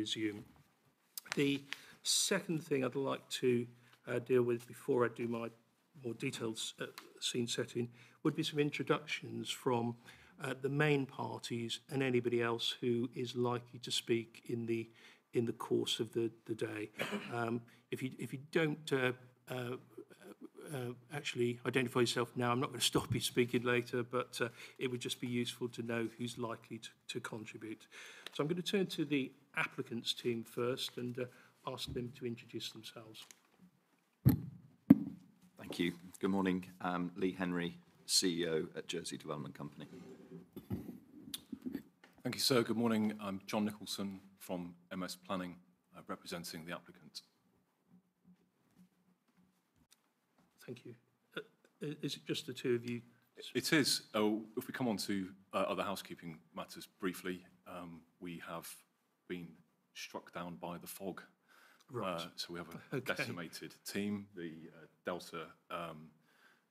resume. The second thing I'd like to uh, deal with before I do my more detailed uh, scene setting would be some introductions from uh, the main parties and anybody else who is likely to speak in the in the course of the, the day. Um, if you if you don't uh, uh, uh, actually identify yourself now. I'm not going to stop you speaking later, but uh, it would just be useful to know who's likely to, to contribute. So I'm going to turn to the applicants team first and uh, ask them to introduce themselves. Thank you. Good morning. Um, Lee Henry, CEO at Jersey Development Company. Thank you, sir. Good morning. I'm John Nicholson from MS Planning, uh, representing the applicant. Thank you. Uh, is it just the two of you? It is. Oh, if we come on to uh, other housekeeping matters briefly, um, we have been struck down by the fog. Right. Uh, So we have a Okay. decimated team. The uh, Delta um,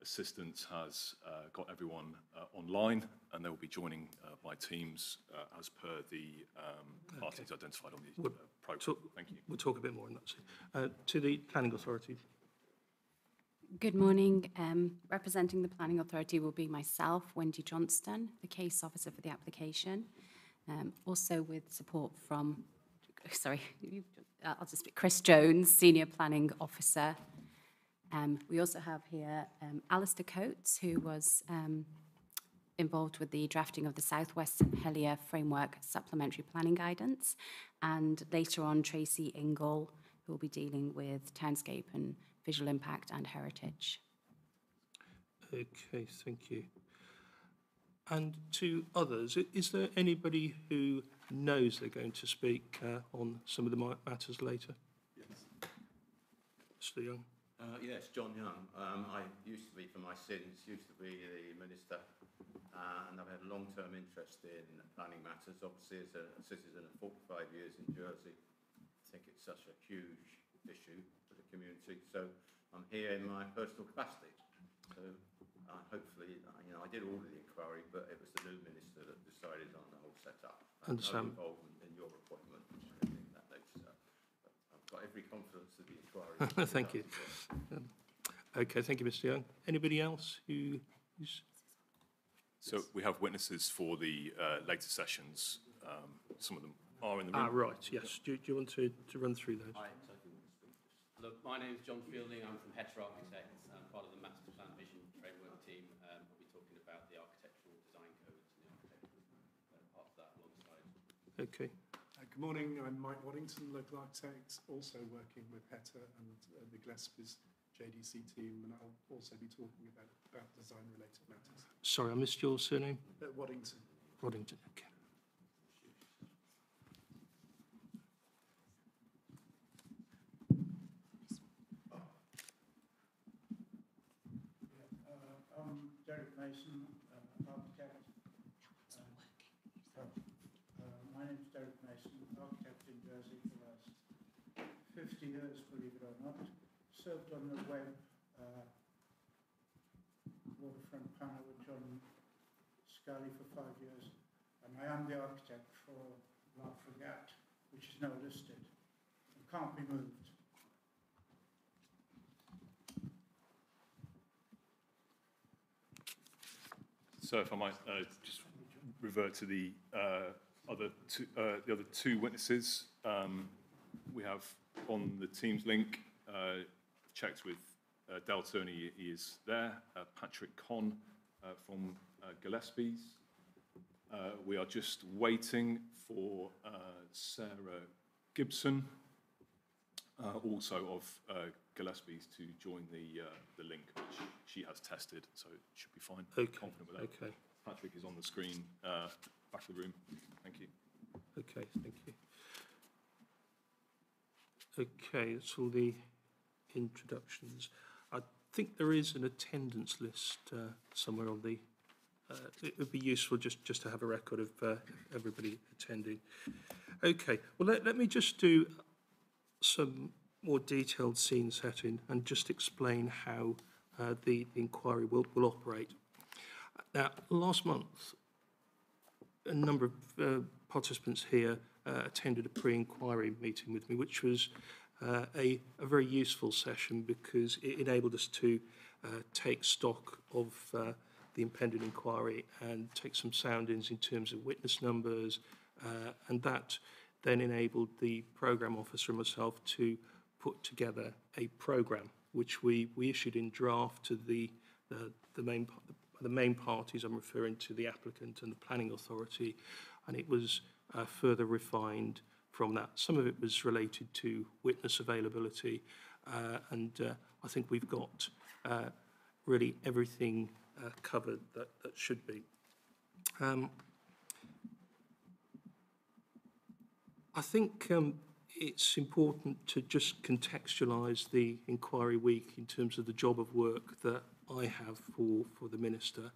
assistance has uh, got everyone uh, online, and they will be joining uh, by teams uh, as per the um, parties identified on the uh, programme. talk- Thank you. We'll talk a bit more on that. soon. Uh, to the planning authority. Good morning. Um, Representing the Planning Authority will be myself, Wendy Johnston, the case officer for the application. Um, Also with support from, sorry, uh, I'll just, speak, Chris Jones, Senior Planning Officer. Um, We also have here um, Alistair Coates, who was um, involved with the drafting of the Southwestern Helia Framework Supplementary Planning Guidance, and later on Tracy Ingle, who will be dealing with townscape and visual impact and heritage. Okay, thank you. And to others, is there anybody who knows they're going to speak uh, on some of the matters later? Yes. Mr Young? Uh, yes, John Young. Um, I used to be, for my sins, used to be the minister, uh, and I've had a long-term interest in planning matters. Obviously, as a citizen of 45 years in Jersey, I think it's such a huge issue for the community. So I'm here in my personal capacity. So uh, hopefully, uh, you know, I did order the inquiry, but it was the new minister that decided on the whole setup. I had Understand. No involvement in your appointment, which I think that makes, uh, I've got every confidence that the inquiry. will be Thank you. done. Okay, thank you, Mr Young. Anybody else who, who's, So we have witnesses for the uh, later sessions. Um, Some of them are in the room. ah, room. right, yes. Do, do you want to, to run through those? Hi, so if you want to speak. Look, my name is John Fielding, I'm from Heter Architects, I'm part of the Master Plan Vision Framework team. Um, We'll be talking about the architectural design codes and the architectural uh, part of that alongside. Okay, Uh, Good morning, I'm Mike Waddington, local architect, also working with HETA and uh, the Gillespie's JDC team, and I'll also be talking about, about design-related matters. sorry, I missed your surname? Uh, Waddington. Roddington, okay. Uh, I'm Derek Mason, uh, architect. Uh, uh, My name's Derek Mason, architect in Jersey for the last 50 years, believe it or not. Served on the WEB uh, waterfront panel with John Scully for five years. And I am the architect for La Frégate, which is now listed and can't be moved. So if I might uh, just revert to the uh, other two, uh, the other two witnesses. Um, We have on the Teams link, uh, checked with uh, Delta, and he he is there. Uh, Patrick Conn uh, from uh, Gillespie's. Uh, We are just waiting for uh, Sarah Gibson, uh, also of uh, Gillespie's, to join the, uh, the link, which she has tested, so it should be fine. Okay, Confident with that. okay, Patrick is on the screen, uh, back of the room. Thank you. okay, thank you. Okay, that's all the introductions. I think there is an attendance list uh, somewhere on the, uh, it would be useful just, just to have a record of uh, everybody attending. Okay, well, let, let me just do some more detailed scene setting and just explain how uh, the, the inquiry will, will operate. Now, last month, a number of uh, participants here uh, attended a pre-inquiry meeting with me, which was uh, a, a very useful session because it enabled us to uh, take stock of uh, the impending inquiry and take some soundings in terms of witness numbers, uh, and that then enabled the programme officer and myself to put together a programme which we, we issued in draft to the, the, the, main, the main parties, I'm referring to the applicant and the planning authority, and it was uh, further refined from that. Some of it was related to witness availability, uh, and uh, I think we've got uh, really everything uh, covered that, that should be. Um, I think um, it's important to just contextualise the inquiry week in terms of the job of work that I have for, for the Minister.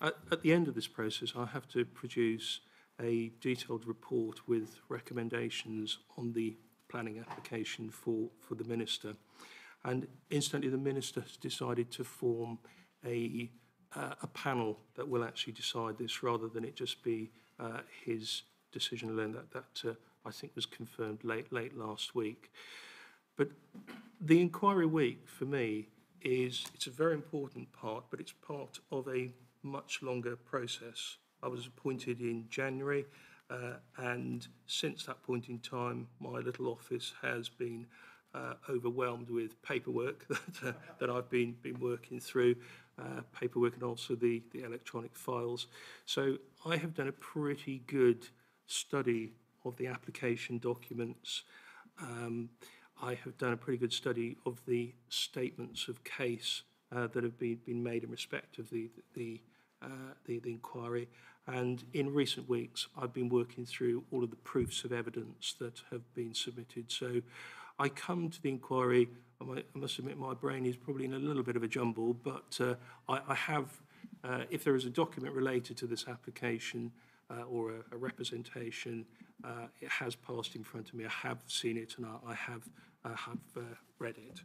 At, at the end of this process, I have to produce a detailed report with recommendations on the planning application for, for the Minister. And instantly, the Minister has decided to form a, uh, a panel that will actually decide this rather than it just be uh, his decision alone. That, that uh, I think was confirmed late, late last week. But the inquiry week for me is it's a very important part, but it's part of a much longer process. I was appointed in January, uh, and since that point in time, my little office has been uh, overwhelmed with paperwork that, uh, that I've been, been working through, uh, paperwork and also the, the electronic files. So I have done a pretty good study of the application documents. Um, I have done a pretty good study of the statements of case uh, that have been, been made in respect of the, the, uh, the, the inquiry. And in recent weeks, I've been working through all of the proofs of evidence that have been submitted. So I come to the inquiry, I, must admit my brain is probably in a little bit of a jumble, but uh, I, I have, uh, if there is a document related to this application uh, or a, a representation, uh, it has passed in front of me. I have seen it and I, I have, uh, have uh, read it.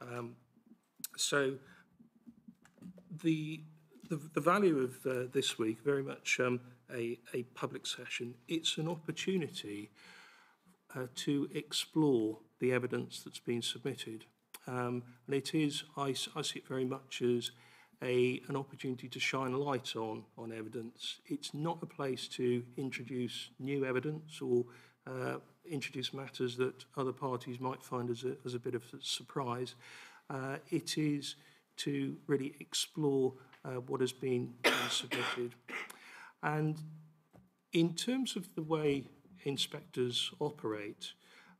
Um, so the, the, the value of uh, this week, very much um, a, a public session, it's an opportunity uh, to explore the evidence that's been submitted. Um, and it is. I see it very much as a, an opportunity to shine a light on, on evidence. It's not a place to introduce new evidence or uh, introduce matters that other parties might find as a, as a bit of a surprise. Uh, it is to really explore uh, what has been, submitted. And in terms of the way inspectors operate,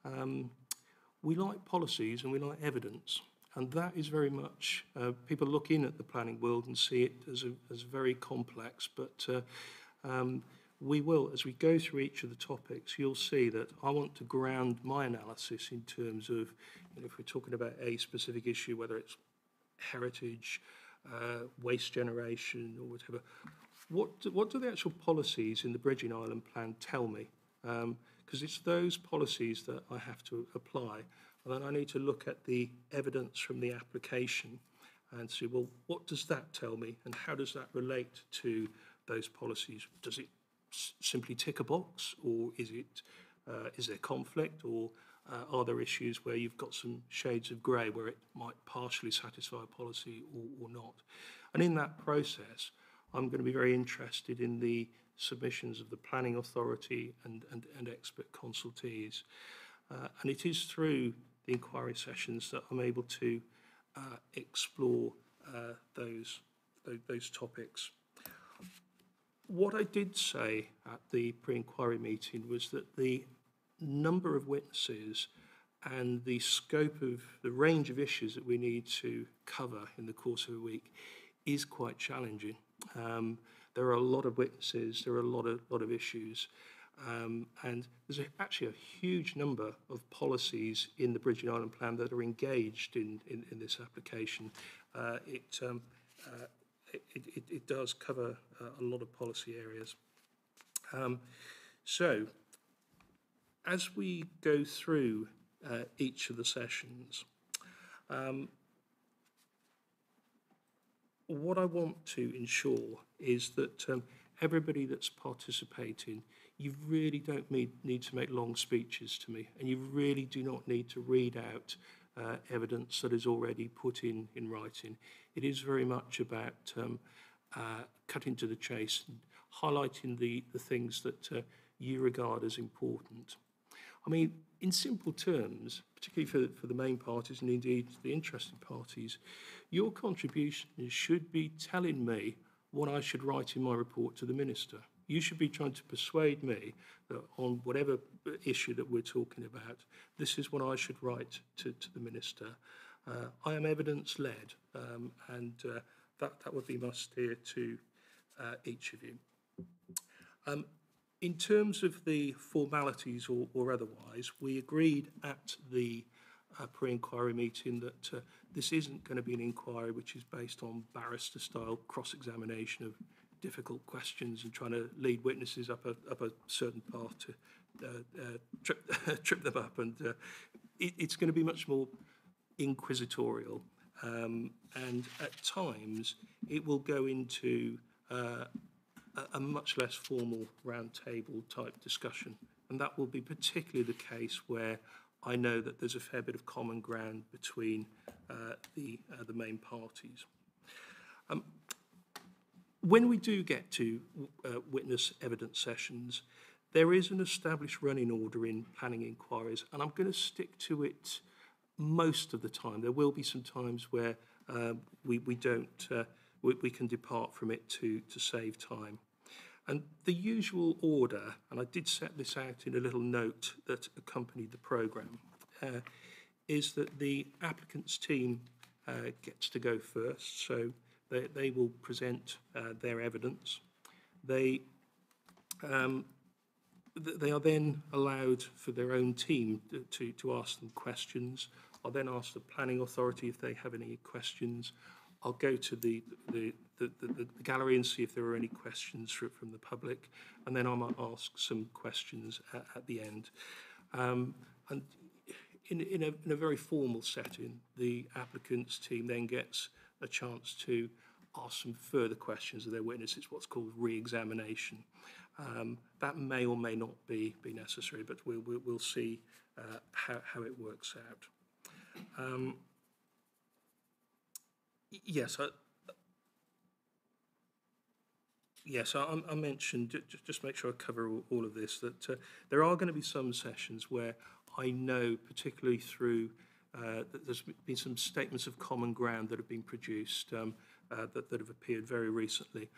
um, we like policies and we like evidence. And that is very much, uh, people look in at the planning world and see it as, a, as very complex, but uh, um, we will, as we go through each of the topics, you'll see that I want to ground my analysis in terms of, you know, if we're talking about a specific issue, whether it's heritage, uh, waste generation or whatever, what do, what do the actual policies in the Bridging Island plan tell me? Because it's those policies that I have to apply. And then I need to look at the evidence from the application and see, well, what does that tell me? And how does that relate to those policies? Does it simply tick a box or is it, uh, is there conflict or uh, are there issues where you've got some shades of grey where it might partially satisfy a policy or, or not? And in that process, I'm going to be very interested in the submissions of the planning authority and, and, and expert consultees. Uh, and it is through the inquiry sessions that I'm able to uh, explore uh, those, those, those topics. What I did say at the pre-inquiry meeting was that the number of witnesses and the scope of the range of issues that we need to cover in the course of a week is quite challenging. Um, there are a lot of witnesses, there are a lot of, lot of issues, um, and there's a, actually a huge number of policies in the Bridging Island Plan that are engaged in, in, in this application. Uh, it, um, uh, it, it, it does cover uh, a lot of policy areas. Um, so, as we go through uh, each of the sessions, um, what I want to ensure is that um, everybody that's participating, you really don't need, need to make long speeches to me, and you really do not need to read out uh, evidence that is already put in, in writing. It is very much about um, uh, cutting to the chase and highlighting the, the things that uh, you regard as important. I mean, in simple terms, particularly for, for the main parties and indeed the interested parties, your contribution should be telling me what I should write in my report to the Minister. You should be trying to persuade me that on whatever issue that we're talking about, this is what I should write to, to the Minister. Uh, I am evidence-led, um, and uh, that, that would be my steer to uh, each of you. Um, in terms of the formalities or, or otherwise, we agreed at the uh, pre-inquiry meeting that uh, this isn't going to be an inquiry which is based on barrister-style cross-examination of difficult questions and trying to lead witnesses up a, up a certain path to uh, uh, trip, trip them up. And uh, it, it's going to be much more inquisitorial. Um, and at times, it will go into uh, a, much less formal roundtable type discussion. And that will be particularly the case where I know that there's a fair bit of common ground between uh, the, uh, the main parties. Um, when we do get to uh, witness evidence sessions, there is an established running order in planning inquiries, and I'm going to stick to it most of the time. There will be some times where uh, we, we don't, uh, we, we can depart from it to, to save time. And the usual order, and I did set this out in a little note that accompanied the programme, uh, is that the applicant's team uh, gets to go first. So they, they will present uh, their evidence. They, um, th- they are then allowed for their own team to, to, to ask them questions. I'll then ask the planning authority if they have any questions. I'll go to the, the, the, the, the gallery and see if there are any questions for, from the public, and then I might ask some questions at, at the end. Um, and in, in, a, in a very formal setting, the applicant's team then gets a chance to ask some further questions of their witness. It's what's called re-examination. Um, that may or may not be, be necessary, but we'll, we'll, see uh, how, how it works out. Um, yes, I, Yes, I, I mentioned, ju- ju- just make sure I cover all, all of this, that uh, there are going to be some sessions where I know, particularly through, uh, that there's been some statements of common ground that have been produced um, uh, that, that have appeared very recently.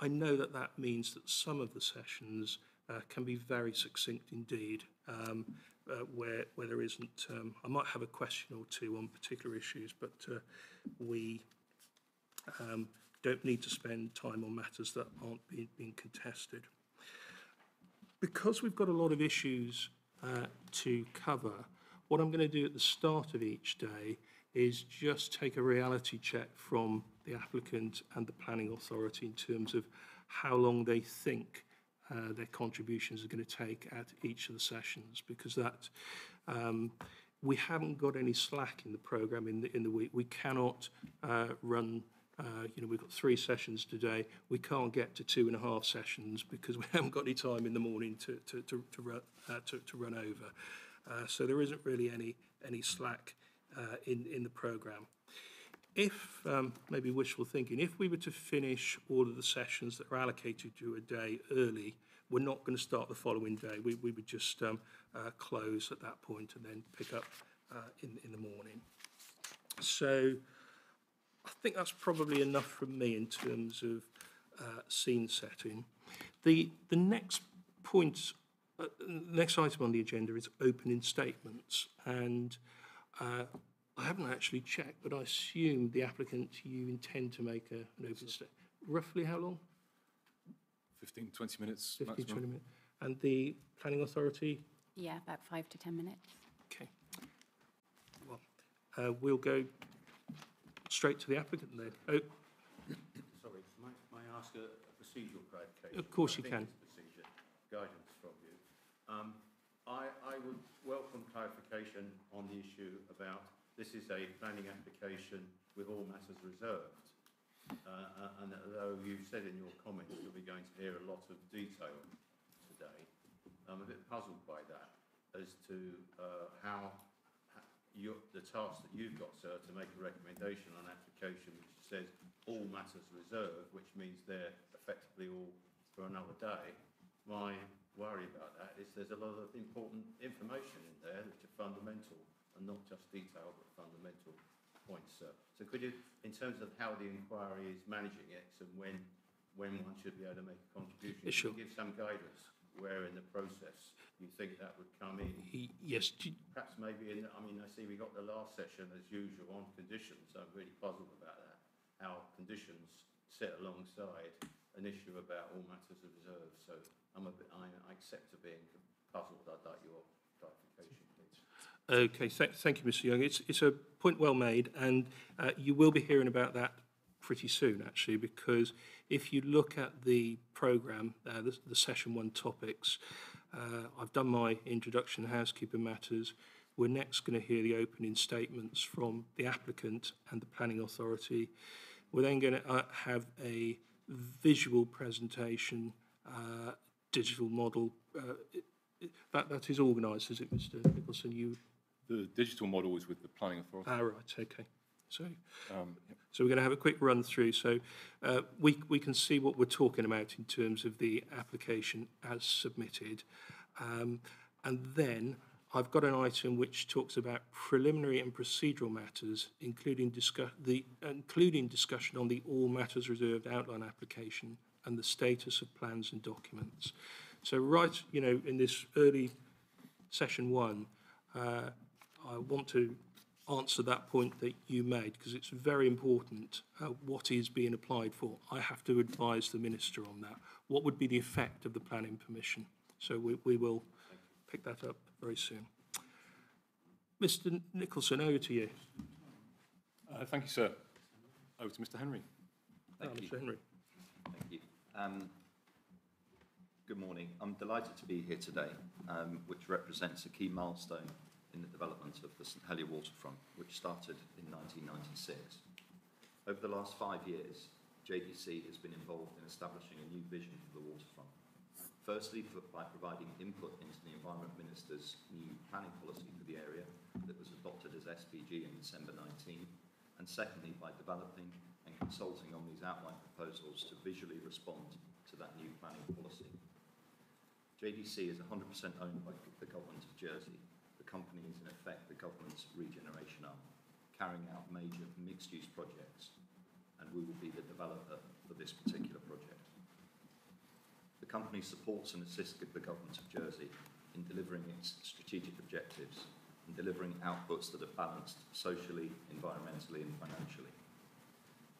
I know that that means that some of the sessions uh, can be very succinct indeed, um, uh, where, where there isn't, um, I might have a question or two on particular issues, but uh, we um, don't need to spend time on matters that aren't being, being contested. Because we've got a lot of issues uh, to cover, what I'm going to do at the start of each day is just take a reality check from the applicant and the planning authority in terms of how long they think uh, their contributions are going to take at each of the sessions, because that um, we haven't got any slack in the program in the in the week. We cannot uh, run. Uh, you know, we've got three sessions today. We can't get to two and a half sessions because we haven't got any time in the morning to to to to, run, uh, to, to run over. Uh, so there isn't really any any slack uh, in in the program. If um, maybe wishful thinking, if we were to finish all of the sessions that are allocated to a day early, we're not going to start the following day. We we would just um, uh, close at that point and then pick up in in the morning. So. I think that's probably enough from me in terms of uh, scene setting. The, the next point, uh, next item on the agenda is opening statements. And uh, I haven't actually checked, but I assume the applicant, you intend to make a, an open statement. Roughly how long? 15, 20 minutes 15, maximum. 20 minutes. And the planning authority? Yeah, about five to 10 minutes. Okay. Well, uh, we'll go straight to the applicant then. Oh, Sorry, might, might I ask a a procedural clarification? Of course I you think can. it's procedure, guidance from you. Um, I, I would welcome clarification on the issue about this is a planning application with all matters reserved. Uh, uh, and although you've said in your comments that we're going to hear a lot of detail today, I'm a bit puzzled by that as to uh, how your, the task that you've got, sir, to make a recommendation on application which says all matters reserved, which means they're effectively all for another day. My worry about that is there's a lot of important information in there which are fundamental and not just detail but fundamental points, sir. So could you, in terms of how the inquiry is managing it and when, when one should be able to make a contribution, sure. you give some guidance where in the process you think that would come in? Yes, Perhaps maybe in, I mean, I see we got the last session as usual on conditions. I'm really puzzled about that. How conditions sit alongside an issue about all matters of reserve. So I'm a bit, I, I accept to being puzzled. I'd like your clarification, please. Okay, th- thank you, Mr Young. It's, it's a point well made, and uh, you will be hearing about that pretty soon, actually, because if you look at the programme, uh, the, the session one topics, uh, I've done my introduction, housekeeping matters. We're next going to hear the opening statements from the applicant and the planning authority. We're then going to uh, have a visual presentation, uh, digital model. Uh, it- it- that, that is organised, is it, Mr Nicholson? You The digital model is with the planning authority. Ah, right, okay. So, Um, yep. so we're going to have a quick run through. So uh, we, we can see what we're talking about in terms of the application as submitted. Um, and then I've got an item which talks about preliminary and procedural matters, including, discuss, the, including discussion on the all matters reserved outline application and the status of plans and documents. So right, you know, in this early session one, uh, I want to answer that point that you made because it's very important uh, what is being applied for. I have to advise the minister on that. What would be the effect of the planning permission? So we, we will pick that up very soon. Mr Nicholson, over to you. Uh, thank you, sir. Over to Mr Henry. Thank Oh, you. Mr Henry. Thank you. Um, Good morning. I'm delighted to be here today, um, which represents a key milestone in the development of the St Helier waterfront, which started in 1996. Over the last five years, JDC has been involved in establishing a new vision for the waterfront. Firstly, for, by providing input into the Environment Minister's new planning policy for the area that was adopted as SPG in December 19, and secondly, by developing and consulting on these outline proposals to visually respond to that new planning policy. JDC is 100% owned by the Government of Jersey. Is in effect the government's regeneration arm, carrying out major mixed-use projects, and we will be the developer for this particular project. The company supports and assists the Government of Jersey in delivering its strategic objectives and delivering outputs that are balanced socially, environmentally and financially.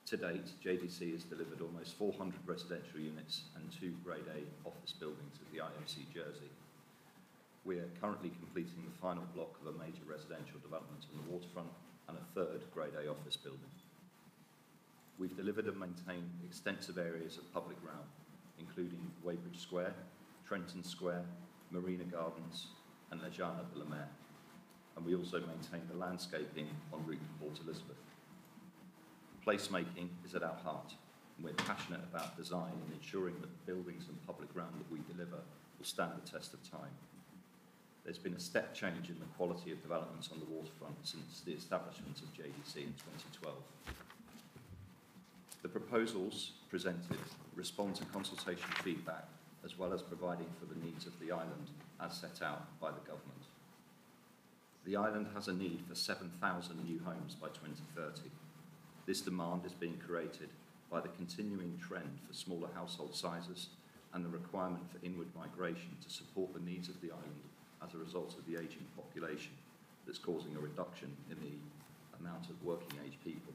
To date, JDC has delivered almost 400 residential units and two Grade A office buildings at the IFC Jersey. We are currently completing the final block of a major residential development on the waterfront and a third Grade A office building. We've delivered and maintained extensive areas of public realm, including Weighbridge Square, Trenton Square, Marina Gardens and Les Jardins de la Mer. And we also maintain the landscaping en route to Port Elizabeth. Placemaking is at our heart, and we're passionate about design and ensuring that the buildings and public realm that we deliver will stand the test of time. There's been a step change in the quality of developments on the waterfront since the establishment of JDC in 2012. The proposals presented respond to consultation feedback as well as providing for the needs of the island as set out by the government. The island has a need for 7,000 new homes by 2030. This demand is being created by the continuing trend for smaller household sizes and the requirement for inward migration to support the needs of the island as a result of the ageing population that's causing a reduction in the amount of working age people.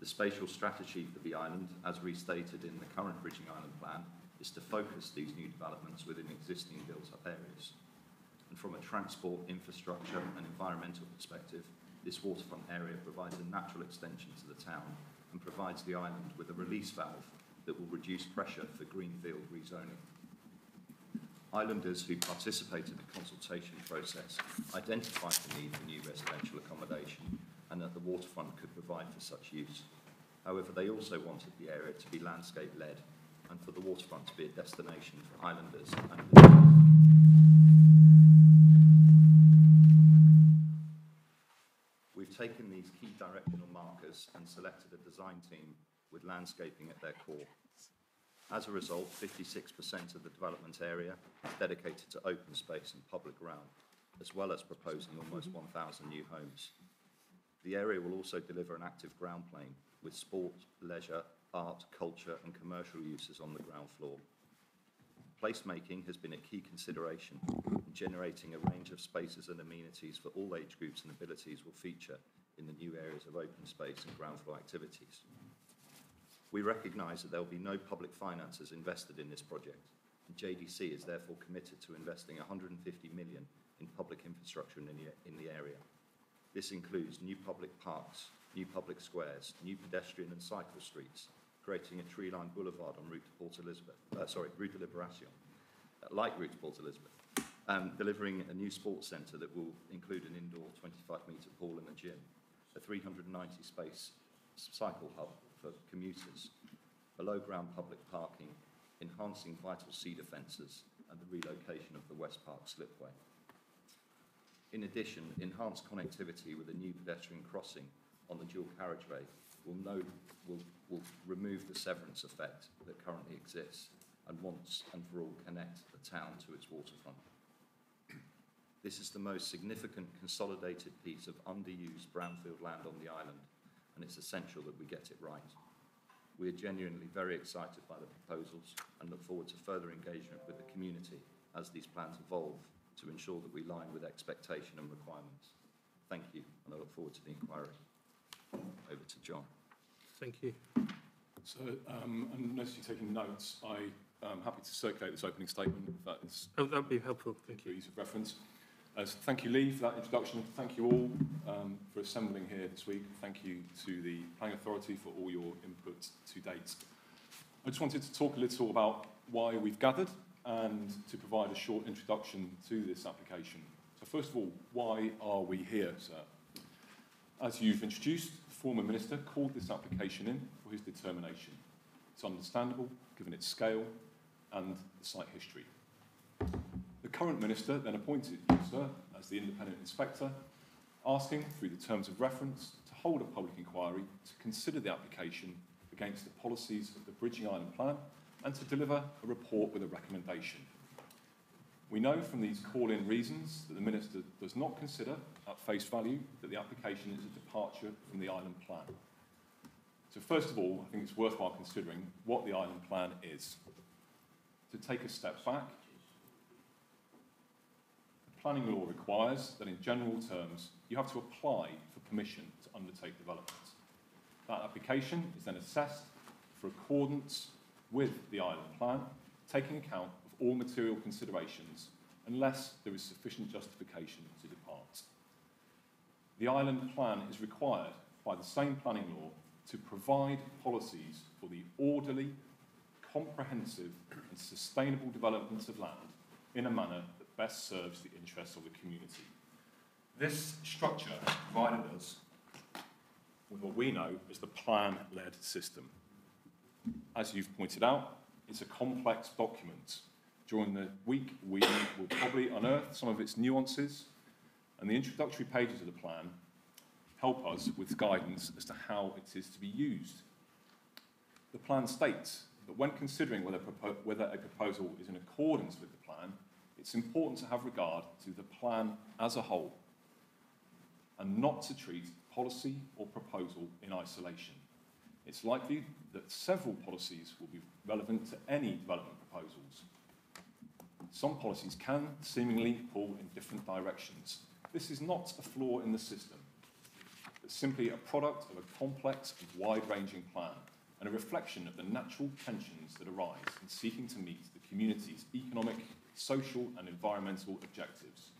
The spatial strategy for the island, as restated in the current Bridging Island Plan, is to focus these new developments within existing built-up areas. And from a transport, infrastructure and environmental perspective, this waterfront area provides a natural extension to the town and provides the island with a release valve that will reduce pressure for greenfield rezoning. Islanders who participate in the consultation process identified the need for new residential accommodation and that the waterfront could provide for such use. However, they also wanted the area to be landscape-led and for the waterfront to be a destination for islanders and. We've taken these key directional markers and selected a design team with landscaping at their core. As a result, 56% of the development area is dedicated to open space and public ground, as well as proposing almost mm-hmm. 1,000 new homes. The area will also deliver an active ground plane with sport, leisure, art, culture and commercial uses on the ground floor. Placemaking has been a key consideration, and generating a range of spaces and amenities for all age groups and abilities will feature in the new areas of open space and ground floor activities. We recognise that there will be no public finances invested in this project, and JDC is therefore committed to investing 150 million in public infrastructure in the, in the area. This includes new public parks, new public squares, new pedestrian and cycle streets, creating a tree-lined boulevard on route to Port Elizabeth, uh, sorry, Route de Libération, uh, like route to Port Elizabeth, um, delivering a new sports centre that will include an indoor 25-metre pool and a gym, a 390-space cycle hub for commuters, below ground public parking, enhancing vital sea defences, and the relocation of the West Park slipway. In addition, enhanced connectivity with a new pedestrian crossing on the dual carriageway will, no, will, will remove the severance effect that currently exists and once and for all connect the town to its waterfront. This is the most significant consolidated piece of underused brownfield land on the island, and it's essential that we get it right. We are genuinely very excited by the proposals and look forward to further engagement with the community as these plans evolve to ensure that we line with expectation and requirements. Thank you, and I look forward to the inquiry. Over to John. Thank you. So, um, unless you're taking notes, I am happy to circulate this opening statement. if That is Oh, that'd be helpful. Thank for you. ease of reference. Uh, so thank you, Lee, for that introduction. Thank you all um, for assembling here this week. Thank you to the Planning Authority for all your input to date. I just wanted to talk a little about why we've gathered and to provide a short introduction to this application. So first of all, why are we here, sir? As you've introduced, the former minister called this application in for his determination. It's understandable, given its scale and the site history. Current minister then appointed you, sir, as the independent inspector, asking, through the terms of reference, to hold a public inquiry to consider the application against the policies of the Bridging Island Plan and to deliver a report with a recommendation. We know from these call-in reasons that the Minister does not consider, at face value, that the application is a departure from the island plan. So first of all, I think it's worthwhile considering what the island plan is. To take a step back, planning law requires that in general terms, you have to apply for permission to undertake development. That application is then assessed for accordance with the island plan, taking account of all material considerations, unless there is sufficient justification to depart. The island plan is required by the same planning law to provide policies for the orderly, comprehensive and sustainable development of land in a manner best serves the interests of the community. This structure provided us with what we know as the plan-led system. As you've pointed out, it's a complex document. During the week, we will probably unearth some of its nuances, and the introductory pages of the plan help us with guidance as to how it is to be used. The plan states that when considering whether, whether a proposal is in accordance with the plan, it's important to have regard to the plan as a whole and not to treat policy or proposal in isolation. It's likely that several policies will be relevant to any development proposals. Some policies can seemingly pull in different directions. This is not a flaw in the system, but simply a product of a complex and wide-ranging plan and a reflection of the natural tensions that arise in seeking to meet the community's economic, social and environmental objectives.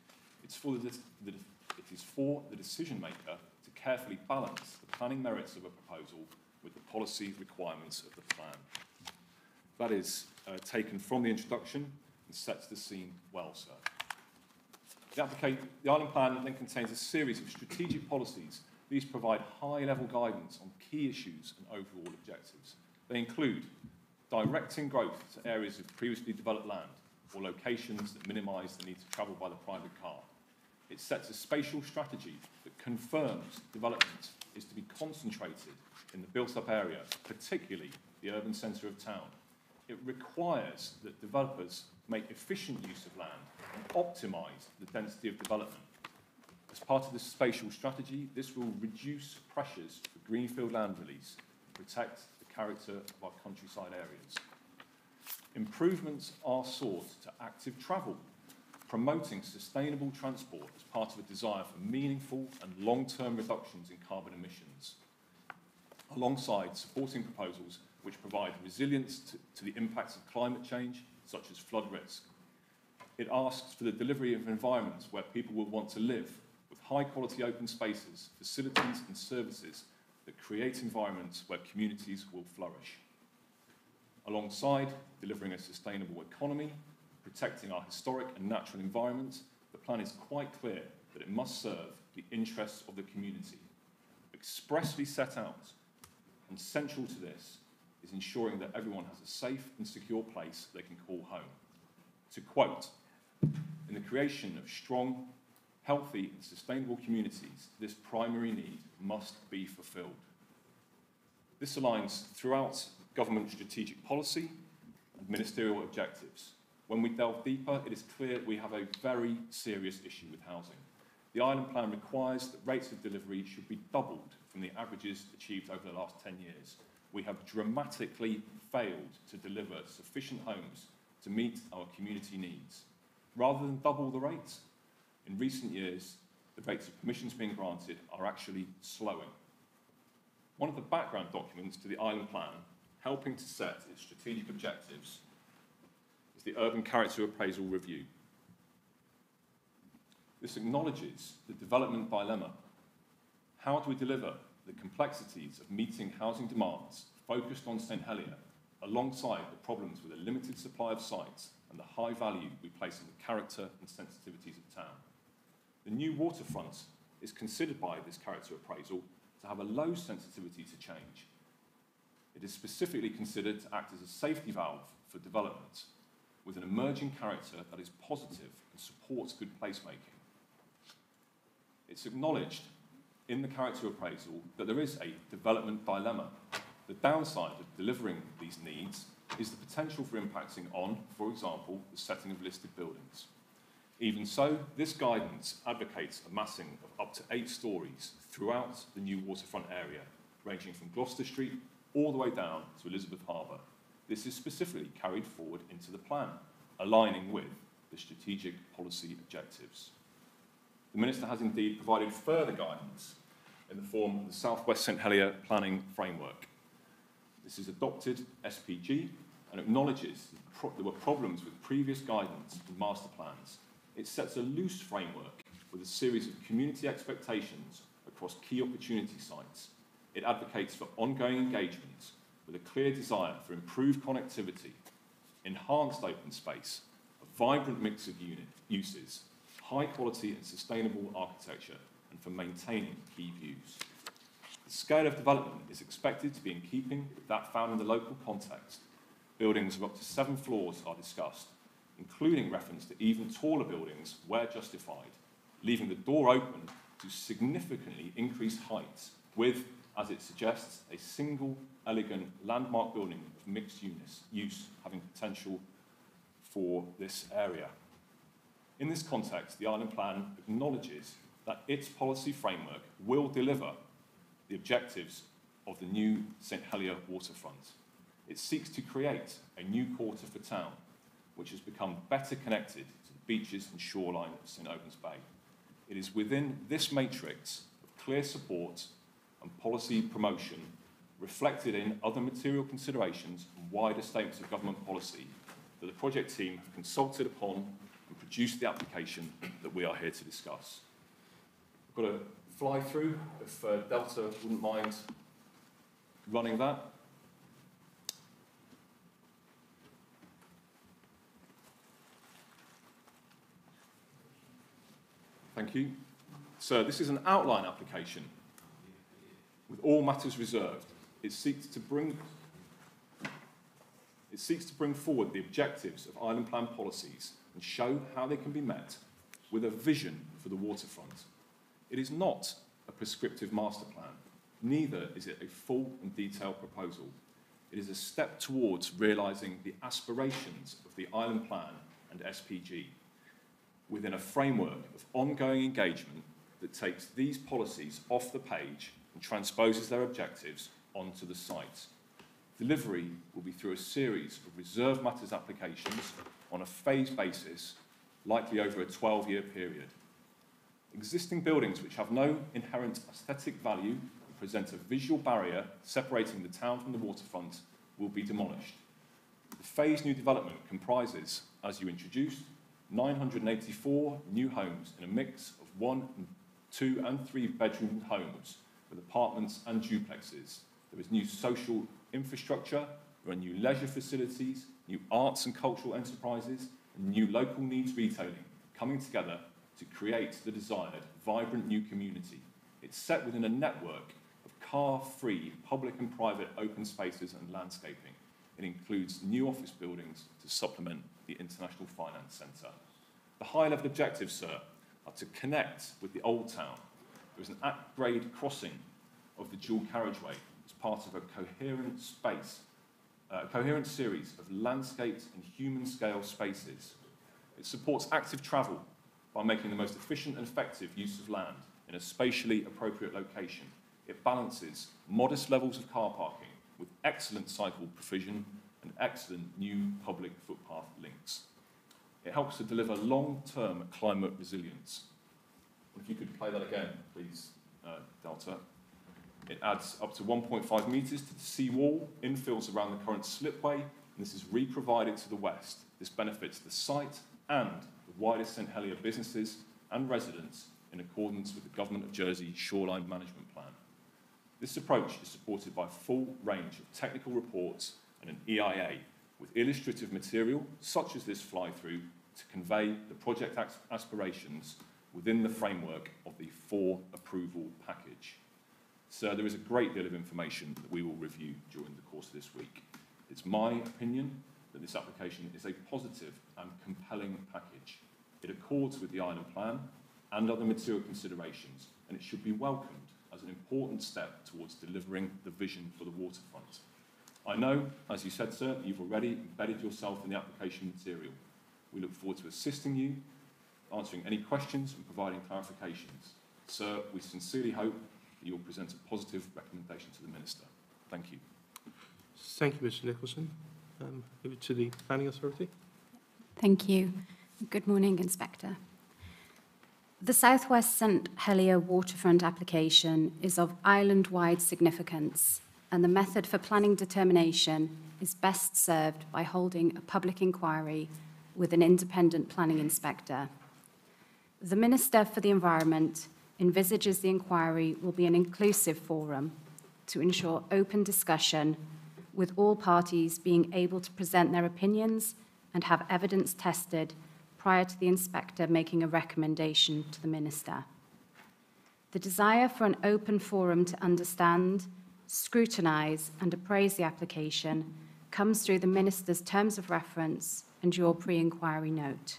It's for the, the, it is for the decision maker to carefully balance the planning merits of a proposal with the policy requirements of the plan. That is uh, taken from the introduction and sets the scene well, sir. The, the Island Plan then contains a series of strategic policies. These provide high-level guidance on key issues and overall objectives. They include directing growth to areas of previously developed land or locations that minimise the need to travel by the private car. It sets a spatial strategy that confirms development is to be concentrated in the built-up area, particularly the urban centre of town. It requires that developers make efficient use of land and optimise the density of development. As part of this spatial strategy, this will reduce pressures for greenfield land release, protect the character of our countryside areas. Improvements are sought to active travel, promoting sustainable transport as part of a desire for meaningful and long-term reductions in carbon emissions, alongside supporting proposals which provide resilience to, to the impacts of climate change, such as flood risk. It asks for the delivery of environments where people will want to live, with high-quality open spaces, facilities and services that create environments where communities will flourish. Alongside delivering a sustainable economy, protecting our historic and natural environment, the plan is quite clear that it must serve the interests of the community. Expressly set out and central to this is ensuring that everyone has a safe and secure place they can call home. To quote, in the creation of strong, healthy and sustainable communities, this primary need must be fulfilled. This aligns throughout government strategic policy and ministerial objectives. When we delve deeper, it is clear we have a very serious issue with housing. The Island Plan requires that rates of delivery should be doubled from the averages achieved over the last 10 years. We have dramatically failed to deliver sufficient homes to meet our community needs. Rather than double the rates, in recent years, the rates of permissions being granted are actually slowing. One of the background documents to the Island Plan, helping to set its strategic objectives, is the Urban Character Appraisal Review. This acknowledges the development dilemma. How do we deliver the complexities of meeting housing demands focused on St Helier, alongside the problems with a limited supply of sites and the high value we place on the character and sensitivities of town? The new waterfront is considered by this character appraisal to have a low sensitivity to change. It is specifically considered to act as a safety valve for development, with an emerging character that is positive and supports good placemaking. It's acknowledged in the character appraisal that there is a development dilemma. The downside of delivering these needs is the potential for impacting on, for example, the setting of listed buildings. Even so, this guidance advocates a massing of up to eight stories throughout the new waterfront area, ranging from Gloucester Street all the way down to Elizabeth Harbour. This is specifically carried forward into the plan, aligning with the strategic policy objectives. The Minister has indeed provided further guidance in the form of the South West St Helier Planning Framework. This is adopted SPG and acknowledges there were problems with previous guidance and master plans it sets a loose framework with a series of community expectations across key opportunity sites. It advocates for ongoing engagement with a clear desire for improved connectivity, enhanced open space, a vibrant mix of unit uses, high quality and sustainable architecture, and for maintaining key views. The scale of development is expected to be in keeping with that found in the local context. Buildings of up to seven floors are discussed, including reference to even taller buildings where justified, leaving the door open to significantly increased heights with, as it suggests, a single elegant landmark building of mixed use, having potential for this area. In this context, the Island Plan acknowledges that its policy framework will deliver the objectives of the new St Helier waterfront. It seeks to create a new quarter for town which has become better connected to the beaches and shoreline of St Aubin's Bay. It is within this matrix of clear support and policy promotion reflected in other material considerations and wider statements of government policy that the project team have consulted upon and produced the application that we are here to discuss. I've got a fly through, if uh, Delta wouldn't mind running that. Thank you. So this is an outline application with all matters reserved. It seeks to bring It seeks to bring forward the objectives of island plan policies and show how they can be met with a vision for the waterfront. It is not a prescriptive master plan, neither is it a full and detailed proposal. It is a step towards realising the aspirations of the island plan and SPG within a framework of ongoing engagement that takes these policies off the page and transposes their objectives onto the site. Delivery will be through a series of reserve matters applications on a phased basis, likely over a 12-year period. Existing buildings which have no inherent aesthetic value and present a visual barrier separating the town from the waterfront will be demolished. The phased new development comprises, as you introduced, 984 new homes in a mix of one, two and three bedroom homes with apartments and duplexes. There is new social infrastructure, there are new leisure facilities, new arts and cultural enterprises, and new local needs retailing coming together to create the desired vibrant new community. It's set within a network of car-free public and private open spaces and landscaping. It includes new office buildings to supplement the International Finance Centre. The high-level objectives, sir, are to connect with the Old Town. There is an at-grade crossing of the dual carriageway as part of a coherent space, uh, a coherent series of landscaped and human-scale spaces. It supports active travel by making the most efficient and effective use of land in a spatially appropriate location. It balances modest levels of car parking with excellent cycle provision and excellent new public footpath links. It helps to deliver long-term climate resilience. If you could play that again, please, uh, Delta. It adds up to 1.5 metres to the seawall, infills around the current slipway, and this is re-provided to the west. This benefits the site and the wider St Helier businesses and residents in accordance with the Government of Jersey Shoreline Management Plan. This approach is supported by a full range of technical reports and an EIA with illustrative material such as this fly-through to convey the project aspirations within the framework of the four approval package. So there is a great deal of information that we will review during the course of this week. It's my opinion that this application is a positive and compelling package. It accords with the island plan and other material considerations, and it should be welcomed as an important step towards delivering the vision for the waterfront. I know, as you said, sir, you've already embedded yourself in the application material. We look forward to assisting you, answering any questions and providing clarifications. Sir, we sincerely hope that you'll present a positive recommendation to the Minister. Thank you. Thank you, Mr Nicholson. Um, over to the Planning Authority. Thank you. Good morning, Inspector. The South West St Helier waterfront application is of island-wide significance and the method for planning determination is best served by holding a public inquiry with an independent planning inspector. The Minister for the Environment envisages the inquiry will be an inclusive forum to ensure open discussion with all parties being able to present their opinions and have evidence tested prior to the inspector making a recommendation to the Minister. The desire for an open forum to understand, scrutinise and appraise the application comes through the Minister's terms of reference and your pre-inquiry note.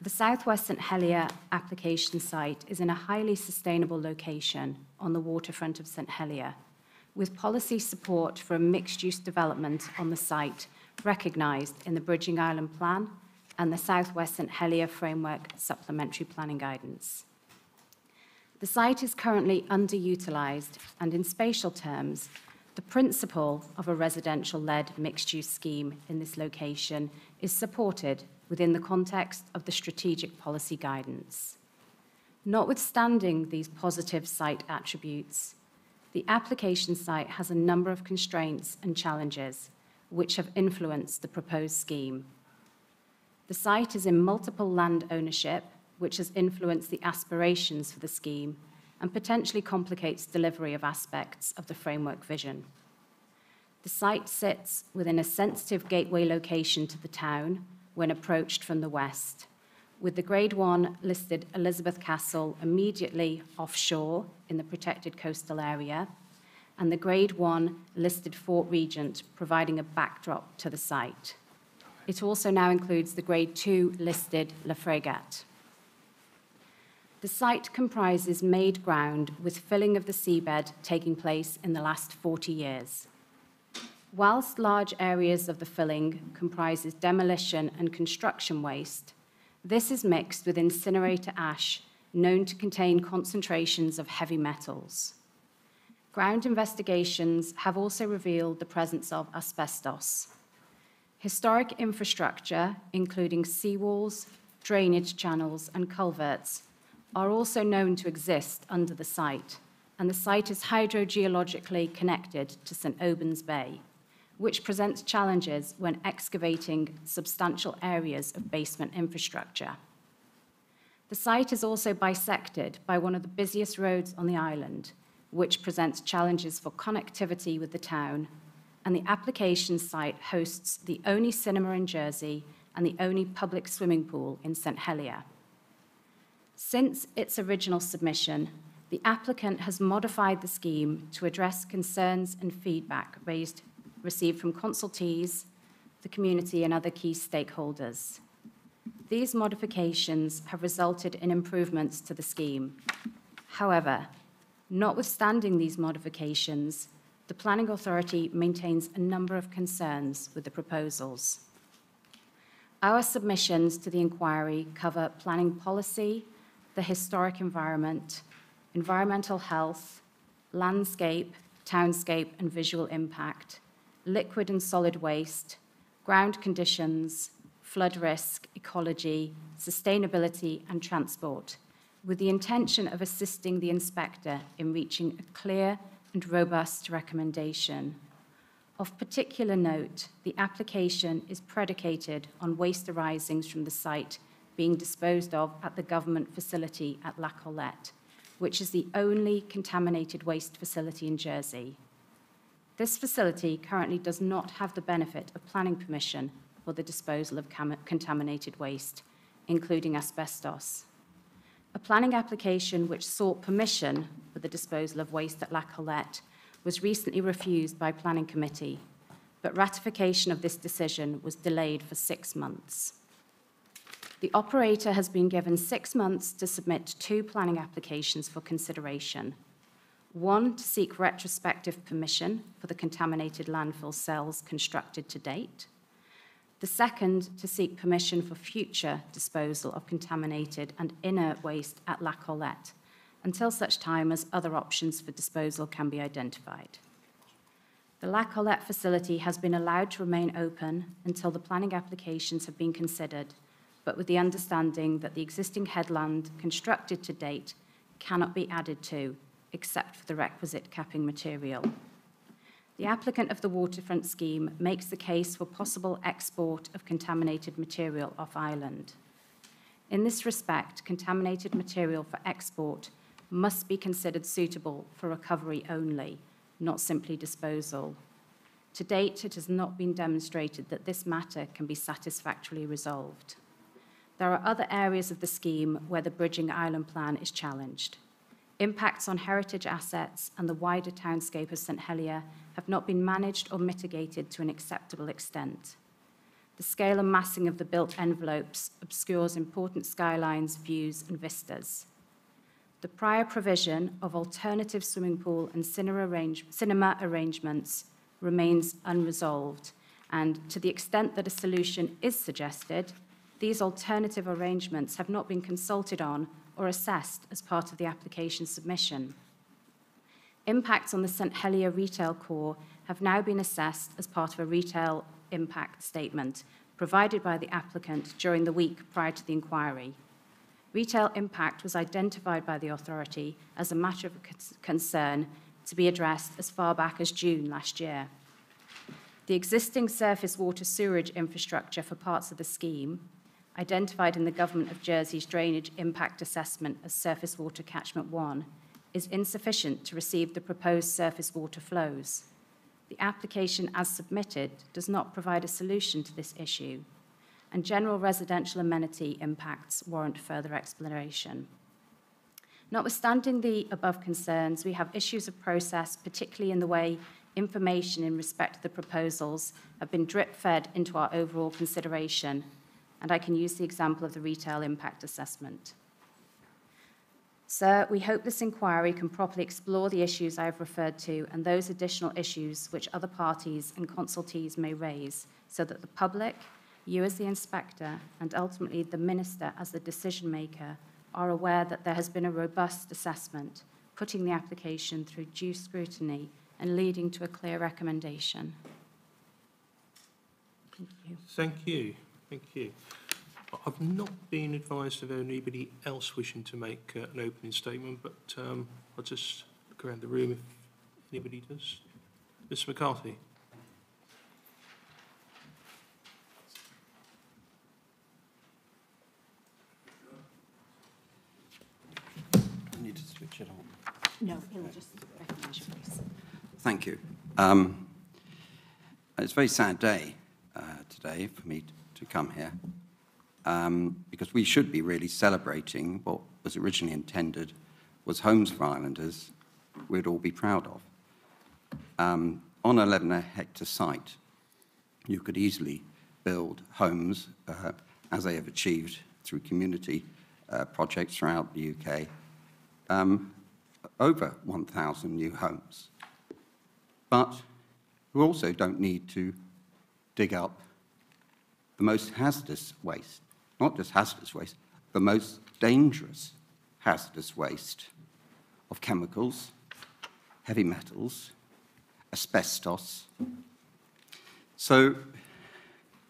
The Southwest St Helier application site is in a highly sustainable location on the waterfront of St Helier, with policy support for a mixed-use development on the site recognised in the Bridging Island Plan and the Southwest St Helier Framework Supplementary Planning Guidance. The site is currently underutilised and in spatial terms the principle of a residential-led mixed-use scheme in this location is supported within the context of the strategic policy guidance. Notwithstanding these positive site attributes, the application site has a number of constraints and challenges which have influenced the proposed scheme. The site is in multiple land ownership, which has influenced the aspirations for the scheme and potentially complicates delivery of aspects of the framework vision. The site sits within a sensitive gateway location to the town when approached from the west, with the Grade 1 listed Elizabeth Castle immediately offshore in the protected coastal area, and the Grade 1 listed Fort Regent providing a backdrop to the site. It also now includes the Grade 2 listed La Frégate. The site comprises made ground with filling of the seabed taking place in the last 40 years. Whilst large areas of the filling comprises demolition and construction waste, this is mixed with incinerator ash known to contain concentrations of heavy metals. Ground investigations have also revealed the presence of asbestos. Historic infrastructure, including seawalls, drainage channels, and culverts, are also known to exist under the site, and the site is hydrogeologically connected to St. Aubin's Bay, which presents challenges when excavating substantial areas of basement infrastructure. The site is also bisected by one of the busiest roads on the island, which presents challenges for connectivity with the town, and the application site hosts the only cinema in Jersey and the only public swimming pool in St. Helier. Since its original submission, the applicant has modified the scheme to address concerns and feedback raised, received from consultees, the community, and other key stakeholders. These modifications have resulted in improvements to the scheme. However, notwithstanding these modifications, the Planning Authority maintains a number of concerns with the proposals. Our submissions to the inquiry cover planning policy, the historic environment, environmental health, landscape, townscape and visual impact, liquid and solid waste, ground conditions, flood risk, ecology, sustainability and transport, with the intention of assisting the inspector in reaching a clear and robust recommendation. Of particular note, the application is predicated on waste arising from the site being disposed of at the government facility at La Collette, which is the only contaminated waste facility in Jersey. This facility currently does not have the benefit of planning permission for the disposal of contaminated waste, including asbestos. A planning application which sought permission for the disposal of waste at La Collette was recently refused by Planning Committee, but ratification of this decision was delayed for six months. The operator has been given six months to submit two planning applications for consideration. One to seek retrospective permission for the contaminated landfill cells constructed to date. The second to seek permission for future disposal of contaminated and inert waste at La Collette until such time as other options for disposal can be identified. The La Collette facility has been allowed to remain open until the planning applications have been considered but with the understanding that the existing headland constructed to date cannot be added to, except for the requisite capping material. The applicant of the waterfront scheme makes the case for possible export of contaminated material off island. In this respect, contaminated material for export must be considered suitable for recovery only, not simply disposal. To date, it has not been demonstrated that this matter can be satisfactorily resolved. There are other areas of the scheme where the Bridging Island Plan is challenged. Impacts on heritage assets and the wider townscape of St Helier have not been managed or mitigated to an acceptable extent. The scale and massing of the built envelopes obscures important skylines, views, and vistas. The prior provision of alternative swimming pool and cinema, arrange- cinema arrangements remains unresolved, and to the extent that a solution is suggested, these alternative arrangements have not been consulted on or assessed as part of the application submission. Impacts on the St Helier retail core have now been assessed as part of a retail impact statement provided by the applicant during the week prior to the inquiry. Retail impact was identified by the authority as a matter of concern to be addressed as far back as June last year. The existing surface water sewerage infrastructure for parts of the scheme identified in the Government of Jersey's Drainage Impact Assessment as Surface Water Catchment 1, is insufficient to receive the proposed surface water flows. The application as submitted does not provide a solution to this issue, and general residential amenity impacts warrant further exploration. Notwithstanding the above concerns, we have issues of process, particularly in the way information in respect to the proposals have been drip-fed into our overall consideration, and I can use the example of the retail impact assessment. Sir, we hope this inquiry can properly explore the issues I have referred to and those additional issues which other parties and consultees may raise, so that the public, you as the inspector, and ultimately the minister as the decision maker are aware that there has been a robust assessment, putting the application through due scrutiny and leading to a clear recommendation. Thank you. Thank you, thank you. I- I've not been advised of anybody else wishing to make uh, an opening statement, but um, I'll just look around the room if anybody does. Mr McCarthy? I need to switch it on. No, he'll just recognise your voice. Thank you. Um, it's a very sad day uh, today for me t- to come here um, because we should be really celebrating what was originally intended was homes for islanders we'd all be proud of. Um, on an 11 hectare site, you could easily build homes uh, as they have achieved through community uh, projects throughout the UK, um, over 1,000 new homes. But we also don't need to dig up the most hazardous waste, not just hazardous waste, the most dangerous hazardous waste of chemicals, heavy metals, asbestos. So,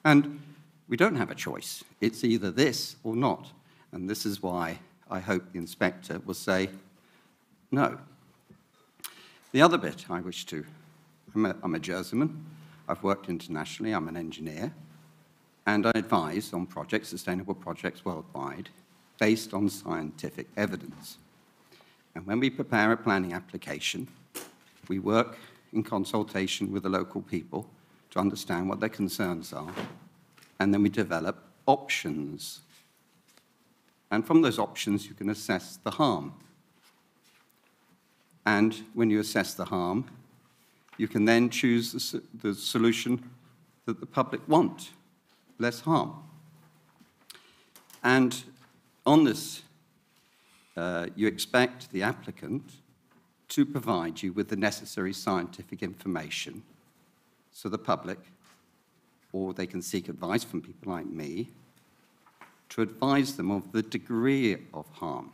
and we don't have a choice. It's either this or not. And this is why I hope the inspector will say no. The other bit I wish to, I'm a, I'm a Jerseyman, I've worked internationally, I'm an engineer, and I advise on projects, sustainable projects worldwide, based on scientific evidence. And when we prepare a planning application, we work in consultation with the local people to understand what their concerns are, and then we develop options. And from those options, you can assess the harm. And when you assess the harm, you can then choose the, the solution that the public want, less harm. And on this, uh, you expect the applicant to provide you with the necessary scientific information so the public, or they can seek advice from people like me, to advise them of the degree of harm.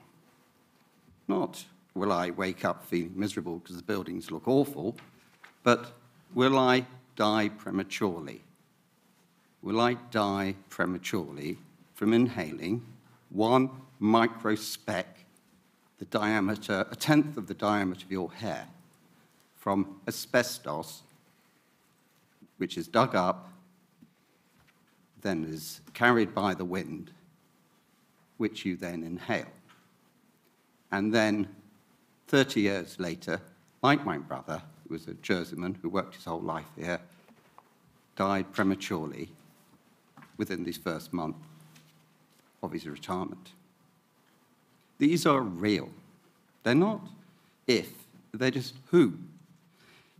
Not will I wake up feeling miserable because the buildings look awful, but will I die prematurely? Will I die prematurely from inhaling one microspec, the diameter, a tenth of the diameter of your hair, from asbestos, which is dug up, then is carried by the wind, which you then inhale? And then 30 years later, like my brother, who was a Jerseyman who worked his whole life here, died prematurely within this first month of his retirement. These are real. They're not if, they're just who.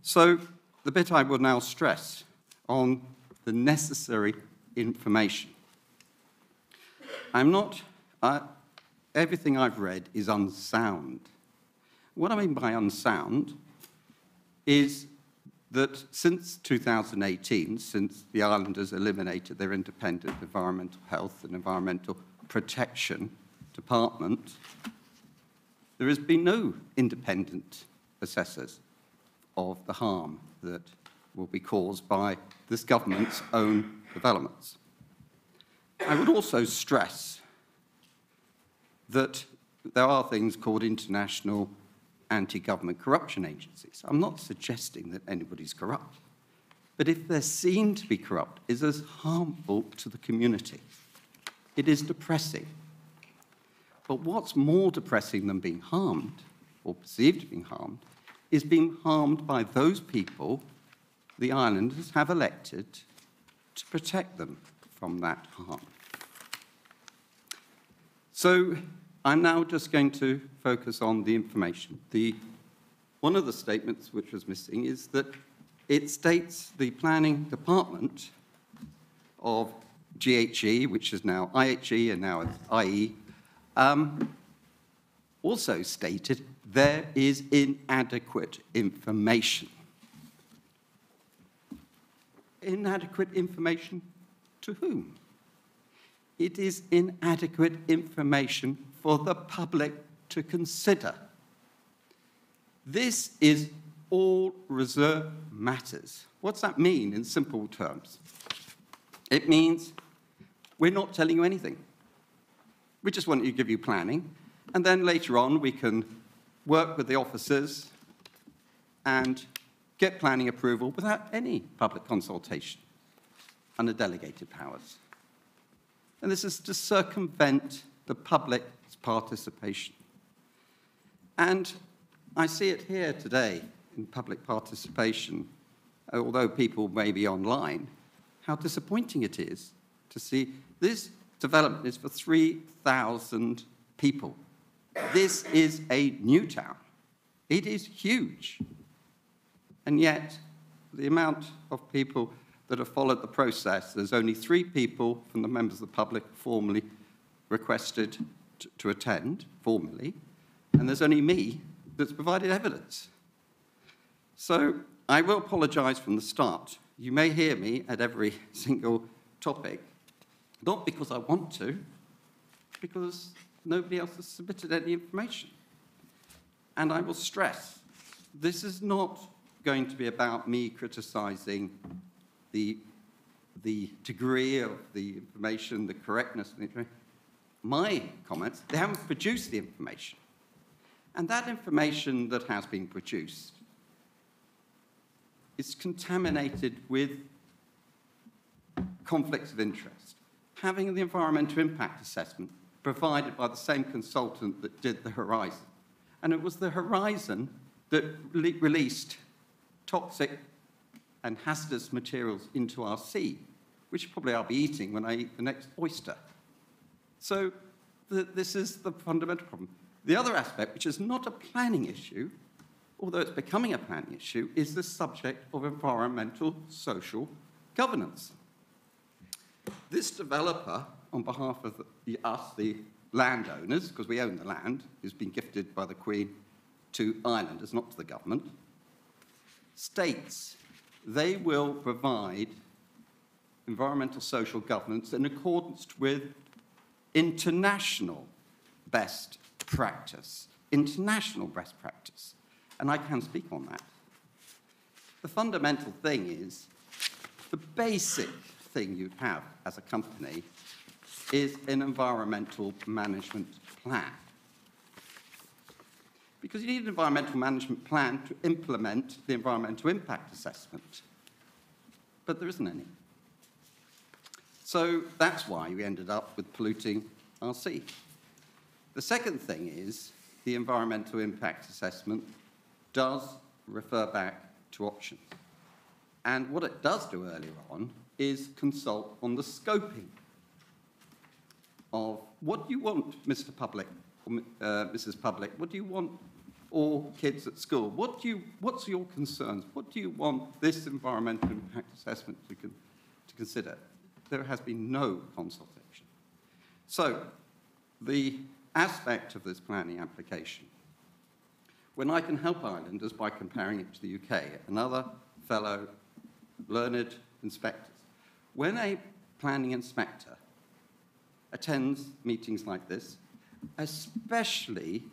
So the bit I will now stress on the necessary information. I'm not, everything I've read is unsound. What I mean by unsound is that since 2018, since the islanders eliminated their independent environmental health and environmental protection department, there has been no independent assessors of the harm that will be caused by this government's own developments. I would also stress that there are things called international anti-government corruption agencies. I'm not suggesting that anybody's corrupt, but if they're seen to be corrupt, is as harmful to the community. It is depressing. But what's more depressing than being harmed, or perceived to be harmed, is being harmed by those people the islanders have elected to protect them from that harm. So I'm now just going to focus on the information. The, one of the statements which was missing is that it states the planning department of GHE, which is now IHE and now IE, um, also stated there is inadequate information. Inadequate information to whom? It is inadequate information for the public to consider. This is all reserve matters. What's that mean in simple terms? It means we're not telling you anything. We just want to give you planning, and then later on we can work with the officers and get planning approval without any public consultation under delegated powers. And this is to circumvent the public's participation. And I see it here today in public participation, although people may be online, how disappointing it is to see this development is for 3,000 people. This is a new town. It is huge. And yet, the amount of people that have followed the process, there's only three people from the members of the public formally requested to, attend, formally, and there's only me that's provided evidence. So I will apologise from the start. You may hear me at every single topic, not because I want to, because nobody else has submitted any information. And I will stress, this is not going to be about me criticising the, the degree of the information, the correctness of the information. My comments, they haven't produced the information. And that information that has been produced is contaminated with conflicts of interest. Having the environmental impact assessment provided by the same consultant that did the Horizon. And it was the Horizon that re released toxic and hazardous materials into our sea, which probably I'll be eating when I eat the next oyster. So this is the fundamental problem. The other aspect, which is not a planning issue, although it's becoming a planning issue, is the subject of environmental social governance. This developer, on behalf of the, us, the landowners, because we own the land, who's been gifted by the Queen to islanders, not to the government, states they will provide environmental social governance in accordance with international best practice. International best practice. And I can speak on that. The fundamental thing is the basic thing you have as a company is an environmental management plan. Because you need an environmental management plan to implement the environmental impact assessment. But there isn't any. So that's why we ended up with polluting our sea. The second thing is the environmental impact assessment does refer back to options. And what it does do earlier on is consult on the scoping of what do you want, Mr. Public, uh, Mrs. Public, what do you want all kids at school? What do you, what's your concerns? What do you want this environmental impact assessment to, con to consider? There has been no consultation. So, the aspect of this planning application, when I can help islanders by comparing it to the UK, another fellow learned inspectors, when a planning inspector attends meetings like this, especially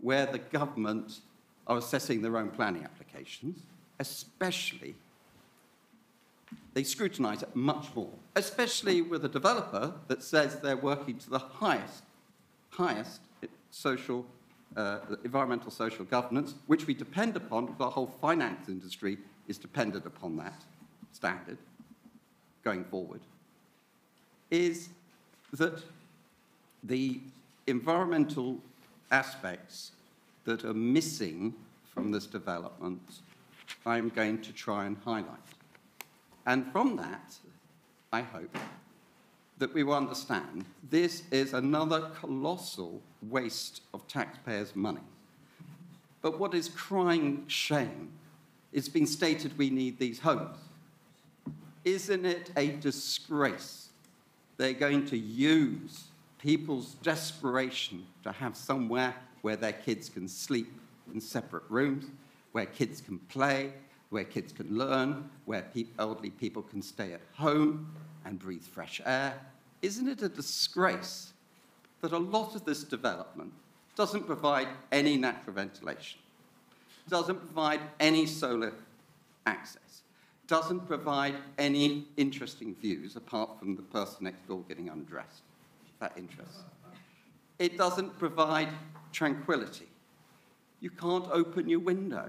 where the government are assessing their own planning applications, especially, they scrutinise it much more, especially with a developer that says they're working to the highest, highest social, uh, environmental social governance, which we depend upon, the whole finance industry is dependent upon that standard going forward, is that the environmental aspects that are missing from this development, I'm going to try and highlight. And from that, I hope, that we will understand this is another colossal waste of taxpayers' money. But what is crying shame, it's been stated we need these homes. Isn't it a disgrace they're going to use people's desperation to have somewhere where their kids can sleep in separate rooms, where kids can play, where kids can learn, where pe- elderly people can stay at home and breathe fresh air. Isn't it a disgrace that a lot of this development doesn't provide any natural ventilation, doesn't provide any solar access, doesn't provide any interesting views apart from the person next door getting undressed? That interests. It doesn't provide tranquility. You can't open your window.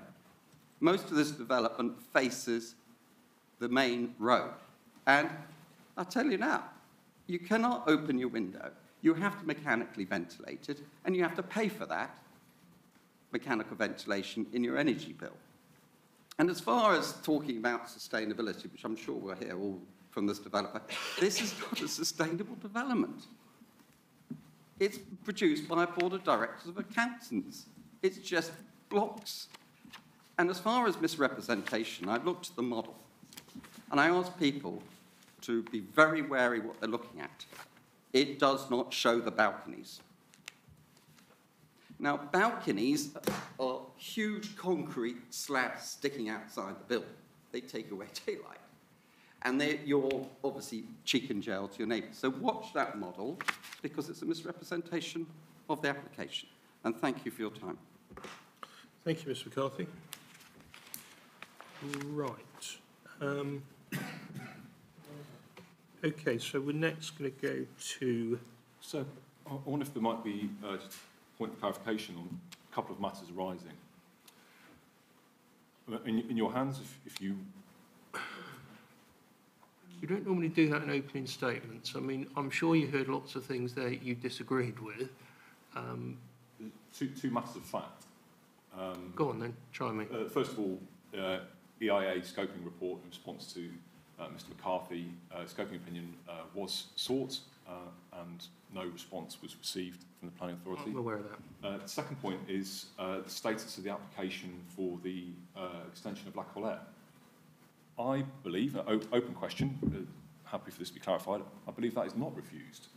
Most of this development faces the main road. And I'll tell you now, you cannot open your window. You have to mechanically ventilate it, and you have to pay for that mechanical ventilation in your energy bill. And as far as talking about sustainability, which I'm sure we'll hear all from this developer, this is not a sustainable development. It's produced by a board of directors of accountants. It's just blocks. And as far as misrepresentation, I looked at the model and I asked people to be very wary what they're looking at. It does not show the balconies. Now, balconies are huge concrete slabs sticking outside the building. They take away daylight. And they, you're obviously cheek and gel to your neighbour. So watch that model because it's a misrepresentation of the application. And thank you for your time. Thank you, Ms McCarthy. Right. Um, okay, so we're next going to go to, So I wonder if there might be uh, a point of clarification on a couple of matters arising. Uh, In, in your hands, if, if you, you don't normally do that in opening statements. I mean, I'm sure you heard lots of things there you disagreed with. Um, two, two matters of fact. Um, go on then, try me. Uh, First of all, uh, EIA scoping report in response to Mr McCarthy, uh, scoping opinion uh, was sought uh, and no response was received from the planning authority. I'm aware of that. Uh, the second point is uh, the status of the application for the uh, extension of Black Hole Air. I believe, uh, op- open question, uh, happy for this to be clarified, I believe that is not refused.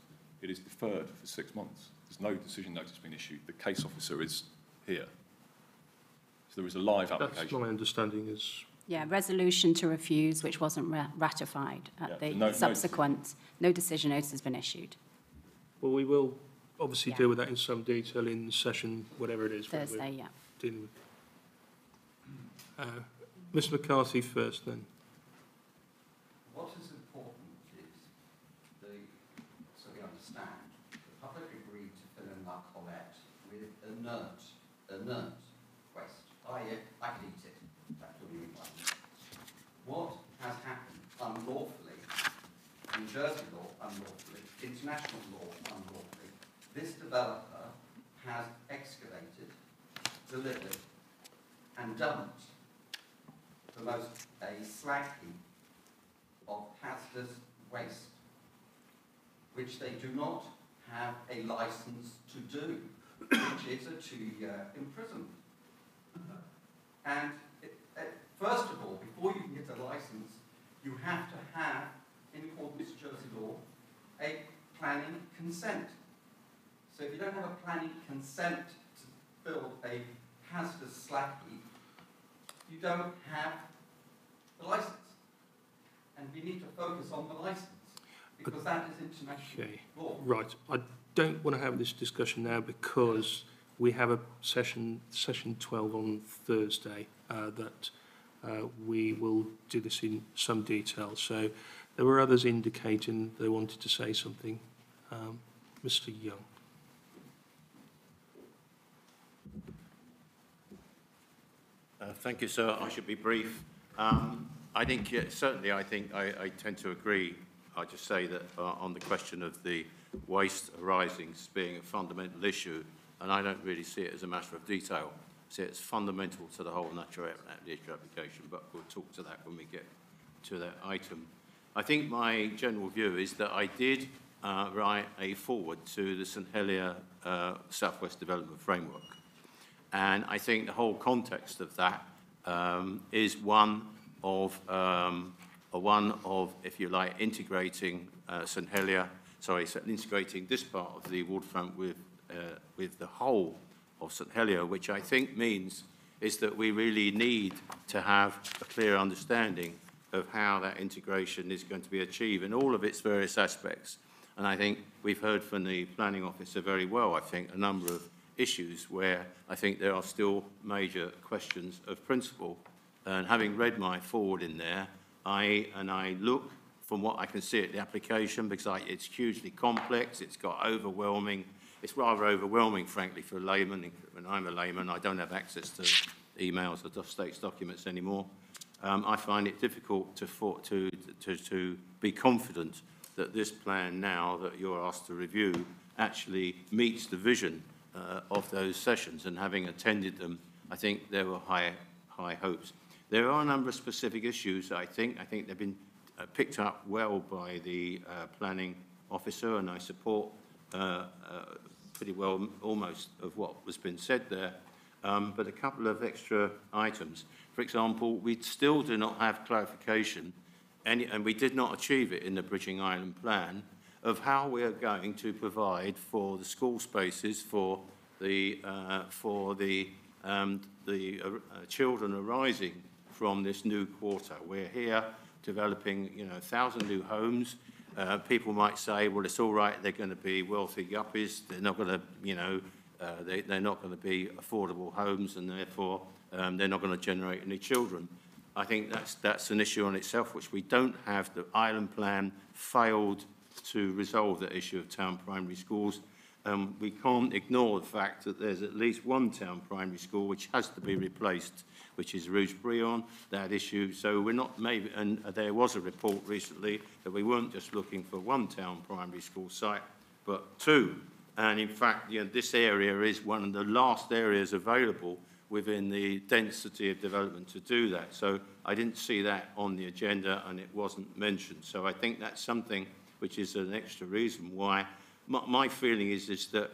It is deferred for six months. There's no decision notice being issued. The case officer is here. So there is a live application. That's my understanding is, Yeah, resolution to refuse, which wasn't ra- ratified at no- the no subsequent, no decision notice has been issued. well, we will obviously Yeah. deal with that in some detail in session, whatever it is. Thursday, yeah. Dealing with. Uh, Ms McCarthy first then. What is important is, the, so we understand, the public agreed to fill in La Collette with inert, inert waste. I, I can eat it, that's what you mean by it. What has happened unlawfully, in Jersey law unlawfully, international law unlawfully, this developer has excavated, delivered, and dumped the most, a slag heap of hazardous waste, which they do not have a license to do, which is a two-year imprisonment. And it, uh, first of all, before you can get a license, you have to have, in accordance with Jersey law, a planning consent. So if you don't have a planning consent to build a hazardous slag heap, you don't have the license. And we need to focus on the license, because that is international Okay. law. Right, I don't want to have this discussion now because we have a session, session 12 on Thursday, uh, that uh, we will do this in some detail. So there were others indicating they wanted to say something. Um, Mr Young. Uh, Thank you, sir. I should be brief. Um, I think, yeah, certainly, I think I, I tend to agree. I just say that uh, on the question of the waste arising being a fundamental issue, and I don't really see it as a matter of detail. I see it as fundamental to the whole natural application, but we'll talk to that when we get to that item. I think my general view is that I did uh, write a foreword to the St Helier uh, Southwest Development Framework. And I think the whole context of that um, is one of, um, one of, if you like, integrating uh, St Helier, sorry, integrating this part of the waterfront with, uh, with the whole of St Helier, which I think means is that we really need to have a clear understanding of how that integration is going to be achieved in all of its various aspects. And I think we've heard from the planning officer very well, I think, a number of issues where I think there are still major questions of principle. And having read my foreword in there, I, and I look from what I can see at the application, because I, it's hugely complex, it's got overwhelming, it's rather overwhelming, frankly, for a layman. When I'm a layman, I don't have access to emails or states documents anymore. Um, I find it difficult to, for, to, to, to be confident that this plan now that you're asked to review actually meets the vision uh, of those sessions. And having attended them, I think there were high, high hopes. There are a number of specific issues, I think. I think they've been uh, picked up well by the uh, planning officer, and I support uh, uh, pretty well almost of what has been said there. Um, but a couple of extra items. For example, we still do not have clarification, any, and we did not achieve it in the Bridging Island plan, of how we are going to provide for the school spaces for the, uh, for the, um, the uh, children arising from this new quarter. We're here developing, you know, a thousand new homes. Uh, people might say, well, it's all right, they're going to be wealthy yuppies, they're not going to, you know, uh, they, they're not going to be affordable homes and therefore um, they're not going to generate any children. I think that's, that's an issue on itself which we don't have. The island plan failed to resolve the issue of town primary schools. Um, we can't ignore the fact that there's at least one town primary school which has to be replaced, which is Rouge Bouillon, that issue. So we're not maybe, and there was a report recently that we weren't just looking for one town primary school site, but two. And in fact, you know, this area is one of the last areas available within the density of development to do that. So I didn't see that on the agenda and it wasn't mentioned. So I think that's something which is an extra reason why my, my feeling is, is that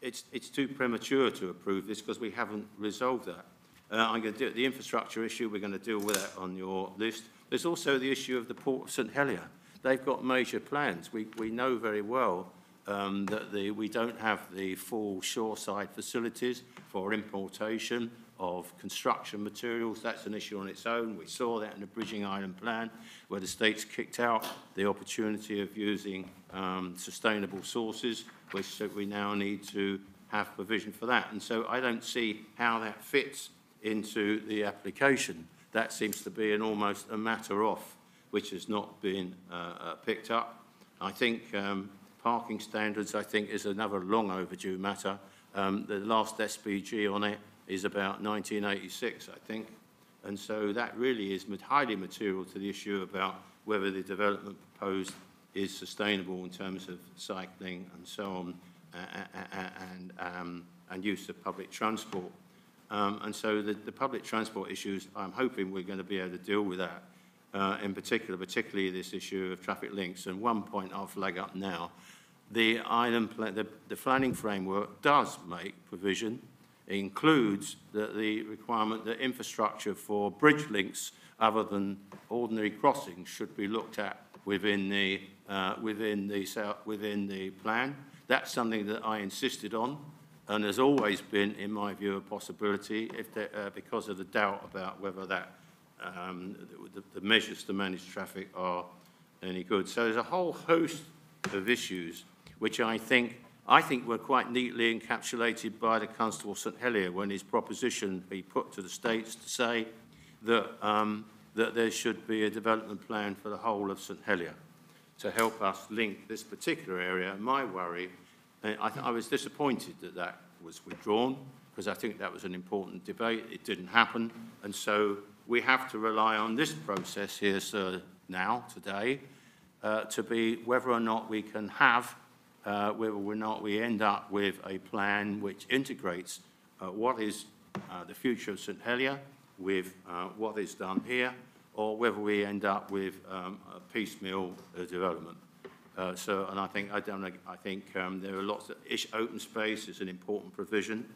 it's, it's too premature to approve this because we haven't resolved that. Uh, I'm going to do the infrastructure issue. We're going to deal with that on your list. There's also the issue of the Port of St Helier. They've got major plans. We, we know very well um, that the, we don't have the full shoreside facilities for importation of construction materials. That's an issue on its own. We saw that in the Bridging Island Plan, where the states kicked out the opportunity of using um, sustainable sources, which we now need to have provision for that. And so I don't see how that fits into the application. That seems to be an almost a matter of, which has not been uh, uh, picked up. I think um, parking standards, I think, is another long overdue matter. Um, the last SPG on it is about 1986, I think. And so that really is highly material to the issue about whether the development proposed is sustainable in terms of cycling and so on, and, um, and use of public transport. Um, and so the, the public transport issues, I'm hoping we're going to be able to deal with that, uh, in particular, particularly this issue of traffic links. And one point I'll flag up now the island the, the planning framework does make provision. It includes the, the requirement that infrastructure for bridge links other than ordinary crossings should be looked at within the, uh, within the, within the plan. That's something that I insisted on and has always been, in my view, a possibility if uh, because of the doubt about whether that um, the, the measures to manage traffic are any good. So there's a whole host of issues which I think, I think were quite neatly encapsulated by the Constable St Helier when his proposition he put to the States to say that, um, that there should be a development plan for the whole of St Helier to help us link this particular area. My worry, I, I was disappointed that that was withdrawn because I think that was an important debate. It didn't happen. And so we have to rely on this process here, sir, now, today, uh, to be whether or not we can have uh, whether or not we end up with a plan which integrates uh, what is uh, the future of St Helier with uh, what is done here, or whether we end up with um, a piecemeal uh, development. So, and I think, I don't I think um, there are lots of, open space is an important provision.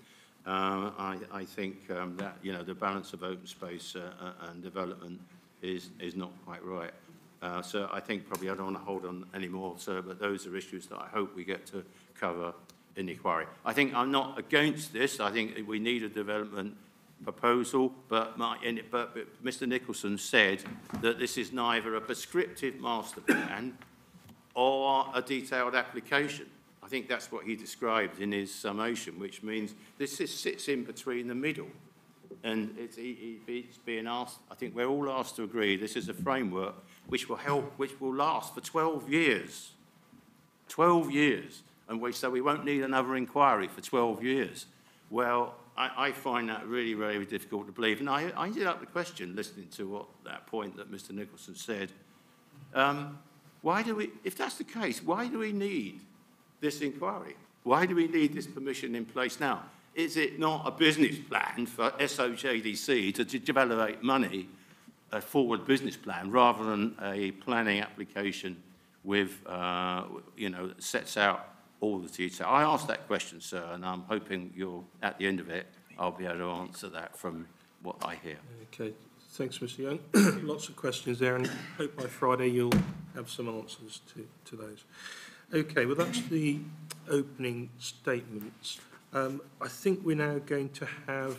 I, I think um, that, you know, the balance of open space uh, and development is, is not quite right. Uh, So I think probably I don't want to hold on anymore, sir, but those are issues that I hope we get to cover in the inquiry. I think I'm not against this. I think we need a development proposal, but, my, it, but, but Mr Nicholson said that this is neither a prescriptive master plan or a detailed application. I think that's what he described in his summation, which means this is, sits in between the middle. And it's, it's being asked, I think we're all asked to agree, this is a framework which will help, which will last for 12 years. 12 years. And we, so we won't need another inquiry for 12 years. Well, I, I find that really, really difficult to believe. And I, I ended up the question, listening to what that point that Mr Nicholson said. Um, why do we, if that's the case, why do we need this inquiry? Why do we need this permission in place now? Is it not a business plan for SOJDC to develop money, a forward business plan, rather than a planning application with, uh, you know, that sets out all the detail? I asked that question, sir, and I'm hoping you'll, at the end of it, I'll be able to answer that from what I hear. Okay, thanks, Mr Young. Lots of questions there, and hope by Friday you'll have some answers to, to those. Okay, well, that's the opening statements. Um, I think we're now going to have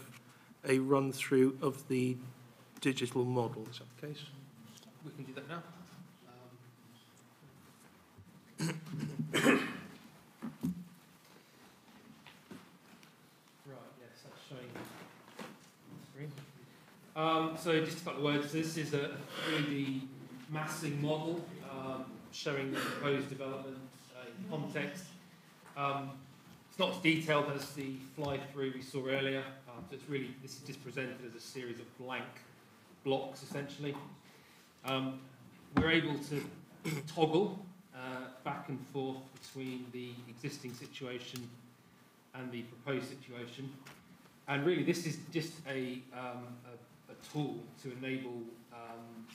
a run-through of the digital model. Is that the case? We can do that now. Right, yes, that's showing on the screen. Um, so just a couple of words. This is a 3D massing model um, showing the proposed development uh, in context. Um, it's not as detailed as the fly-through we saw earlier. Um, so it's really, this is just presented as a series of blank blocks, essentially. Um, we're able to toggle uh, back and forth between the existing situation and the proposed situation. And really, this is just a, um, a, a tool to enable um,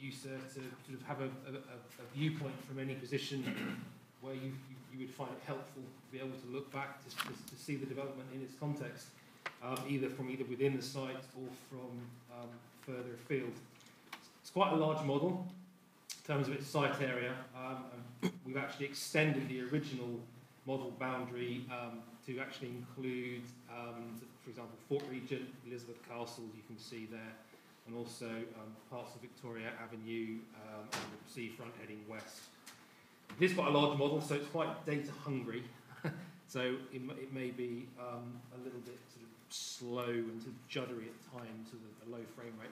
user to sort of have a, a, viewpoint from any position where you, you, you would find it helpful to be able to look back to, to, to see the development in its context, um, either from either within the site or from um, further afield. It's quite a large model in terms of its site area. Um, we've actually extended the original model boundary um, to actually include, um, for example, Fort Regent, Elizabeth Castle, you can see there, and also parts of Victoria Avenue and the seafront heading west. It is quite a large model, so it's quite data hungry. so it, it may be um, a little bit slow and sort of juddery at times with a, low frame rate.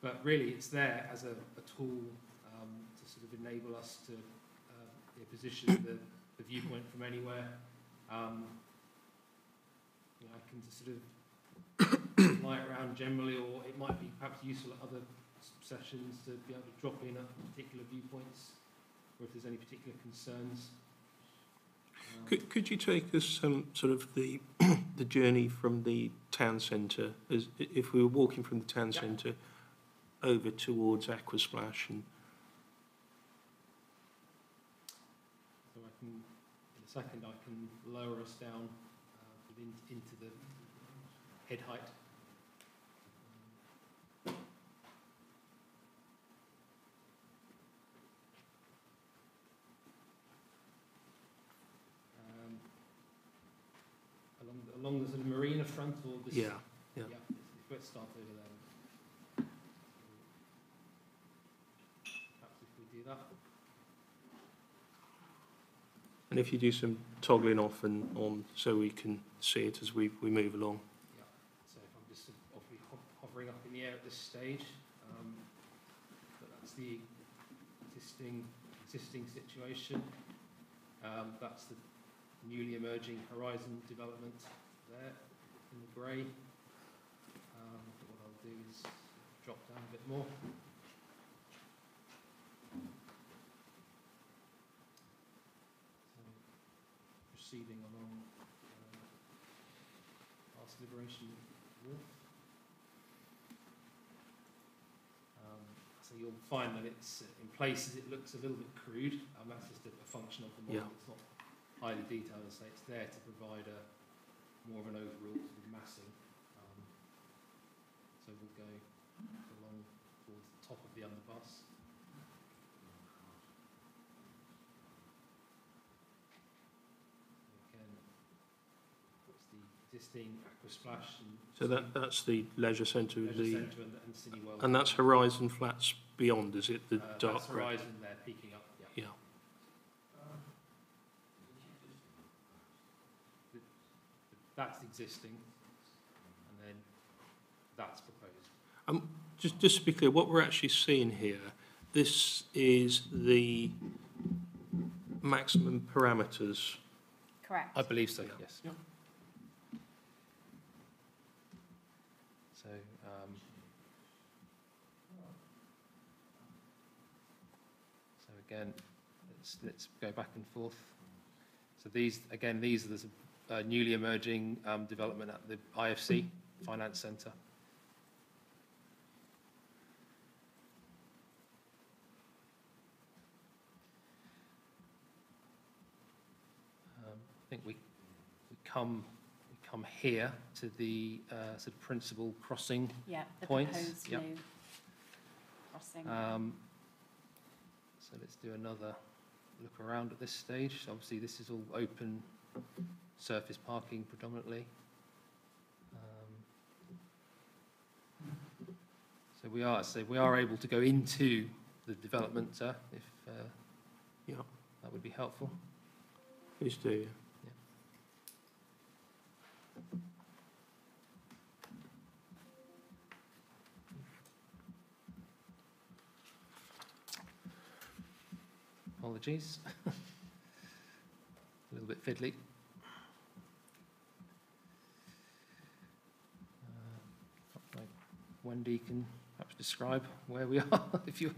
But really, it's there as a, a tool um, to sort of enable us to uh, position the, the viewpoint from anywhere. Um, you know, I can just sort of fly it around generally, or it might be perhaps useful at other sessions to be able to drop in at particular viewpoints, or if there's any particular concerns. Could, could you take us um, sort of the, the journey from the town centre, as if we were walking from the town Yeah. centre over towards Aquasplash and So I can, in a second, I can lower us down uh, into the head height. Um, along, the- sort of marina front or this? yeah, yeah. Yeah, let's- let's start over there. Perhaps if we do that. And if you do some toggling off and on so we can see it as we, we move along. Yeah, so if I'm just sort of obviously hovering up in the air at this stage, um, but that's the existing, existing situation. Um, that's the newly emerging horizon development there in the grey. Um, what I'll do is drop down a bit more. So, proceeding along uh, past Liberation Wharf. Um, you'll find that it's, in places, it looks a little bit crude, and that's just a a function of the model. Yeah. It's not highly detailed, say, it's there to provide a, more of an overall sort of massing. Um, So we'll go along towards the top of the underpass. Again, it's the existing Aquasplash and. So that, that's the leisure centre Leisure the, Centre and, and Cineworld. and that's Horizon Flats beyond, is it, the Uh, dark That's? Horizon there peaking up, yeah. Yeah. That's existing, and then that's proposed. Um, just, just to be clear, what we're actually seeing here, this is the maximum parameters. Correct. I believe so, Yeah. yes. Yeah. So, um, so again, let's, let's go back and forth. So these, again, these are the uh, newly emerging um, development at the IFC Finance Centre. Um, I think we, we come, we come here to the uh, sort of principal crossing. Yeah, the Points, proposed yep. new crossing. Um, So let's do another look around at this stage. Obviously, this is all open surface parking predominantly. Um, So we are, so we are able to go into the development, uh, if uh, Yeah, that would be helpful. please do. Apologies. A little bit fiddly. Uh, like Wendy can perhaps describe where we are, if you,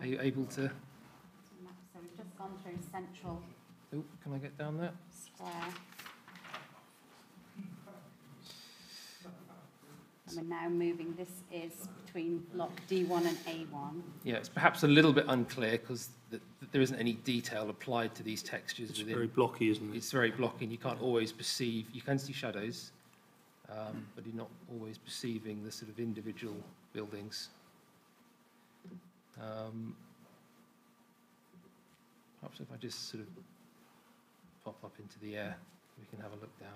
are you able to, So we've just gone through Central oh, can I get down there? Square. And we're now moving, this is between block D1 and A1. Yeah, it's perhaps a little bit unclear because there isn't any detail applied to these textures It's within. very blocky, isn't it? It's very blocking, you can't always perceive, you can see shadows, um, but you're not always perceiving the sort of individual buildings. Um, Perhaps if I just sort of pop up into the air, we can have a look down.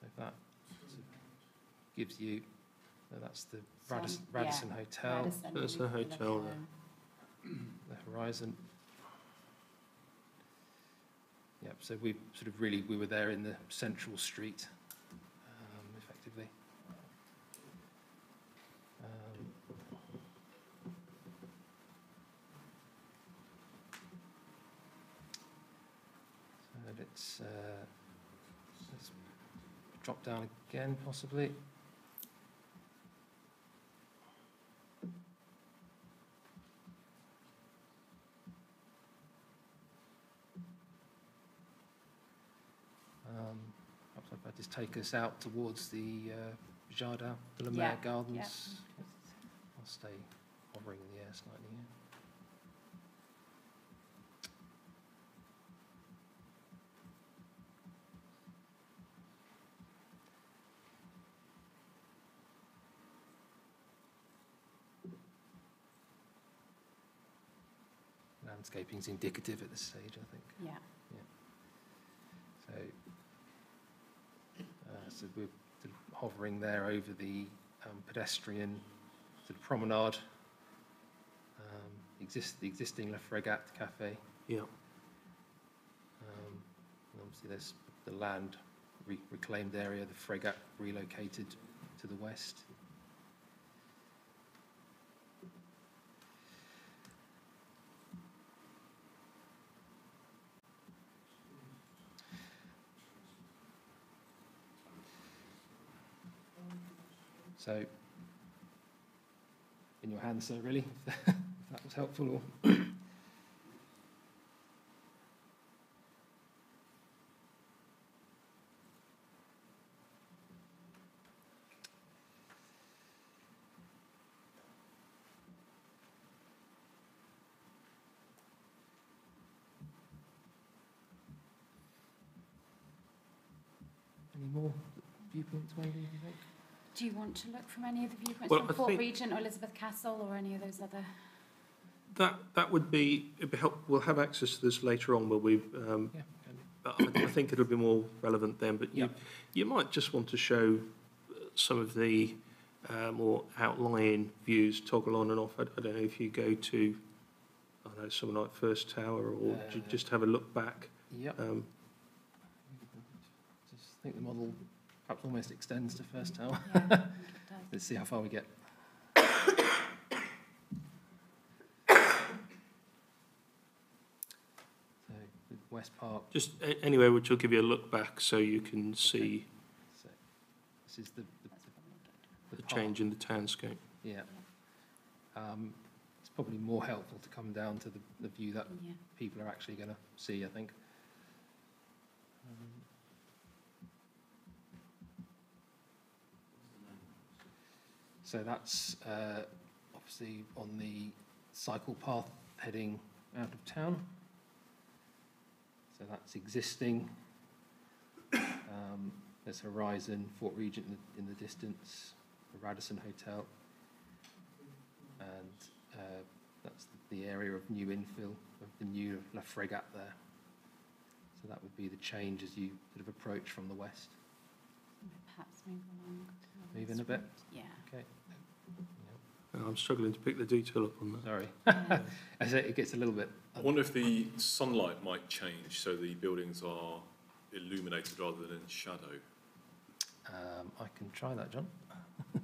So that gives you, so that's the Radisson, So, yeah, Radisson Hotel, Radisson, That's we the can look hotel there. the horizon. Yep, so we sort of really, we were there in the central street, um, effectively. Um, So let's, uh, let's drop down again, possibly. Um, Perhaps if I just take us out towards the uh, Jardins de la Mer Yeah, Gardens. I'll stay hovering in the air slightly Landscaping is indicative at this stage, I think. Yeah, So, uh, so we're sort of hovering there over the um, pedestrian sort of promenade, um, exist, the existing La Frégate Cafe. Yeah. Um, and obviously, there's the land re- reclaimed area, the Frégate relocated to the west. So, in your hands, sir, really, if that was helpful. Or Any more viewpoints, maybe, you think? Do you want to look from any of the viewpoints Well, from I Fort think- Regent or Elizabeth Castle or any of those other? That, that would be, it'd be help, we'll have access to this later on, where we, um, Yeah. but I I think it'll be more relevant then, but you, Yeah. you might just want to show uh, some of the uh, more outlying views, toggle on and off. I I don't know if you go to, I don't know, something like First Tower, or ju- Uh, just have a look back. Yep. Um, Just think the model perhaps almost extends to First Tower. Yeah, I think it does. Let's see how far we get. So, West Park, Just, a- anyway, which will give you a look back, so you can see so this is the, the, That's what I'm looking the the change in the townscape. Yeah. Um, it's probably more helpful to come down to the, the view that. Yeah. people are actually going to see, I think. Um, So that's uh, obviously on the cycle path heading out of town. So that's existing. Um, There's Horizon, Fort Regent in the, in the distance, the Radisson Hotel. And uh, that's the area of new infill of the new La Frégate there. So that would be the change as you sort of approach from the west. Perhaps move along. in a bit? Yeah. Okay. I'm struggling to pick the detail up on that. Sorry. Yeah. I say it gets a little bit. I wonder if the sunlight might change so the buildings are illuminated rather than in shadow. Um, I can try that, John.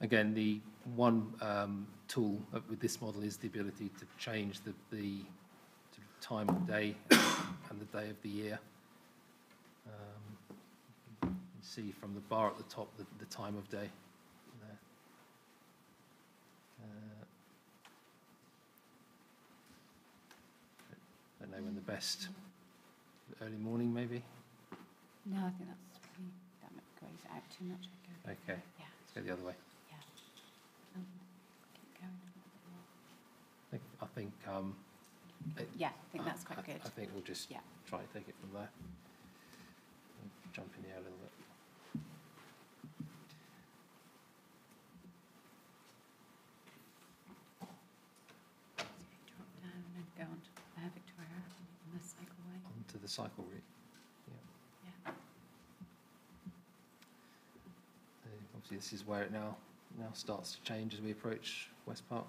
Again, the one um, tool uh, with this model is the ability to change the, the time of day and the day of the year. Um, you can see from the bar at the top the, the time of day there. Uh, don't know when the best, early morning maybe? No, I think that's probably, that might go out too much. I'd go- Okay, Yeah, let's go the other way. yeah. Um, Keep going a little bit more. I think, I think, um, it- Yeah, I think that's quite I- good. I think we'll just Yeah. try to take it from there. Jump in the air a little bit. Drop down and go on to uh, Victoria on the cycleway. Onto the cycle route. Yeah. Obviously, this is where it now, now starts to change as we approach West Park.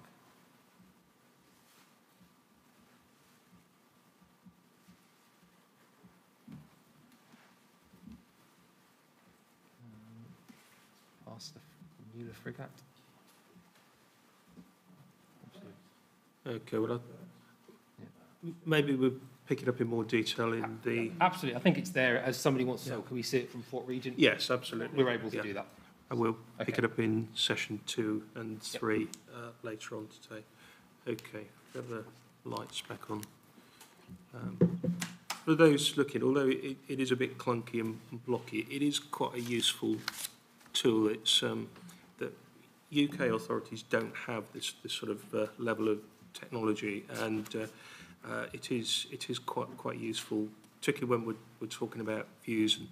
Um, Past the La Frégate. Okay, well, I, m- maybe we'll pick it up in more detail in the, Absolutely, I think it's there, as somebody wants to know, can we see it from Fort Regent? yes, absolutely. We're able to Yeah. do that. And we'll pick it up in session two and three uh, later on today. Okay, we have the lights back on. Um, For those looking, although it, it is a bit clunky and blocky, it is quite a useful tool. It's um, that UK authorities don't have this, this sort of uh, level of technology, and uh, uh, it is it is quite quite useful, particularly when we're, we're talking about views. And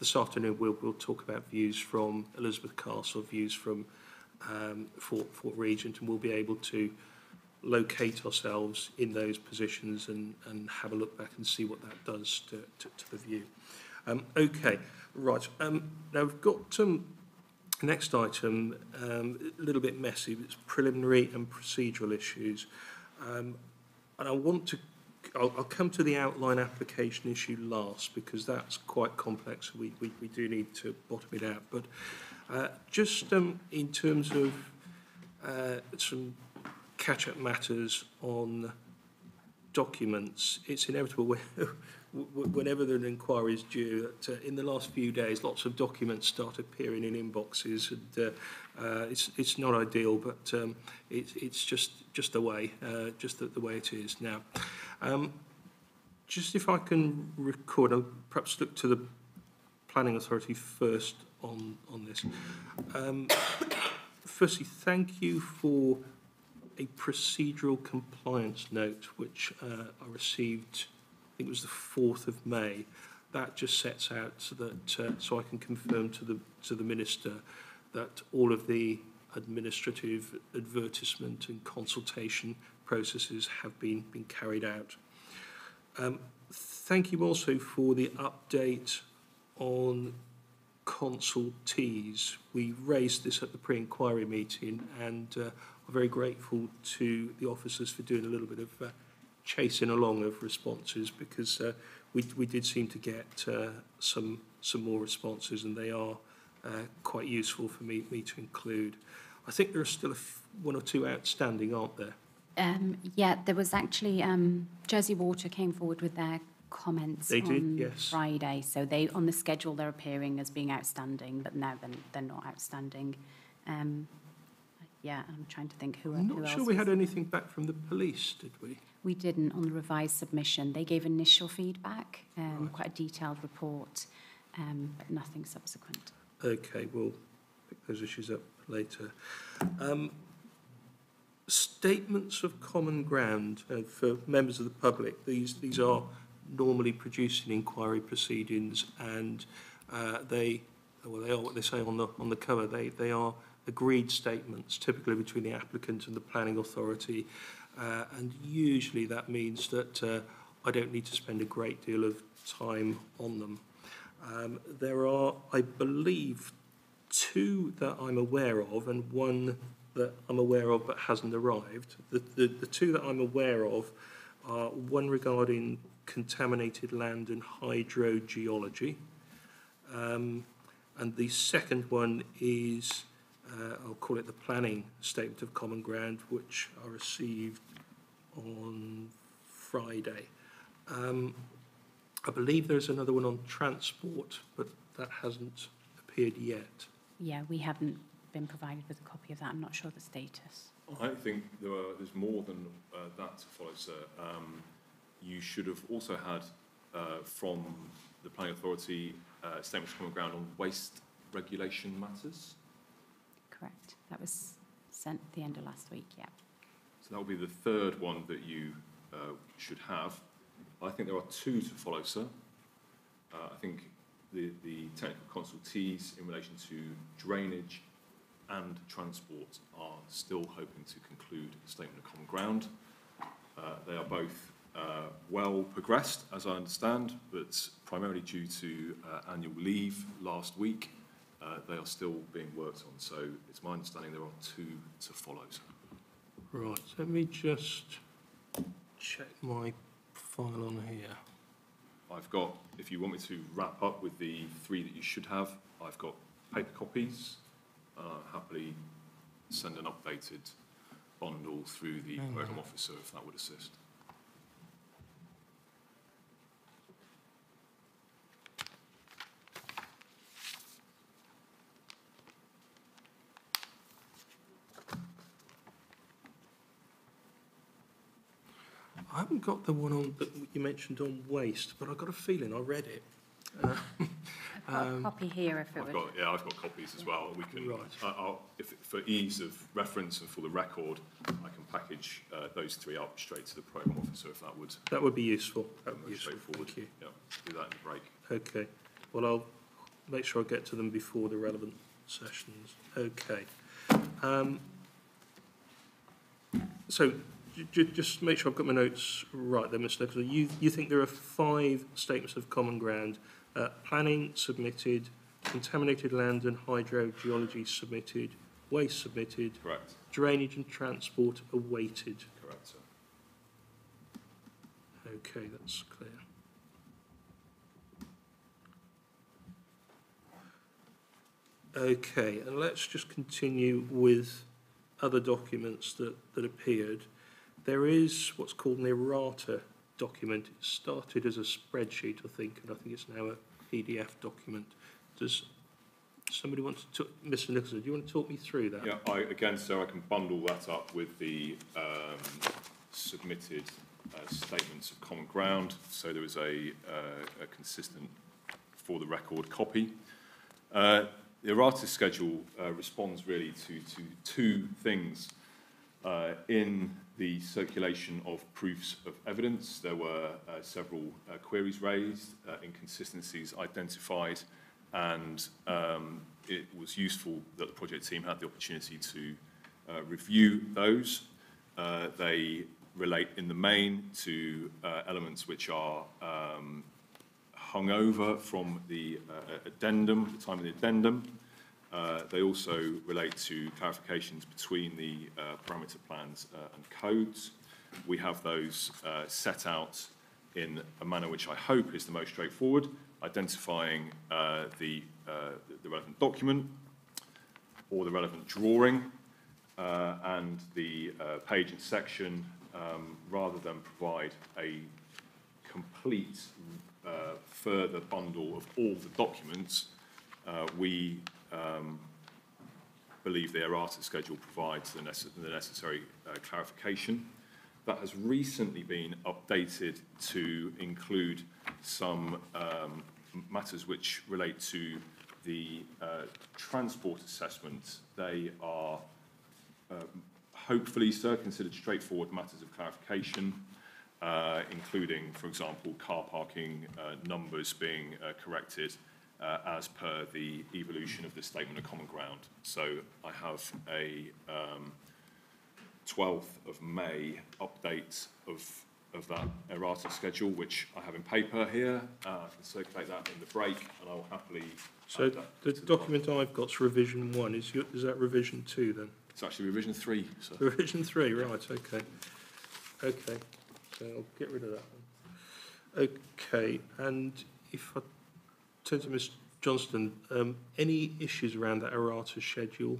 this afternoon we'll, we'll talk about views from Elizabeth Castle, views from um, Fort, Fort Regent, and we'll be able to locate ourselves in those positions and, and have a look back and see what that does to, to, to the view. Um, okay, right. Um, now we've got um, next item, um, a little bit messy, but it's preliminary and procedural issues. Um, and I want to I'll, I'll come to the outline application issue last because that's quite complex. We, we, we do need to bottom it out. But uh, just um, in terms of uh, some catch-up matters on documents, it's inevitable whenever an inquiry is due, that uh, in the last few days, lots of documents start appearing in inboxes, and uh, uh, it's it's not ideal, but um, it's it's just just the way, uh, just the, the way it is now. Um, just if I can record, I'll perhaps look to the planning authority first on on this. Um, firstly, thank you for a procedural compliance note, which uh, I received, think it was the 4th of May. that just sets out so that, uh, so I can confirm to the, to the Minister that all of the administrative advertisement and consultation processes have been, been carried out. Um, thank you also for the update on consultees. We raised this at the pre-inquiry meeting and uh, are very grateful to the officers for doing a little bit of uh, chasing along of responses because uh, we, we did seem to get uh, some, some more responses and they are uh, quite useful for me, me to include. I think there are still a f- one or two outstanding, aren't there? Um, yeah, there was actually, um, Jersey Water came forward with their comments They did, on yes. Friday. So they, on the schedule, they're appearing as being outstanding, but now they're, they're not outstanding. Um, yeah, I'm trying to think who, I'm who not else sure we had anything back from the police, did we? We didn't on the revised submission. They gave initial feedback, um, Right. quite a detailed report, um, but nothing subsequent. Okay, we'll pick those issues up later. Um, statements of common ground uh, for members of the public. These these are normally produced in inquiry proceedings, and uh, they well they are what they say on the on the cover. They they are agreed statements, typically between the applicant and the planning authority, uh, and usually that means that uh, I don't need to spend a great deal of time on them. Um, there are, I believe, two that I'm aware of and one that I'm aware of but hasn't arrived. The, the, the two that I'm aware of are one regarding contaminated land and hydrogeology. Um, and the second one is, uh, I'll call it the planning statement of common ground, which I received on Friday. Um, I believe there's another one on transport, but that hasn't appeared yet. Yeah, we haven't been provided with a copy of that. I'm not sure the status. I think there are, there's more than uh, that to follow, sir. Um, you should have also had uh, from the planning authority uh, statements of common ground on waste regulation matters. Correct. That was sent at the end of last week, yeah. So that will be the third one that you uh, should have. I think there are two to follow, sir. Uh, I think the, the technical consultees in relation to drainage and transport are still hoping to conclude a statement of common ground. Uh, they are both uh, well progressed, as I understand, but primarily due to uh, annual leave last week, uh, they are still being worked on. So it's my understanding there are two to follow, sir. Right, let me just check my file on here. I've got, if you want me to wrap up with the three that you should have, I've got paper copies. Uh, happily send an updated bundle through the on. officer if that would assist. I haven't got the one on that you mentioned on waste, but I've got a feeling I read it. Uh, I've got Um, a copy here if it I've would. got, yeah, I've got copies as well. We can, Right. I- I'll, if, for ease of reference and for the record, I can package uh, those three up straight to the programme officer if that would That would be useful. That would be be useful. straightforward. Thank you. Yeah, do that in the break. Okay. Well, I'll make sure I get to them before the relevant sessions. Okay. Um, so, j- j- just make sure I've got my notes right there, Mr. Nicholson. You, you think there are five statements of common ground. Uh, planning submitted, contaminated land and hydrogeology submitted, waste submitted, Correct, drainage and transport awaited. correct, sir. Okay, that's clear. Okay, and let's just continue with other documents that, that appeared. There is what's called an errata document. It started as a spreadsheet, I think, and I think it's now a PDF document. Does somebody want to talk, Mr Nicholson, do you want to talk me through that? Yeah, I, again, so I can bundle that up with the um, submitted uh, statements of common ground. So there is a, uh, a consistent, for the record, copy. Uh, the errata schedule uh, responds really to, to two things. Uh, in the circulation of proofs of evidence. There were uh, several uh, queries raised, uh, inconsistencies identified, and um, it was useful that the project team had the opportunity to uh, review those. Uh, they relate in the main to uh, elements which are um, hung over from the addendum, the time of the addendum. Uh, they also relate to clarifications between the uh, parameter plans uh, and codes. We have those uh, set out in a manner which I hope is the most straightforward, identifying uh, the, the relevant document or the relevant drawing and the page and section um, rather than provide a complete further bundle of all the documents, we um, believe the errata schedule provides the, necess- the necessary uh, clarification. That has recently been updated to include some um, matters which relate to the uh, transport assessment. They are um, hopefully, sir, considered straightforward matters of clarification, uh, including, for example, car parking uh, numbers being uh, corrected uh, as per the evolution of the statement of common ground. So I have a um, 12th of May update of, of that errata schedule, which I have in paper here. Uh, I can circulate that in the break, and I will happily. So the document I've got's revision one. Is, your, is that revision two then? It's actually revision three, sir. Revision three, right, okay. Okay, so I'll get rid of that one. Okay, and if I turn to Ms Johnston, um, any issues around that errata schedule?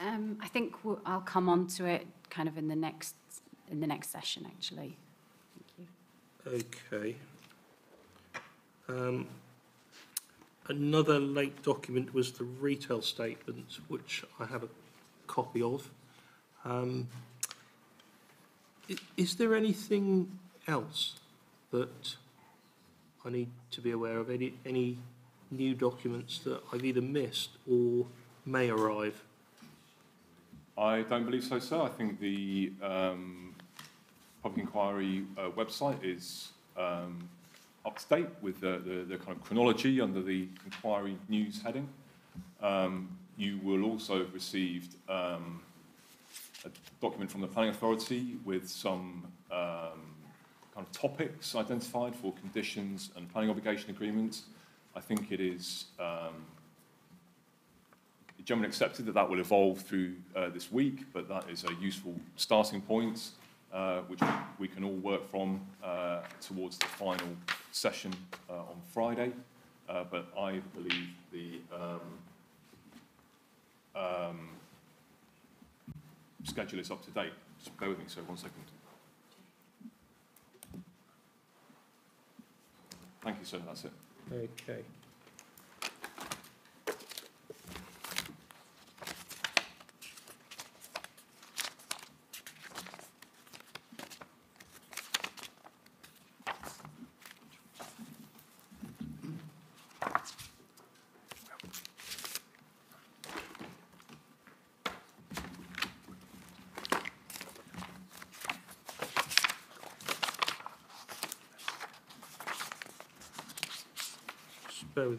Um, I think we'll, I'll come on to it kind of in the next, in the next session, actually. Thank you. Okay. Um, another late document was the retail statement, which I have a copy of. Um, i- is there anything else that I need to be aware of? Any, any new documents that I've either missed or may arrive? I don't believe so, sir. I think the um, public inquiry uh, website is um, up to date with the, the, the kind of chronology under the inquiry news heading. Um, you will also have received um, a document from the planning authority with some um, kind of topics identified for conditions and planning obligation agreements. I think it is um, generally accepted that that will evolve through uh, this week, but that is a useful starting point, uh, which we can all work from uh, towards the final session uh, on Friday. Uh, but I believe the um, um, schedule is up to date. Just bear with me, sir, one second. Thank you, sir. That's it. Okay.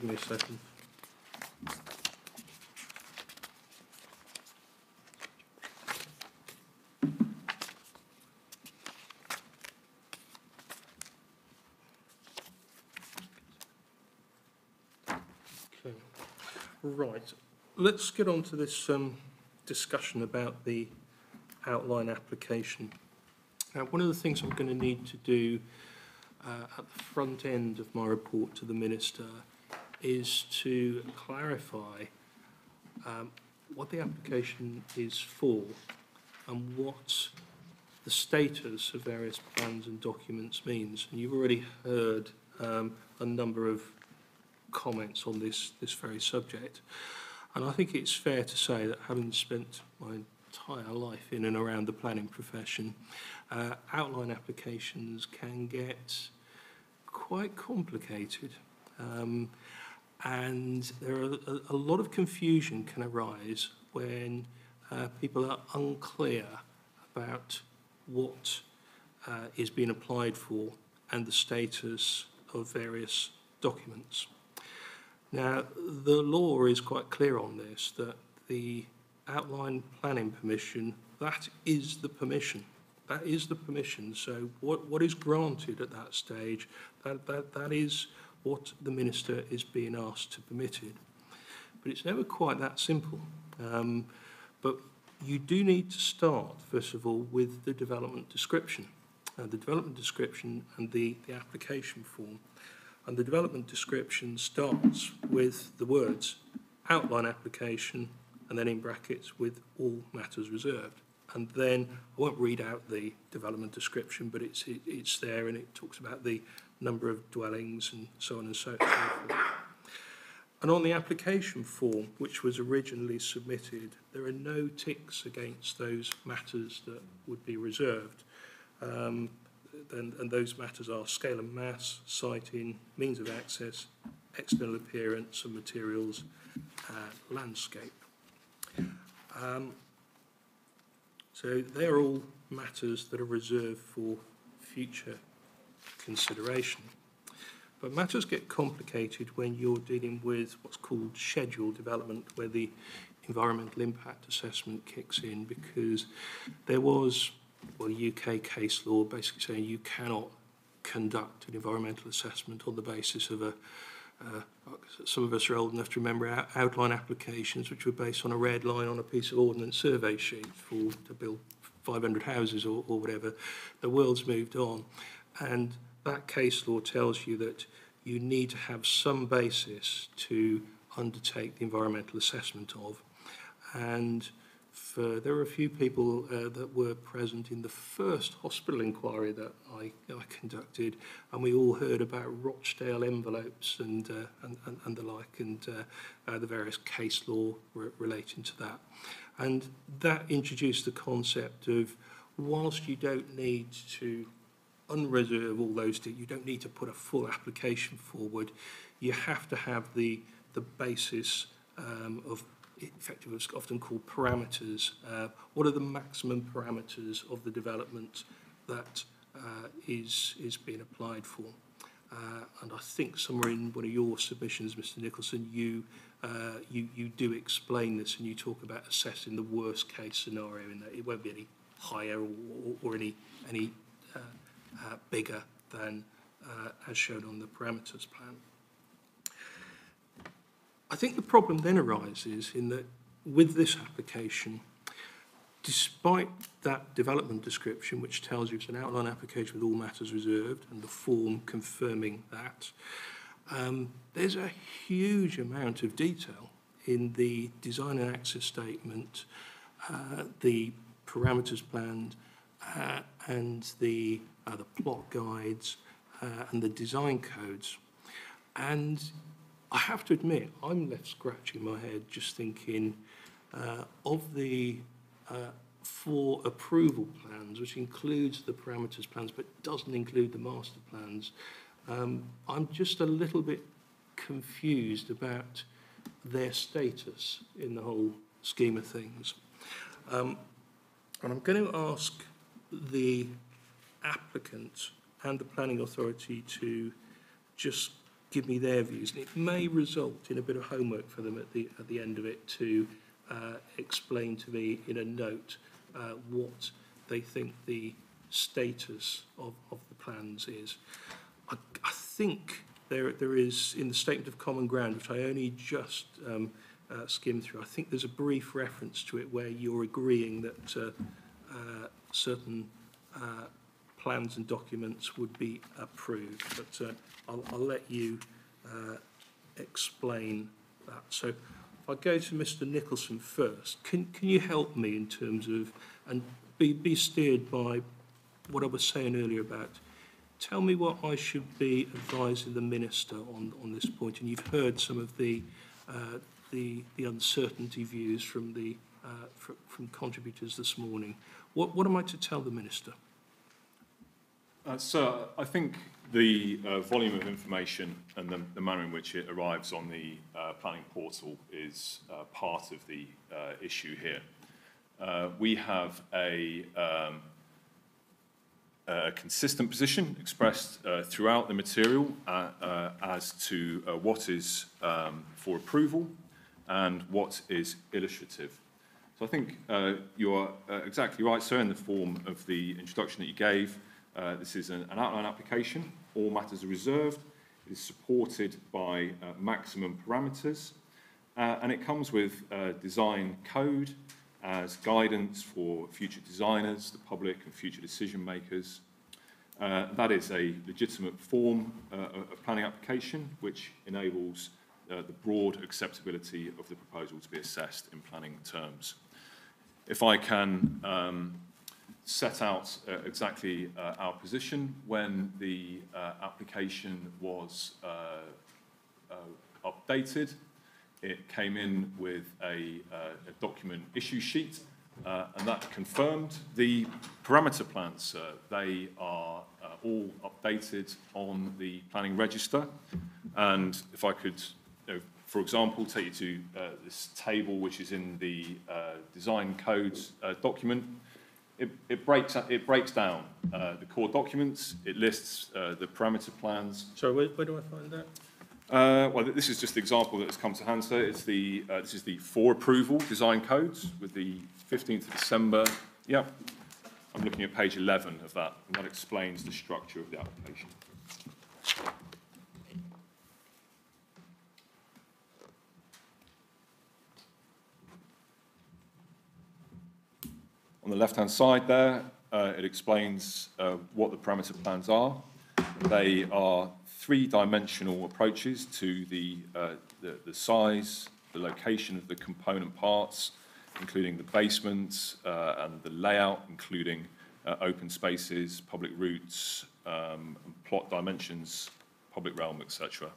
With me a second. Okay. Right, let's get on to this um, discussion about the outline application. Now, one of the things I'm going to need to do uh, at the front end of my report to the Minister is to clarify um, what the application is for and what the status of various plans and documents means. And you've already heard um, a number of comments on this, this very subject. And I think it's fair to say that having spent my entire life in and around the planning profession, uh, outline applications can get quite complicated. Um, and there are a, a lot of confusion can arise when uh, people are unclear about what uh, is being applied for and the status of various documents. Now, the law is quite clear on this, that the outline planning permission, that is the permission. That is the permission. So what, what is granted at that stage, that, that, that is what the minister is being asked to permit it. But it's never quite that simple. Um, but you do need to start, first of all, with the development description. The development description and the, the application form. And the development description starts with the words outline application and then in brackets with all matters reserved. And then I won't read out the development description, but it's, it, it's there and it talks about the number of dwellings and so on and so, forth. And on the application form, which was originally submitted, there are no ticks against those matters that would be reserved. Um, and, and those matters are scale and mass, siting, means of access, external appearance and materials, uh, landscape. Um, so they're all matters that are reserved for future consideration. But matters get complicated when you're dealing with what's called scheduled development, where the environmental impact assessment kicks in, because there was, well, UK case law basically saying you cannot conduct an environmental assessment on the basis of a, uh, some of us are old enough to remember out, outline applications which were based on a red line on a piece of ordnance survey sheet for to build 500 houses or, or whatever. The world's moved on, and that case law tells you that you need to have some basis to undertake the environmental assessment of. And for, there were a few people uh, that were present in the first hospital inquiry that I, I conducted, and we all heard about Rochdale envelopes and, uh, and, and, and the like, and uh, uh, the various case law re relating to that. And that introduced the concept of whilst you don't need to unreserve all those, you don't need to put a full application forward, you have to have the, the basis um, of effectively what's often called parameters. Uh, what are the maximum parameters of the development that uh, is is being applied for? Uh, and I think somewhere in one of your submissions, Mr. Nicholson, you uh, you you do explain this and you talk about assessing the worst case scenario in that it won't be any higher or, or, or any any uh, uh, bigger than uh, as shown on the parameters plan. I think the problem then arises in that with this application, despite that development description, which tells you it's an outline application with all matters reserved and the form confirming that, um, there's a huge amount of detail in the design and access statement, uh, the parameters planned, uh, and the, uh, the plot guides uh, and the design codes. And I have to admit, I'm left scratching my head just thinking uh, of the uh, four approval plans, which includes the parameters plans but doesn't include the master plans. Um, I'm just a little bit confused about their status in the whole scheme of things. Um, and I'm going to ask the applicant and the planning authority to just give me their views. And it may result in a bit of homework for them at the, at the end of it to uh, explain to me in a note uh, what they think the status of, of the plans is. I, I think there, there is, in the Statement of Common Ground, which I only just um, uh, skimmed through, I think there's a brief reference to it where you're agreeing that uh, uh, certain uh, plans and documents would be approved. But uh, I'll, I'll let you uh, explain that. So if I go to Mr Nicholson first, can, can you help me in terms of, and be, be steered by what I was saying earlier about, tell me what I should be advising the Minister on, on this point. and you've heard some of the, uh, the, the uncertainty views from the uh, fr from contributors this morning. What, what am I to tell the Minister? Uh, so I think the uh, volume of information and the, the manner in which it arrives on the uh, planning portal is uh, part of the uh, issue here. uh, we have a, um, a consistent position expressed throughout the material as to what is um, for approval and what is illustrative. So I think you're uh, exactly right, sir, in the form of the introduction that you gave. Uh, this is an, an outline application. All matters are reserved. It is supported by uh, maximum parameters. Uh, and it comes with uh, design code as guidance for future designers, the public and future decision makers. Uh, that is a legitimate form uh, of planning application which enables the broad acceptability of the proposal to be assessed in planning terms. If I can um, set out uh, exactly uh, our position when the uh, application was uh, uh, updated, it came in with a, uh, a document issue sheet, and that confirmed the parameter plans. They are all updated on the planning register. And if I could, you know, for example, take you to this table which is in the design codes document, it, it, breaks, it breaks down uh, the core documents, it lists uh, the parameter plans, Sorry, where, where do I find that? uh, well, this is just the example that has come to hand, sir. It's the, uh, this is the for approval design codes with the 15th of December. Yep. I'm looking at page 11 of that, and that explains the structure of the application. On the left-hand side there, uh, it explains uh, what the parameter plans are. They are three-dimensional approaches to the, uh, the, the size, the location of the component parts, including the basements uh, and the layout, including uh, open spaces, public routes, um, plot dimensions, public realm, etc.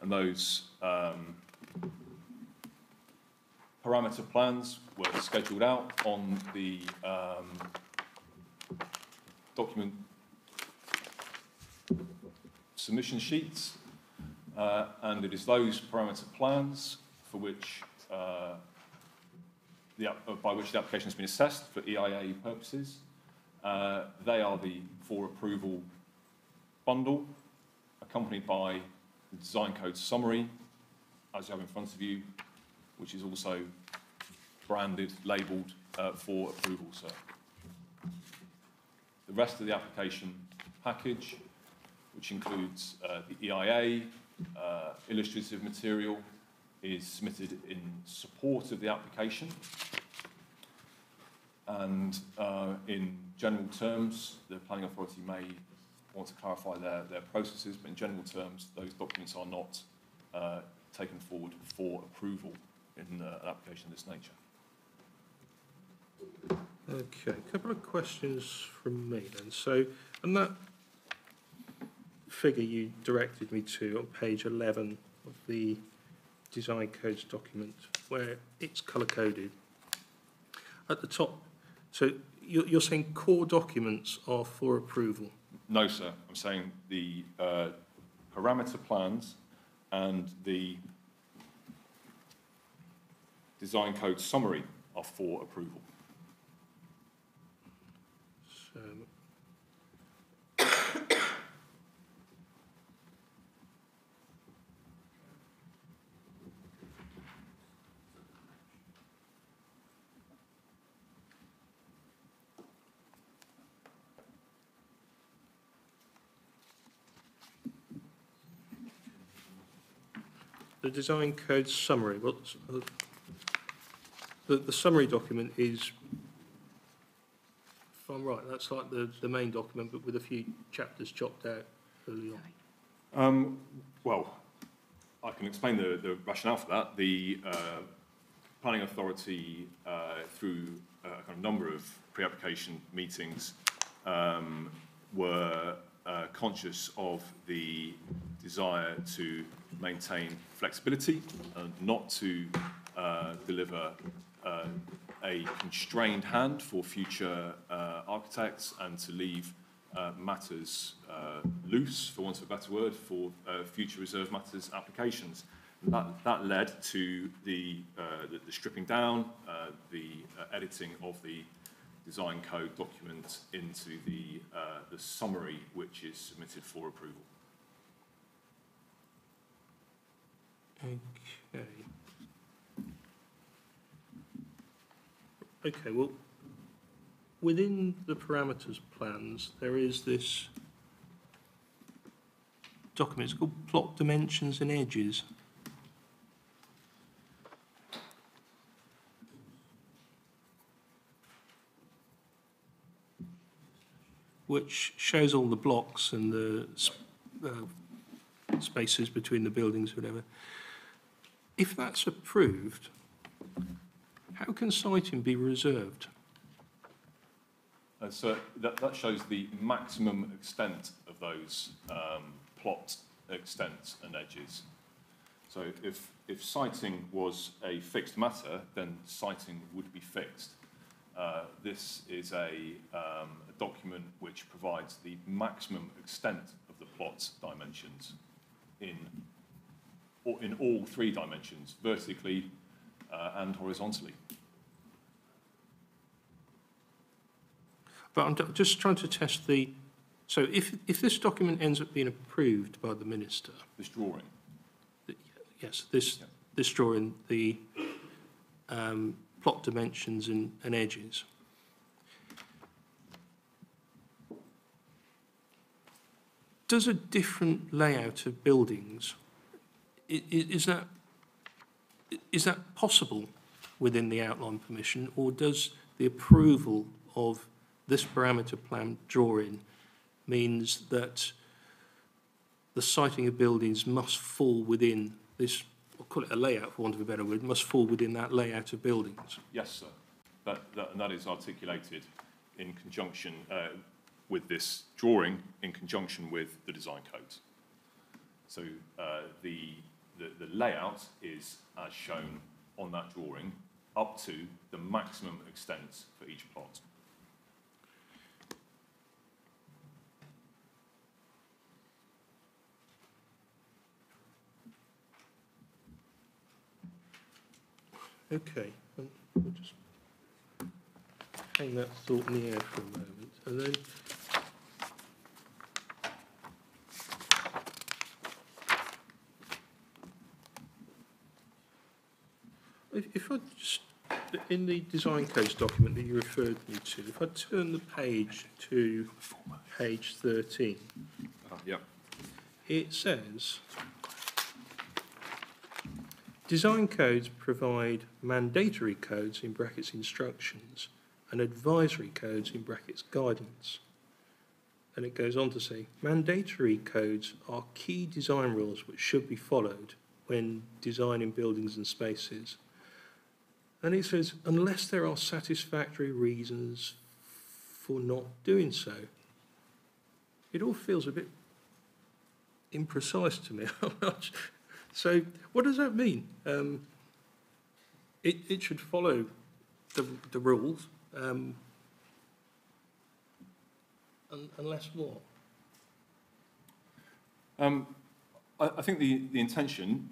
And those um, parameter plans were scheduled out on the um, document submission sheets, uh, and it is those parameter plans for which uh, the, uh, by which the application has been assessed for EIA purposes. Uh, they are the for approval bundle, accompanied by the design code summary, as you have in front of you, which is also branded, labelled uh, for approval, sir. The rest of the application package which includes uh, the EIA, uh, illustrative material, is submitted in support of the application. And uh, in general terms, the planning authority may want to clarify their, their processes, but in general terms, those documents are not uh, taken forward for approval in uh, an application of this nature. Okay, a couple of questions from me then. So, and that figure you directed me to on page 11 of the design codes document, where it's colour-coded, at the top, so you're, you're saying core documents are for approval? No, sir. I'm saying the uh, parameter plans and the design code summary are for approval. The design code summary, what's, the, the summary document is, if I'm right, that's like the, the main document, but with a few chapters chopped out early on. Um, well, I can explain the, the rationale for that. The uh, planning authority, uh, through a kind of number of pre-application meetings, um, were uh, conscious of the desire to maintain flexibility and not to uh, deliver uh, a constrained hand for future uh, architects and to leave uh, matters uh, loose, for want of a better word, for future reserve matters applications. That, that led to the, the, the stripping down, the editing of the design code document into the, the summary which is submitted for approval. Okay. Okay, well, within the parameters plans, there is this document, it's called plot dimensions and edges. Which shows all the blocks and the uh, spaces between the buildings, whatever. If that's approved, how can siting be reserved? Uh, so that, that shows the maximum extent of those um, plot extents and edges. So if, if siting was a fixed matter, then siting would be fixed. Uh, this is a, um, a document which provides the maximum extent of the plot dimensions in, or in all three dimensions, vertically and horizontally. But I'm just trying to test the, so if, if this document ends up being approved by the minister, This drawing. th- yes, this, Yeah. this drawing, the um, plot dimensions and, and edges. Does a different layout of buildings, i- i- is that, is that possible within the outline permission, or does the approval of this parameter plan drawing means that the siting of buildings must fall within this, I'll call it a layout for want of a better word, must fall within that layout of buildings? Yes, sir. That, that, and that is articulated in conjunction uh, with this drawing, in conjunction with the design codes. So uh, the, the, the layout is as shown on that drawing, up to the maximum extent for each plot. Okay, um, we'll just hang that thought in the air for a moment, and then if, if I just, in the design codes document that you referred me to, if I turn the page to page thirteen, uh, yeah. it says, design codes provide mandatory codes in brackets instructions and advisory codes in brackets guidance. And it goes on to say, mandatory codes are key design rules which should be followed when designing buildings and spaces. And he says, unless there are satisfactory reasons for not doing so. It all feels a bit imprecise to me. So, what does that mean? Um, it, it should follow the, the rules, um, un, unless what? Um, I, I think the, the intention,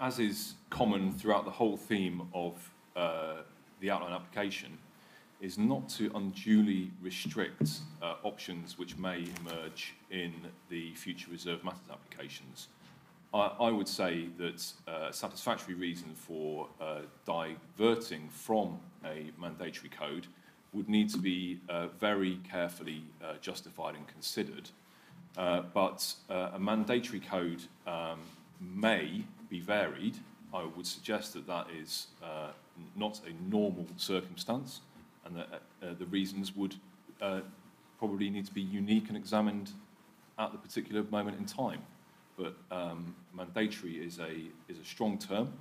as is common throughout the whole theme of uh, the outline application, is not to unduly restrict uh, options which may emerge in the future reserve matters applications. I, I would say that uh, a satisfactory reason for uh, diverting from a mandatory code would need to be uh, very carefully uh, justified and considered. But a mandatory code um, may be varied. I would suggest that that is uh, not a normal circumstance, and that uh, the reasons would uh, probably need to be unique and examined at the particular moment in time. But um, mandatory is a is a strong term.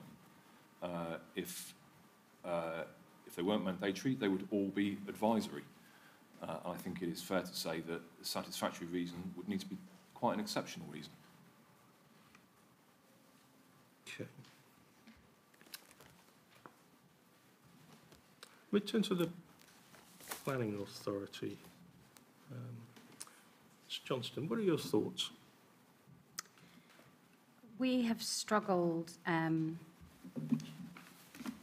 Uh, if uh, if they weren't mandatory, they would all be advisory. Uh, I think it is fair to say that a satisfactory reason would need to be quite an exceptional reason. We turn to the planning authority. Um, Mr Johnston, what are your thoughts? We have struggled um,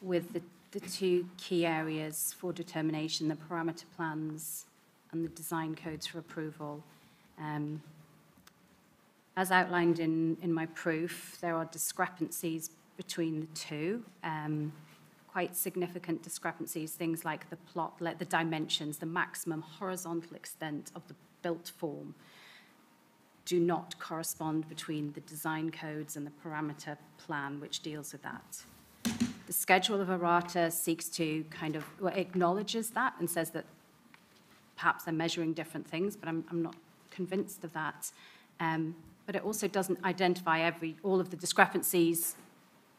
with the, the two key areas for determination, the parameter plans and the design codes for approval. Um, As outlined in, in my proof, there are discrepancies between the two, um, quite significant discrepancies, things like the plot, like the dimensions, the maximum horizontal extent of the built form do not correspond between the design codes and the parameter plan which deals with that. The schedule of errata seeks to kind of, well, acknowledges that and says that perhaps they're measuring different things, but I'm, I'm not convinced of that. Um, but it also doesn't identify every, all of the discrepancies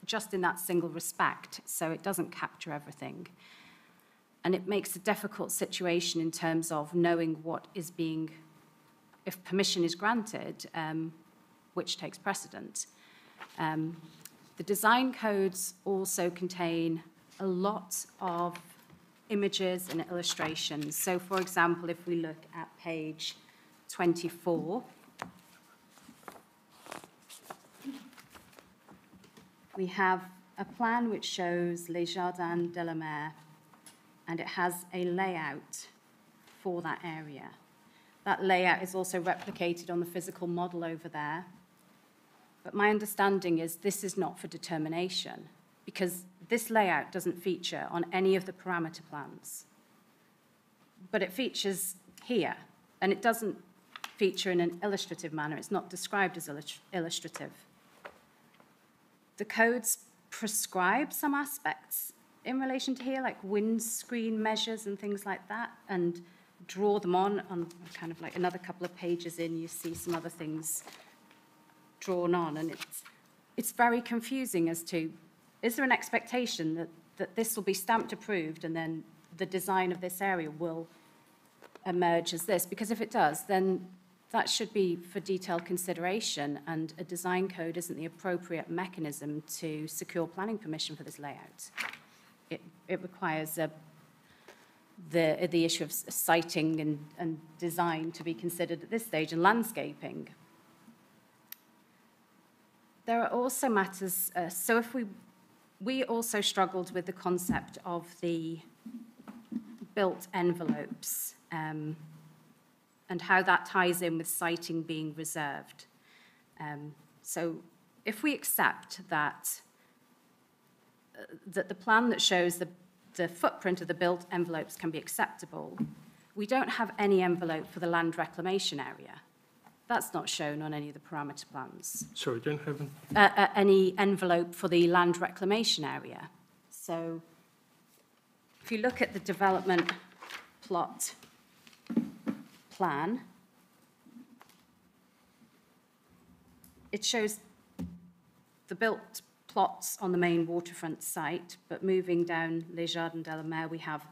just in that single respect, so it doesn't capture everything. And it makes a difficult situation in terms of knowing what is being, if permission is granted, um, which takes precedent. Um, the design codes also contain a lot of images and illustrations. So, for example, if we look at page 24, we have a plan which shows Les Jardins de la Mer, and it has a layout for that area. That layout is also replicated on the physical model over there. But my understanding is this is not for determination, because this layout doesn't feature on any of the parameter plans. But it features here, and it doesn't feature in an illustrative manner. It's not described as illustrative. The codes prescribe some aspects in relation to here, like windscreen measures and things like that, and draw them on, on kind of like another couple of pages in, you see some other things drawn on, and it's, it's very confusing as to, is there an expectation that, that this will be stamped approved and then the design of this area will emerge as this? Because if it does, then that should be for detailed consideration, and a design code isn't the appropriate mechanism to secure planning permission for this layout. It, it requires a, the, the issue of siting and, and design to be considered at this stage, and landscaping. There are also matters, uh, so if we, we also struggled with the concept of the built envelopes. Um, and how that ties in with siting being reserved. Um, so if we accept that, uh, that the plan that shows the, the footprint of the built envelopes can be acceptable, we don't have any envelope for the land reclamation area. That's not shown on any of the parameter plans. Sorry, don't have an Uh, uh, any envelope for the land reclamation area. So if you look at the development plot plan, it shows the built plots on the main waterfront site, but moving down Les Jardins de la Mer, we have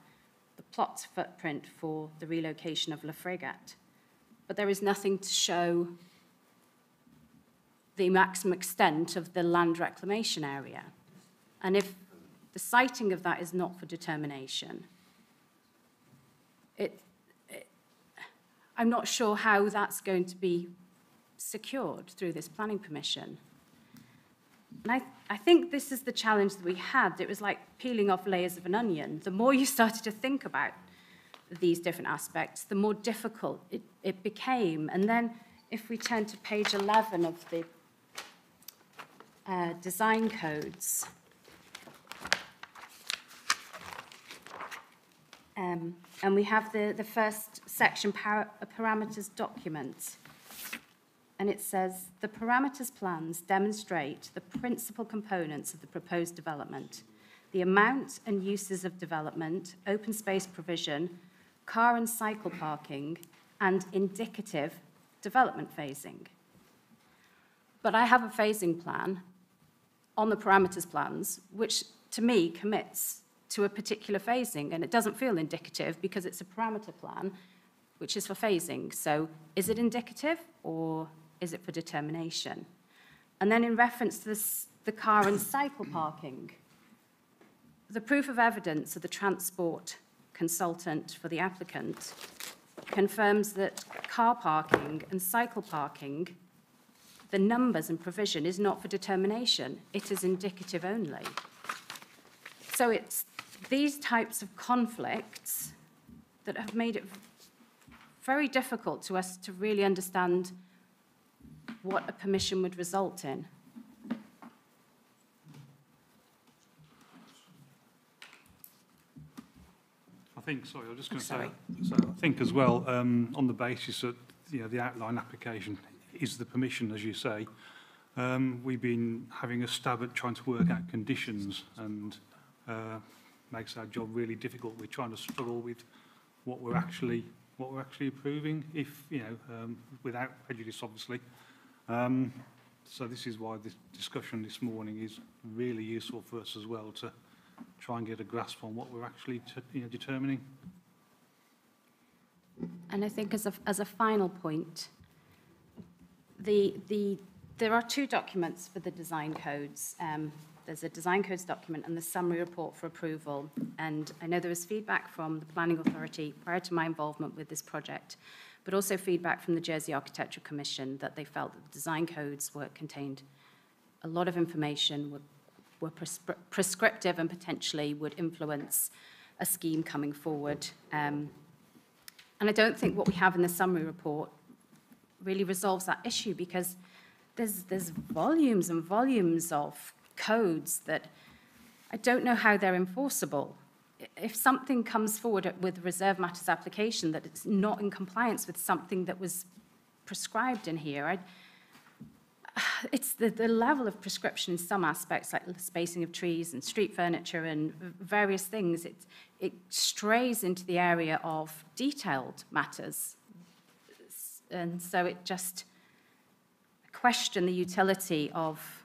the plot footprint for the relocation of La Frégate. But there is nothing to show the maximum extent of the land reclamation area. And if the siting of that is not for determination, it, I'm not sure how that's going to be secured through this planning permission. And I, I think this is the challenge that we had. It was like peeling off layers of an onion. The more you started to think about these different aspects, the more difficult it, it became. And then if we turn to page 11 of the uh, design codes, um, and we have the, the first section, para- parameters document. And it says, the parameters plans demonstrate the principal components of the proposed development, the amount and uses of development, open space provision, car and cycle parking, and indicative development phasing. But I have a phasing plan on the parameters plans, which to me commits to a particular phasing, and it doesn't feel indicative because it's a parameter plan, which is for phasing. So is it indicative or is it for determination? And then in reference to this, the car and cycle parking, the proof of evidence of the transport consultant for the applicant confirms that car parking and cycle parking, the numbers and provision is not for determination, it is indicative only. So it's these types of conflicts that have made it very difficult to us to really understand what a permission would result in. I think, sorry, I was just going to say, so I think as well, um, on the basis that, you know, the outline application is the permission, as you say, um, we've been having a stab at trying to work out conditions and uh, makes our job really difficult. We're trying to struggle with what we're actually, what we're actually approving, if, you know, um, without prejudice, obviously. Um, so this is why this discussion this morning is really useful for us as well to try and get a grasp on what we're actually you know, determining. And I think as a, as a final point, the, the, there are two documents for the design codes. Um, there's a design codes document and the summary report for approval. And I know there was feedback from the planning authority prior to my involvement with this project, but also feedback from the Jersey Architecture Commission that they felt that the design codes were contained a lot of information, were, were prescri- prescriptive and potentially would influence a scheme coming forward. Um, and I don't think what we have in the summary report really resolves that issue because there's, there's volumes and volumes of codes that I don't know how they're enforceable. If something comes forward with reserve matters application that it's not in compliance with something that was prescribed in here, I, it's the, the level of prescription in some aspects, like the spacing of trees and street furniture and various things, it, it strays into the area of detailed matters. And so it just question the utility of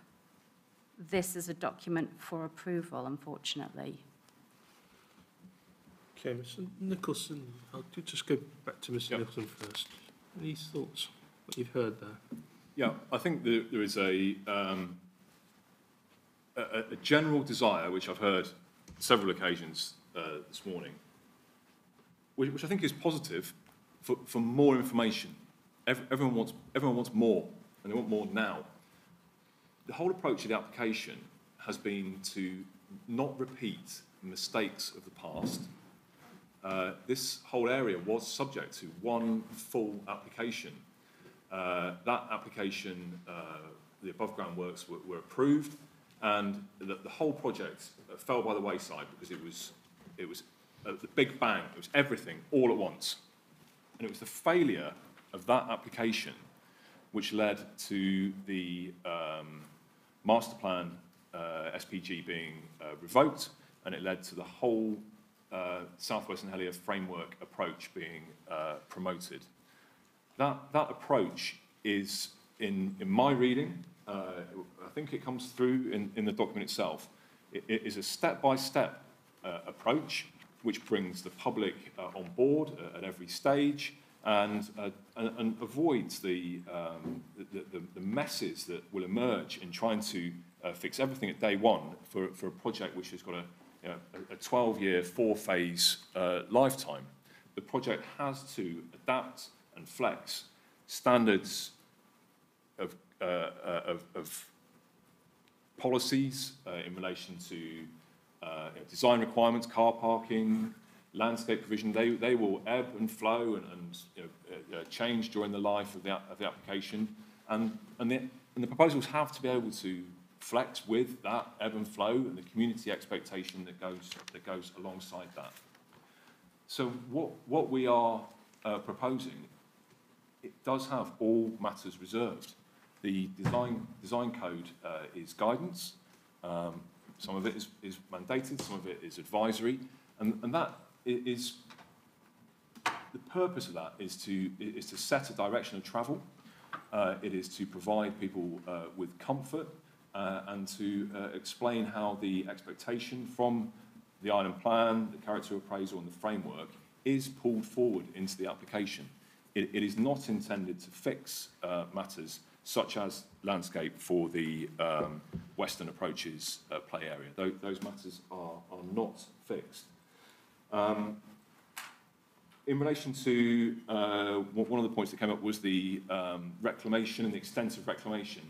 this is a document for approval, unfortunately. Okay, Mr Nicholson, I'll ju- just go back to Mr Yep. Nicholson first. Any thoughts, what you've heard there? Yeah, I think there, there is a, um, a, a- a general desire, which I've heard several occasions uh, this morning, which, which I think is positive, for, for more information. Ev- everyone, wants, everyone wants more, and they want more now. The whole approach of the application has been to not repeat mistakes of the past. Uh, this whole area was subject to one full application uh, that application, uh, the above ground works were, were approved, and the, the whole project uh, fell by the wayside because it was, it was uh, the big bang. It was everything all at once, and it was the failure of that application which led to the um, master plan uh, SPG being uh, revoked, and it led to the whole uh, South West St Helier framework approach being uh, promoted. That, that approach is, in, in my reading, uh, I think it comes through in, in the document itself, it, it is a step-by-step uh, approach which brings the public uh, on board at every stage and, uh, and, avoids the, um, the, the, the messes that will emerge in trying to uh, fix everything at day one for, for a project which has got a, you know, a 12-year, four-phase uh, lifetime. The project has to adapt and flex standards of, uh, uh, of, of policies uh, in relation to you know, design requirements, car parking, landscape provision. They, they will ebb and flow and, and you know, uh, uh, change during the life of the, of the application. And, and, the, and the proposals have to be able to flex with that ebb and flow and the community expectation that goes, that goes alongside that. So what, what we are uh, proposing, it does have all matters reserved. The design, design code uh, is guidance. Um, some of it is, is mandated, some of it is advisory. And, and that is, the purpose of that is to, is to set a direction of travel. Uh, it is to provide people uh, with comfort uh, and to uh, explain how the expectation from the island plan, the character appraisal and the framework is pulled forward into the application. It, it is not intended to fix uh, matters such as landscape for the um, western approaches uh, play area. Those, those matters are, are not fixed. Um, in relation to uh, one of the points that came up was the um, reclamation and the extent of reclamation.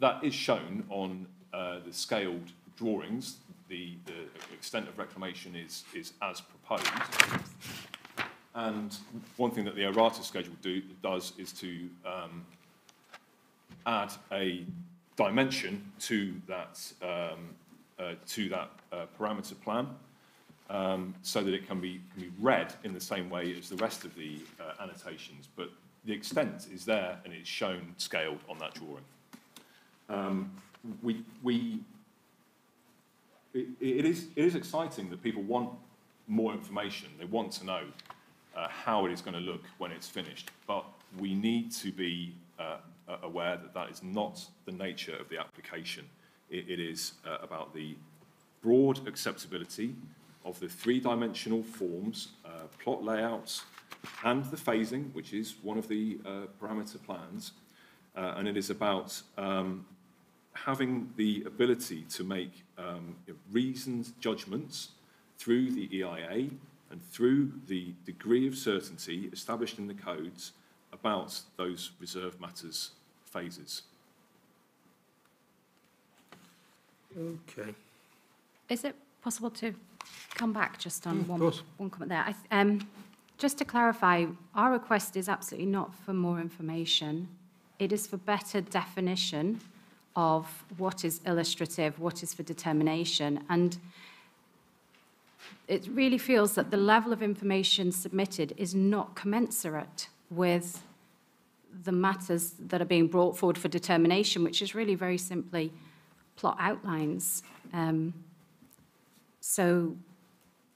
That is shown on uh, the scaled drawings. The, the extent of reclamation is, is as proposed. And one thing that the errata schedule do, does is to um, add a dimension to that, um, uh, to that uh, parameter plan um, so that it can be, can be read in the same way as the rest of the uh, annotations. But the extent is there and it's shown scaled on that drawing. Um, we, we, it, it, is, it is exciting that people want more information. They want to know uh, how it is going to look when it's finished. But we need to be uh, aware that that is not the nature of the application. it, it is uh, about the broad acceptability of the three-dimensional forms, uh, plot layouts, and the phasing, which is one of the uh, parameter plans. Uh, and it is about um, having the ability to make um, reasoned judgments through the EIA and through the degree of certainty established in the codes about those reserve matters phases. Okay. Is it possible to come back just on one, course. one comment there? I um, just to clarify, our request is absolutely not for more information. It is for better definition of what is illustrative, what is for determination. And it really feels that the level of information submitted is not commensurate with the matters that are being brought forward for determination, which is really very simply plot outlines. Um, so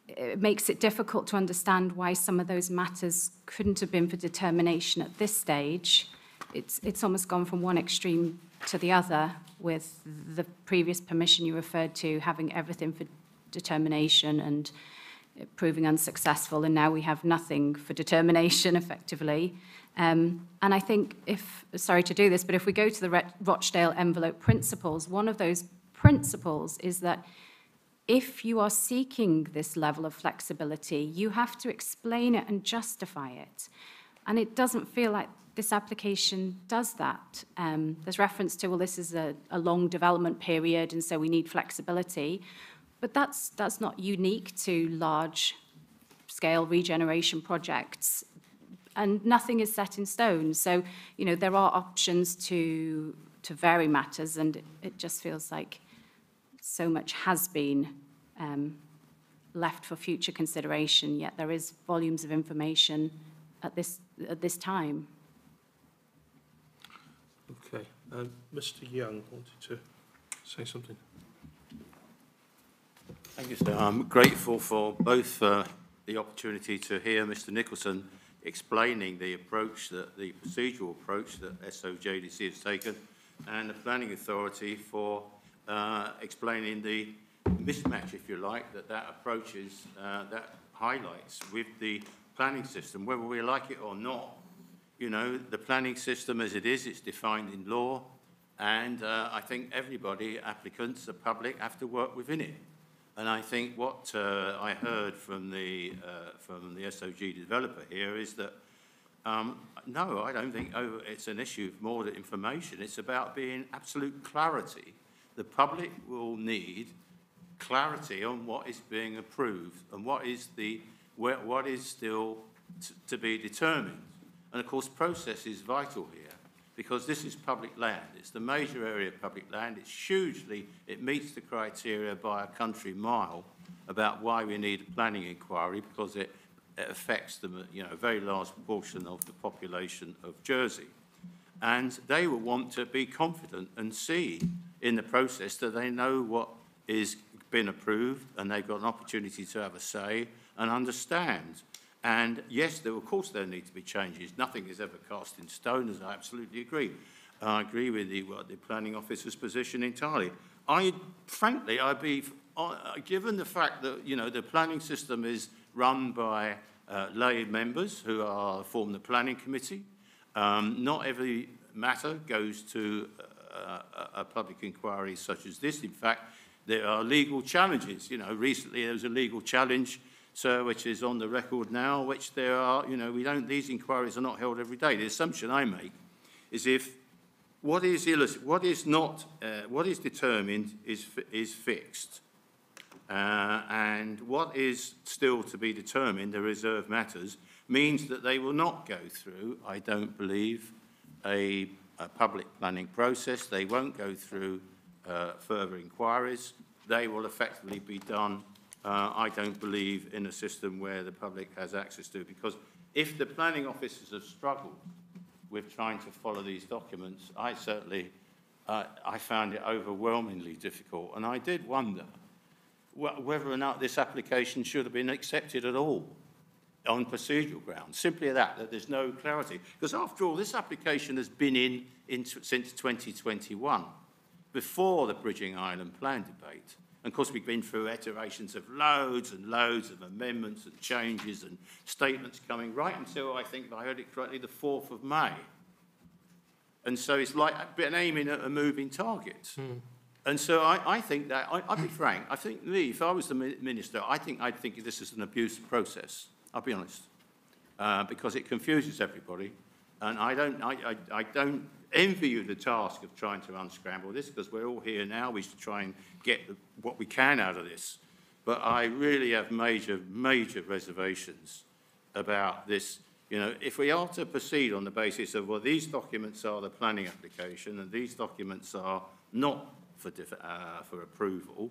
it makes it difficult to understand why some of those matters couldn't have been for determination at this stage. It's, it's almost gone from one extreme to the other with the previous permission you referred to having everything for determination and proving unsuccessful, and now we have nothing for determination effectively. Um, and I think if, sorry to do this, but if we go to the Rochdale envelope principles, one of those principles is that if you are seeking this level of flexibility, you have to explain it and justify it. And it doesn't feel like this application does that. Um, there's reference to, well, this is a, a long development period, and so we need flexibility. But that's, that's not unique to large scale regeneration projects. And nothing is set in stone. So, you know, there are options to, to vary matters, and it, it just feels like so much has been um, left for future consideration, yet there is volumes of information at this, at this time. Okay. Um, Mr Young wanted to say something. Thank you, sir. I'm grateful for both uh, the opportunity to hear Mr Nicholson explaining the approach, that the procedural approach that SOJDC has taken, and the Planning Authority for uh, explaining the mismatch, if you like, that that approach is, uh, that highlights with the planning system, whether we like it or not. You know, the planning system as it is, it's defined in law, and uh, I think everybody, applicants, the public, have to work within it. And I think what uh, I heard from the, uh, from the SOG developer here is that, um, no, I don't think it's an issue of more information. It's about being absolute clarity. The public will need clarity on what is being approved and what is, the, where, what is still to be determined. And of course, process is vital here because this is public land. It's the major area of public land. It's hugely, it meets the criteria by a country mile about why we need a planning inquiry because it, it affects the, you know, a very large proportion of the population of Jersey. And they will want to be confident and see in the process that they know what is been approved and they've got an opportunity to have a say and understand and yes, there, of course, there need to be changes. Nothing is ever cast in stone, as I absolutely agree. I agree with the, well, the planning officer's position entirely. I, frankly, I'd be, given the fact that, you know, the planning system is run by uh, lay members who are, form the planning committee, um, not every matter goes to uh, a, a public inquiry such as this. In fact, there are legal challenges. You know, recently there was a legal challenge sir, which is on the record now, which there are, you know, we don't, these inquiries are not held every day. The assumption I make is if what is what is not, uh, what is determined is, is fixed. Uh, and what is still to be determined, the reserve matters, means that they will not go through, I don't believe, a, a public planning process. They won't go through uh, further inquiries. They will effectively be done, uh, I don't believe, in a system where the public has access to. Because if the planning officers have struggled with trying to follow these documents, I certainly, uh, I found it overwhelmingly difficult. And I did wonder wh- whether or not this application should have been accepted at all on procedural grounds. Simply that, that there's no clarity. Because after all, this application has been in, in t- since 2021, before the Bridging Island Plan debate. And of course, we've been through iterations of loads and loads of amendments and changes and statements coming right until, I think, if I heard it correctly, the 4th of May. And so it's like an aiming at a moving target. Hmm. And so I, I think that, I, I'll be frank, I think me, if I was the minister, I think I'd think this is an abusive process. I'll be honest. Uh, because it confuses everybody. And I don't, I, I, I don't envy you the task of trying to unscramble this because we're all here now. We should try and get the, what we can out of this. But I really have major, major reservations about this. You know, if we are to proceed on the basis of, well, these documents are the planning application and these documents are not for, uh, for approval,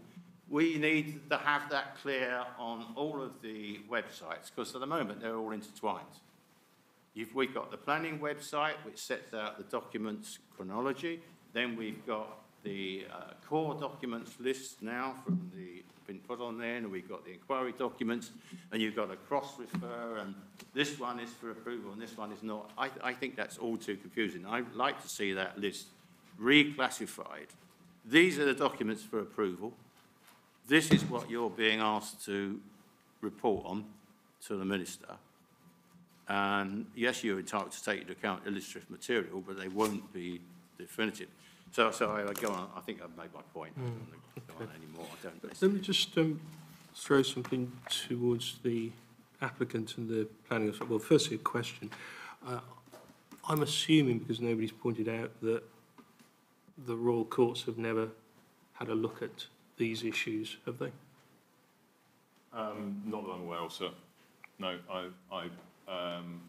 we need to have that clear on all of the websites because at the moment they're all intertwined. You've, we've got the planning website, which sets out the documents chronology. Then we've got the uh, core documents list now from the, been put on there, and we've got the inquiry documents, and you've got a cross-refer, and this one is for approval, and this one is not. I, I think that's all too confusing. I'd like to see that list reclassified. These are the documents for approval. This is what you're being asked to report on to the minister. And yes, you're entitled to take into account illustrative material, but they won't be definitive. So, so I, I go on, I think I've made my point. I don't want to go on anymore, I don't. Let me just um, throw something towards the applicant and the planning. authority. Well, firstly, a question. Uh, I'm assuming, because nobody's pointed out, that the Royal Courts have never had a look at these issues, have they? Um, not that I'm aware of, sir. No, I, I um,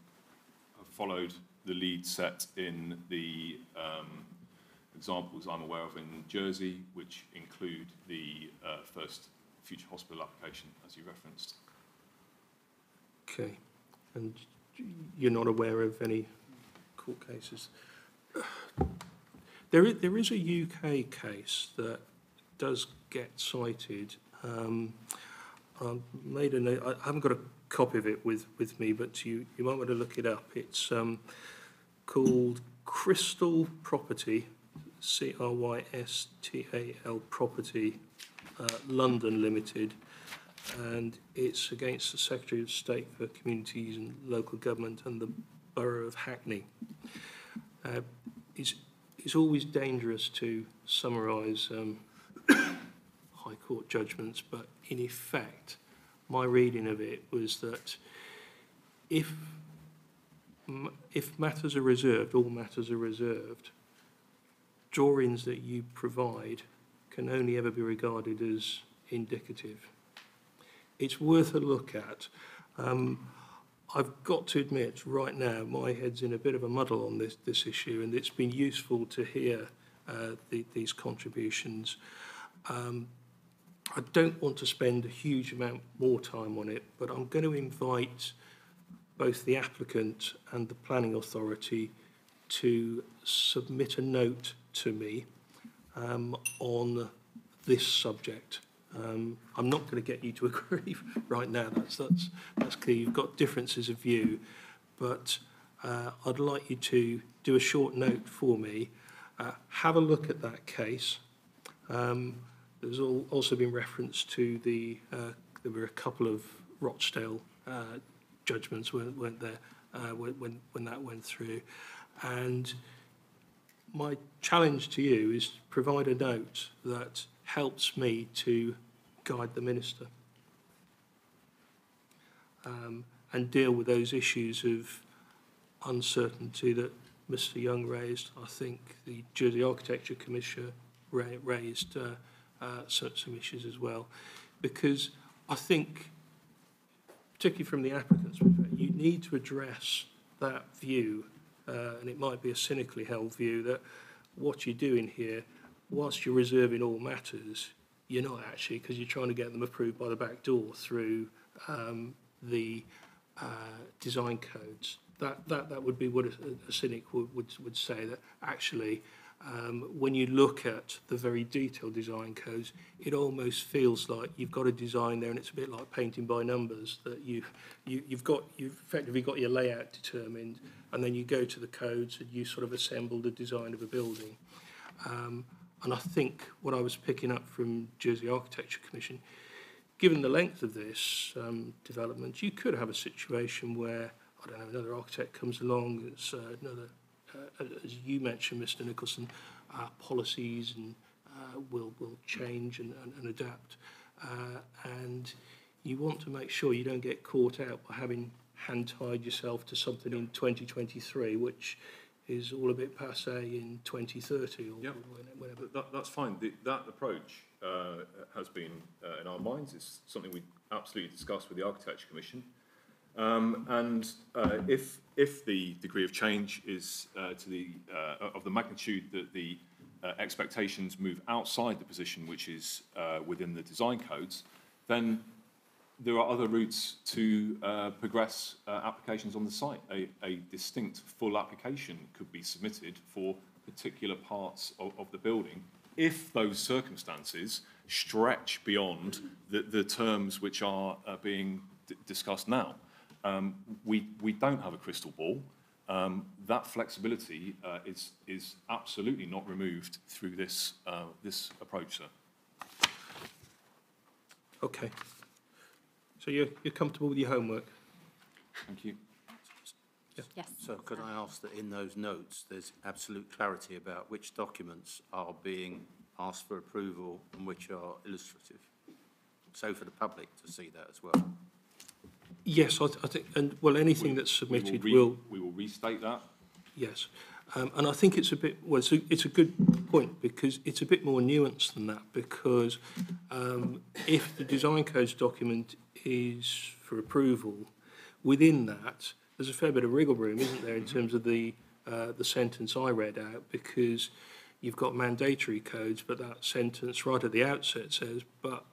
have followed the lead set in the um, examples I'm aware of in Jersey, which include the uh, first future hospital application, as you referenced. Okay. And you're not aware of any court cases? There is, there is a UK case that does get cited. Um, I made a note, I haven't got a copy of it with, with me, but you, you might want to look it up. It's um, called Crystal Property, C-R-Y-S-T-A-L Property, uh, London Limited, and it's against the Secretary of State for Communities and Local Government and the Borough of Hackney. Uh, it's, it's always dangerous to summarise um, High Court judgments, but in effect, my reading of it was that if, if matters are reserved, all matters are reserved, drawings that you provide can only ever be regarded as indicative. It's worth a look at. Um, I've got to admit, right now, my head's in a bit of a muddle on this, this issue, and it's been useful to hear uh, the, these contributions. Um, I don't want to spend a huge amount more time on it, but I'm going to invite both the applicant and the planning authority to submit a note to me um, on this subject. Um, I'm not going to get you to agree right now. That's that's that's clear. You've got differences of view, but uh, I'd like you to do a short note for me. Uh, have a look at that case. Um, there's al- also been reference to the uh, there were a couple of Rochdale uh, judgments, weren't, weren't there, uh, when, when when that went through, and my challenge to you is to provide a note that helps me to guide the minister. um, and deal with those issues of uncertainty that Mr Young raised. I think the Jersey Architecture Commissioner ra- raised uh, uh, some, issues as well, because I think, particularly from the applicant's perspective, you need to address that view, uh, and it might be a cynically held view that what you're doing here, whilst you're reserving all matters, you're not actually, because you're trying to get them approved by the back door through um, the uh, design codes. That, that, that would be what a, a cynic would, would, would say, that actually, um, when you look at the very detailed design codes, it almost feels like you've got a design there and it's a bit like painting by numbers, that you, you, you've got, you've effectively got your layout determined, and then you go to the codes and you sort of assemble the design of a building. Um, and I think what I was picking up from Jersey Architecture Commission, given the length of this um, development, you could have a situation where, I don't know, another architect comes along, it's uh, another, as you mentioned, Mr Nicholson, our policies and uh, will, will change and, and, and adapt. Uh, and you want to make sure you don't get caught out by having hand-tied yourself to something in 2023, which is all a bit passe in 2030 or. But that, that's fine. The, that approach uh, has been uh, in our minds. It's something we absolutely discussed with the Architecture Commission. Um, and uh, if, if the degree of change is uh, to the, uh, of the magnitude that the uh, expectations move outside the position which is uh, within the design codes, then there are other routes to uh, progress applications on the site. A, a distinct full application could be submitted for particular parts of, of the building if those circumstances stretch beyond the, the terms which are being discussed now. Um, we, we don't have a crystal ball. Um, that flexibility uh, is, is absolutely not removed through this, uh, this approach, sir. Okay. So you're, you're comfortable with your homework? Thank you. Yes. So could I ask that in those notes, there's absolute clarity about which documents are being asked for approval and which are illustrative? So for the public to see that as well. Yes, I, th- I think, and well, anything that's We submitted re- will, We will restate that. yes. Um, and I think it's a bit, well, it's a, it's a good point because it's a bit more nuanced than that because um, if the design codes document is for approval, within that, there's a fair bit of wriggle room, isn't there, in terms of the, uh, the sentence I read out because you've got mandatory codes, but that sentence right at the outset says, but,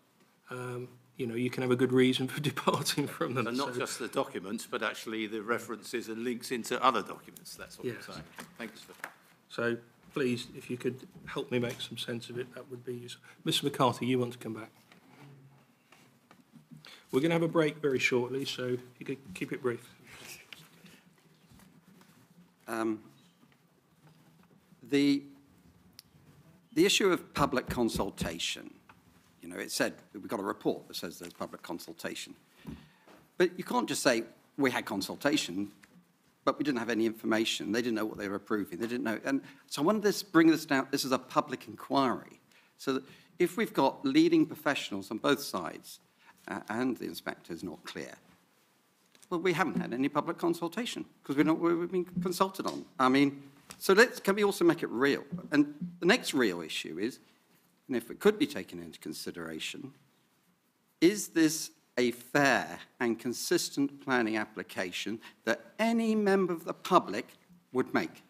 um, you know, you can have a good reason for departing from them. And not So- just the documents, but actually the references and links into other documents, that's what I'm Yes. saying. Thank you, sir. So please, if you could help me make some sense of it, that would be useful. Mr McCarthy, you want to come back? We're going to have a break very shortly, so if you could keep it brief. Um, the, the issue of public consultation, you know, it said, we've got a report that says there's public consultation. But you can't just say, we had consultation, but we didn't have any information. They didn't know what they were approving. They didn't know. And so I wanted to bring this down, this is a public inquiry. So that if we've got leading professionals on both sides uh, and the inspector is not clear, well, we haven't had any public consultation because we're not, we've been consulted on. I mean, so let's, can we also make it real? And the next real issue is, and if it could be taken into consideration, is this a fair and consistent planning application that any member of the public would make?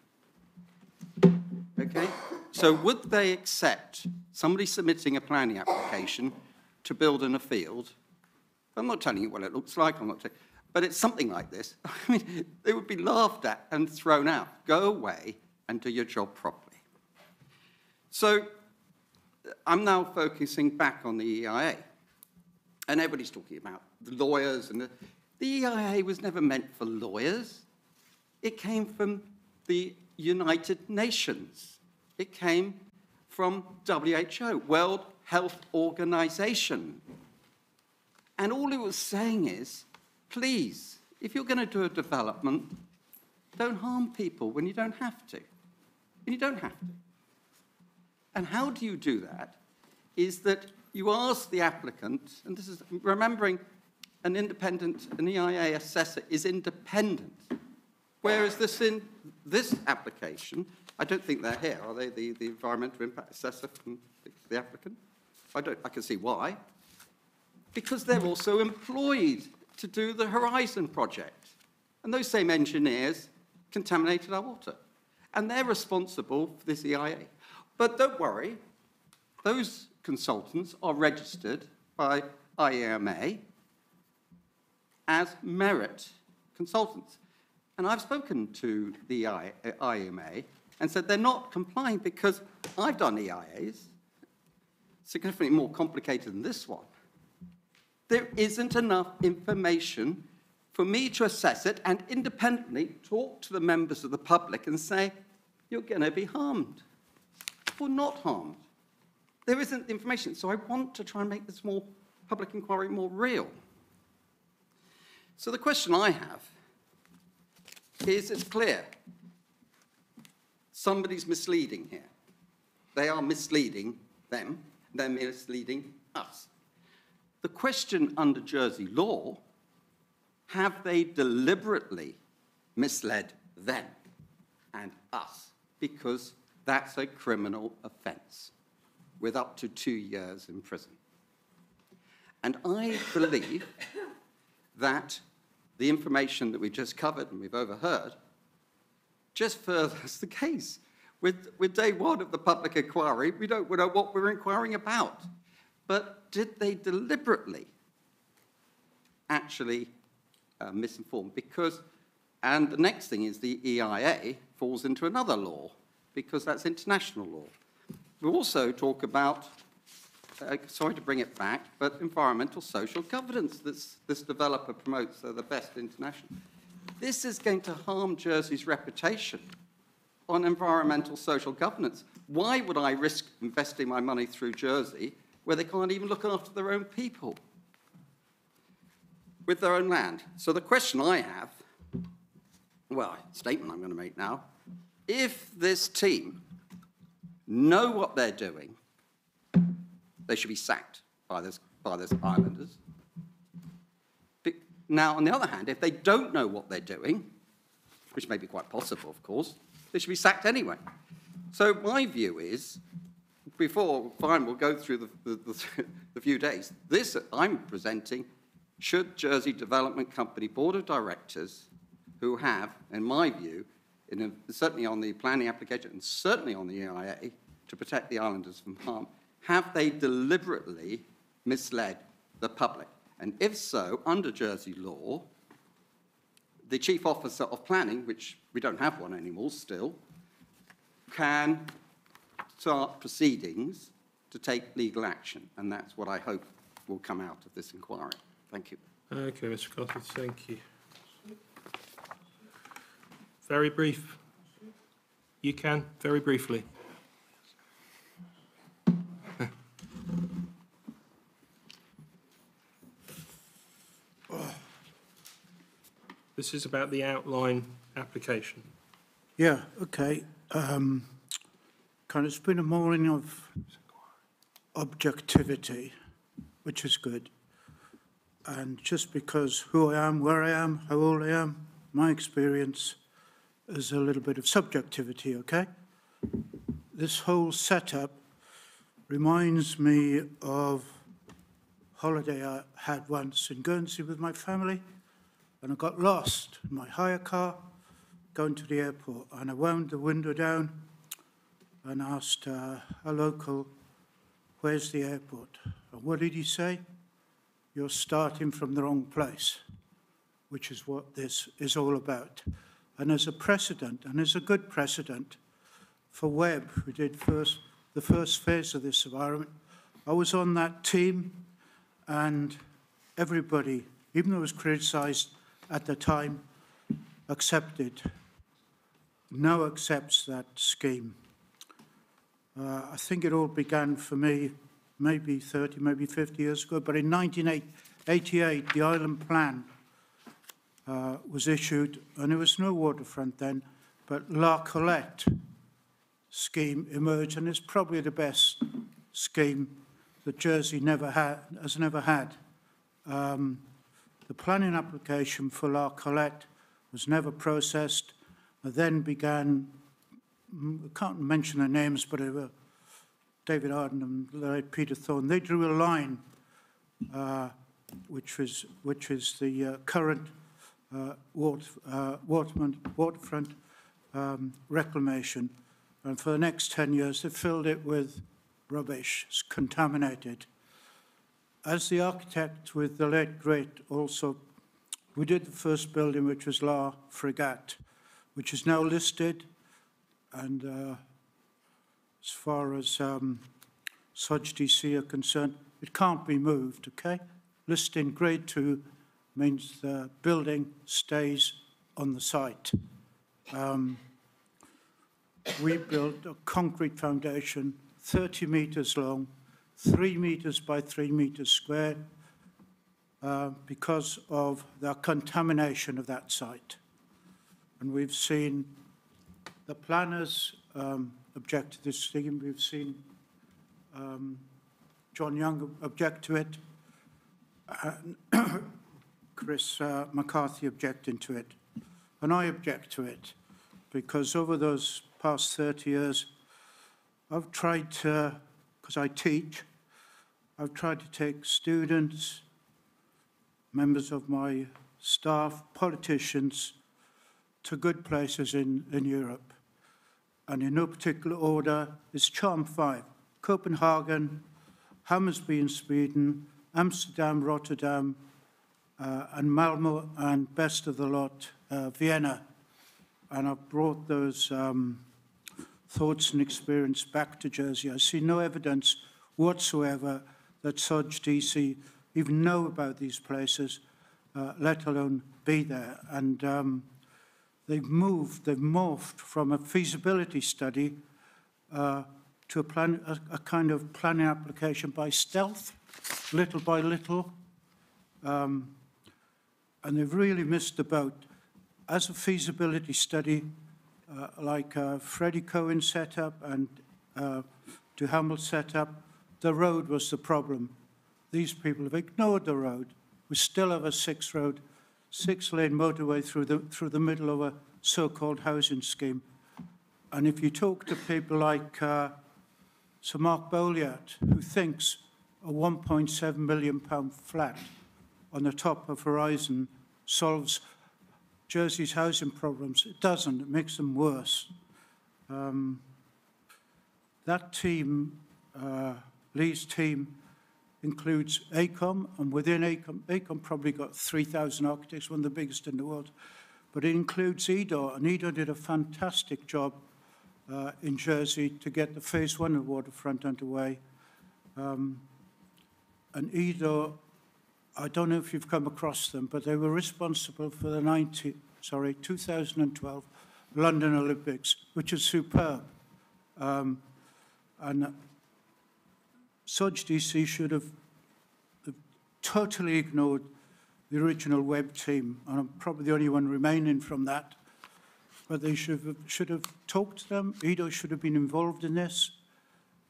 Okay? So would they accept somebody submitting a planning application to build in a field? I'm not telling you what it looks like, I'm not but it's something like this. I mean, they would be laughed at and thrown out. Go away and do your job properly. So I'm now focusing back on the EIA. And everybody's talking about the lawyers and the, the EIA was never meant for lawyers. It came from the United Nations. It came from WHO, World Health Organization. And all it was saying is, please, if you're going to do a development, don't harm people when you don't have to. When you don't have to. And how do you do that? Is that you ask the applicant, and this is remembering an independent, an EIA assessor is independent. Whereas this in this application, I don't think they're here, are they, the, the environmental impact assessor from the- the applicant? I don't, I can see why. Because they're also employed to do the Horizon project. And those same engineers contaminated our water. And they're responsible for this EIA. But don't worry, those consultants are registered by IEMA as merit consultants. And I've spoken to the IEMA and said they're not complying because I've done EIAs, significantly more complicated than this one. There isn't enough information for me to assess it and independently talk to the members of the public and say, you're going to be harmed or not harmed. There isn't the information. So I want to try and make this more public inquiry more real. So the question I have is it's clear. Somebody's misleading here. They are misleading them, they're misleading us. The question under Jersey law have they deliberately misled them and us? Because that's a criminal offence with up to two years in prison. And I believe that the information that we've just covered and we've overheard just furthers the case. With, with day one of the public inquiry, we don't know what we're inquiring about. But did they deliberately actually uh, misinform? Because, and the next thing is the EIA falls into another law, because that's international law. We also talk about, uh, sorry to bring it back, but environmental social governance this, this developer promotes, they're the best international. This is going to harm Jersey's reputation on environmental social governance. Why would I risk investing my money through Jersey where they can't even look after their own people with their own land? So the question I have, well, statement I'm going to make now, if this team know what they're doing, they should be sacked by this, by this islanders. Now, on the other hand, if they don't know what they're doing, which may be quite possible, of course, they should be sacked anyway. So my view is, before, fine, we'll go through the, the, the, the few days, this I'm presenting, should Jersey Development Company Board of Directors, who have, in my view, in a, certainly on the planning application and certainly on the EIA, to protect the islanders from harm, have they deliberately misled the public? And if so, under Jersey law, the chief officer of planning, which we don't have one anymore still, can start proceedings to take legal action. And that's what I hope will come out of this inquiry. Thank you. Okay, Mr Carthy, thank you. Very brief. You can, very briefly. This is about the outline application. Yeah, okay. Um, kind of, been a morning of objectivity, which is good. And just because who I am, where I am, how old I am, my experience, is a little bit of subjectivity, okay? This whole setup reminds me of a holiday I had once in Guernsey with my family, and I got lost in my hire car going to the airport, and I wound the window down and asked uh, a local, where's the airport? And what did he say? You're starting from the wrong place, which is what this is all about. And as a precedent, and as a good precedent for WEB, who did first, the first phase of this environment, I was on that team, and everybody, even though it was criticised at the time, accepted, now accepts that scheme. Uh, I think it all began for me maybe 30, maybe 50 years ago, but in 1988, the island plan uh, was issued, and there was no waterfront then, but La Colette scheme emerged, and it's probably the best scheme that Jersey never had, has never had. Um, The planning application for La Colette was never processed. Then began, mm, I can't mention the names, but were David Arden and Peter Thorne. They drew a line, uh, which was which is the uh, current uh, uh, waterfront, um, reclamation, and for the next 10 years they filled it with rubbish, it's contaminated. As the architect with the late great also, we did the first building, which was La Frégate, which is now listed, and uh, as far as um, Sodge DC are concerned, it can't be moved, okay? Listing grade two means the building stays on the site. Um, we built a concrete foundation, 30 metres long, three metres by three metres square, uh, because of the contamination of that site. And we've seen the planners um, object to this scheme. We've seen um, John Young object to it. And Chris uh, McCarthy objecting to it. And I object to it because over those past 30 years, I've tried to, because I teach, I've tried to take students, members of my staff, politicians, to good places in, in Europe. And in no particular order, it's Charm 5, Copenhagen, Hammarby in Sweden, Amsterdam, Rotterdam, uh, and Malmo, and best of the lot, uh, Vienna. And I've brought those um, thoughts and experience back to Jersey. I see no evidence whatsoever that Sodge DC even know about these places, uh, let alone be there. And um, they've moved, they've morphed from a feasibility study uh, to a, plan, a, a kind of planning application by stealth, little by little. Um, and they've really missed the boat. As a feasibility study, uh, like uh, Freddie Cohen set up and uh, Duhamel set up, the road was the problem. These people have ignored the road. We still have a six road, six lane motorway through the, through the middle of a so-called housing scheme. And if you talk to people like uh, Sir Mark Boleat, who thinks a 1.7 million pound flat on the top of Horizon solves Jersey's housing problems. It doesn't, it makes them worse. Um, that team, uh, Lee's team, includes AECOM, and within AECOM, AECOM probably got 3,000 architects, one of the biggest in the world, but it includes EDAW, and EDAW did a fantastic job uh, in Jersey to get the phase one of waterfront underway. Um, and EDAW I don't know if you've come across them, but they were responsible for the 90, sorry, 2012 London Olympics, which is superb. Um, and Sodge DC should have, totally ignored the original WEB team, and I'm probably the only one remaining from that. But they should have, should have talked to them. EDAW should have been involved in this.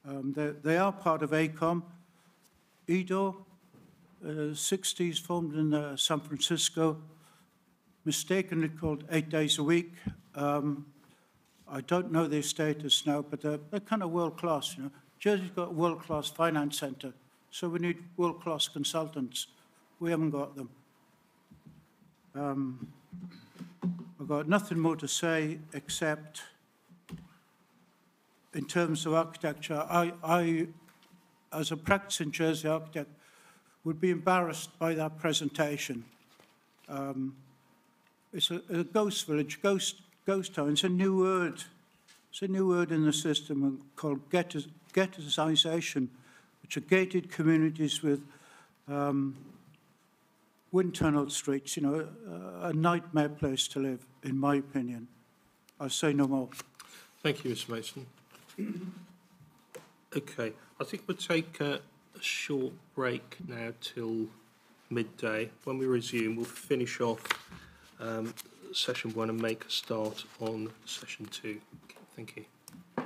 Um, they, are part of AECOM. EDAW uh, 60s, formed in uh, San Francisco, mistakenly called Eight Days a Week. Um, I don't know their status now, but they're, they're kind of world class. You know, Jersey's got a world class finance centre, so we need world class consultants. We haven't got them. Um, I've got nothing more to say except in terms of architecture, I, I as a practicing Jersey architect, would be embarrassed by that presentation. Um, it's a, a, ghost village, ghost, ghost town. It's a new word. It's a new word in the system called ghettoization, which are gated communities with um, wind tunnel streets, you know, a, a nightmare place to live, in my opinion. I'll say no more. Thank you, Mr Mason. okay, I think we'll take uh, a short break now till midday. When we resume, we'll finish off um, session one and make a start on session two. Thank you.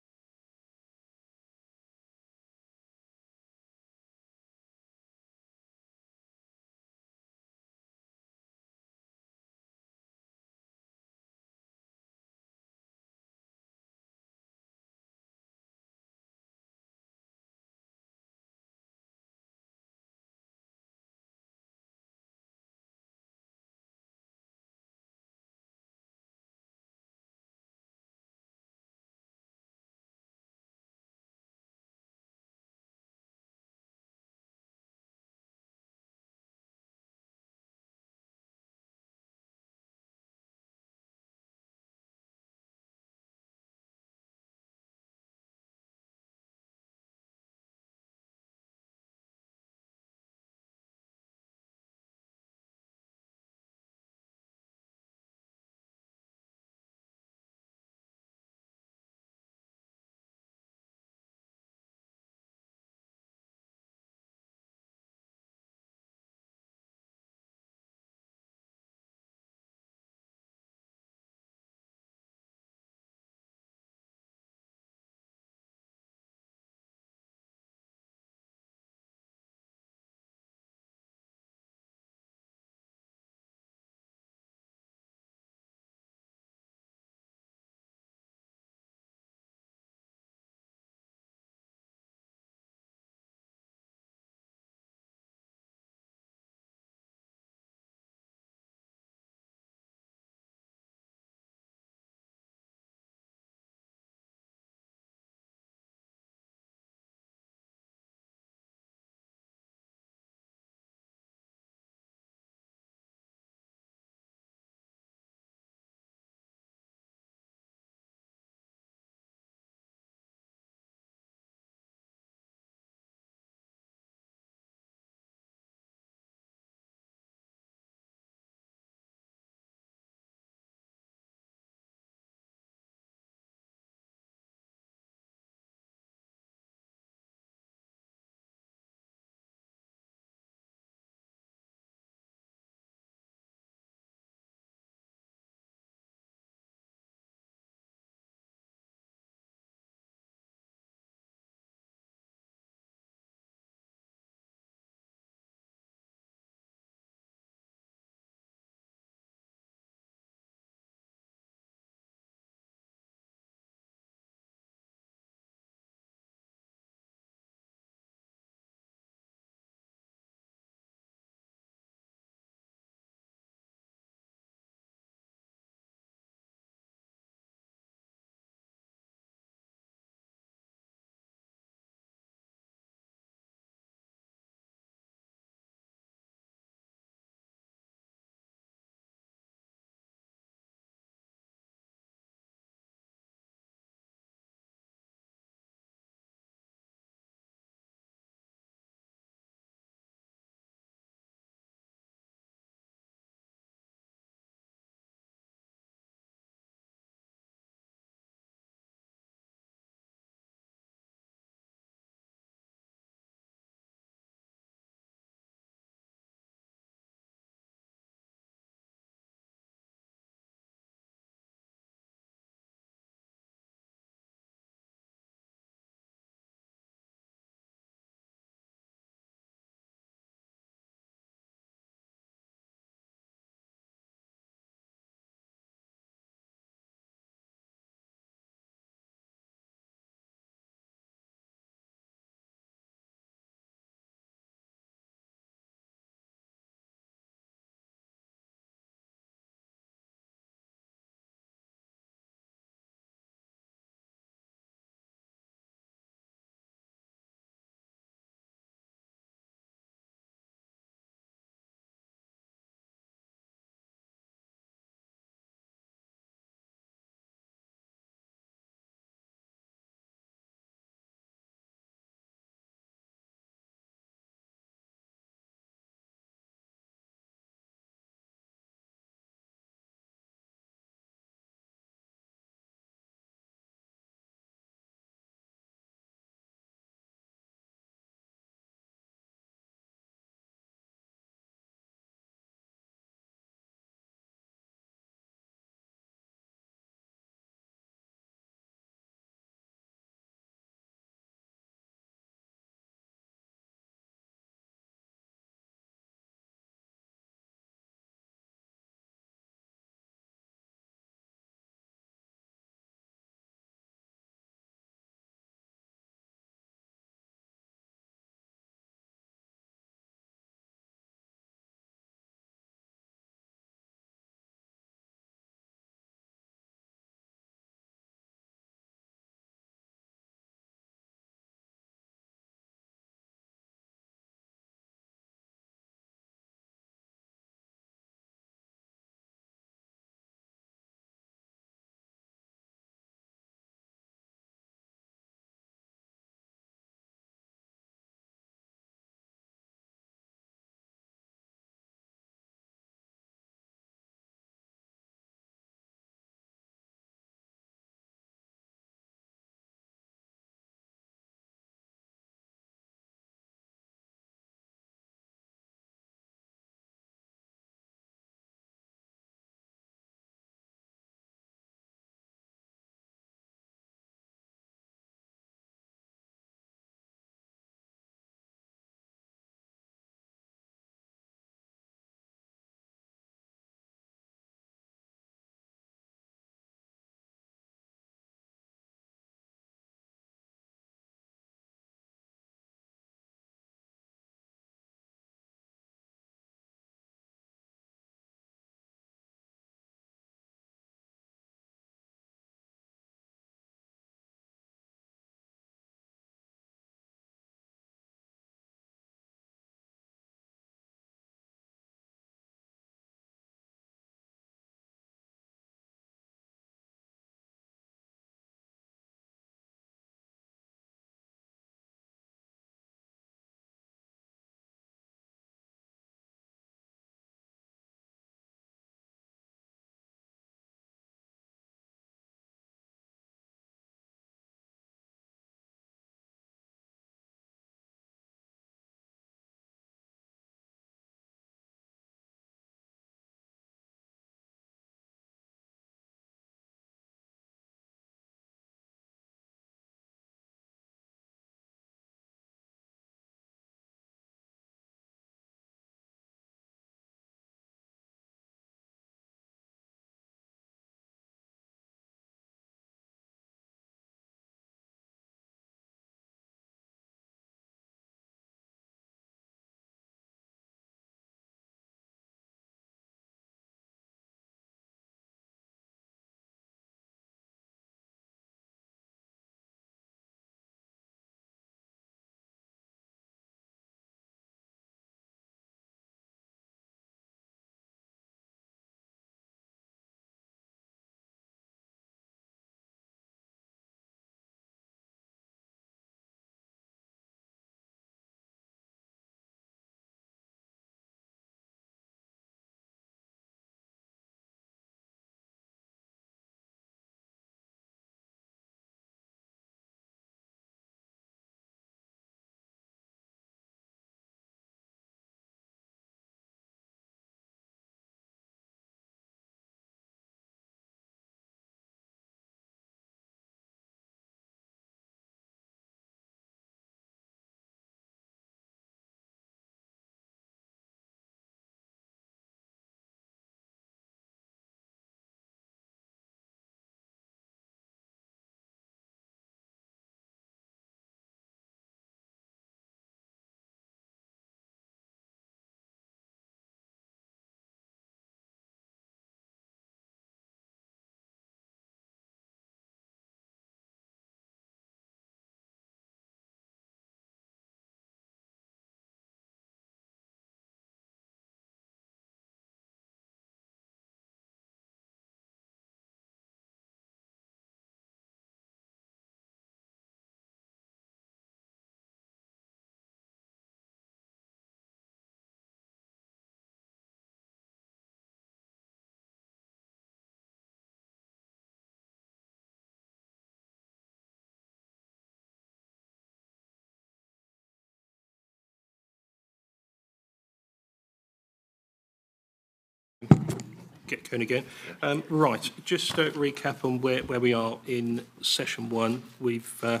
Get going again. Um, right, just a recap on where, where we are in session one. We've uh,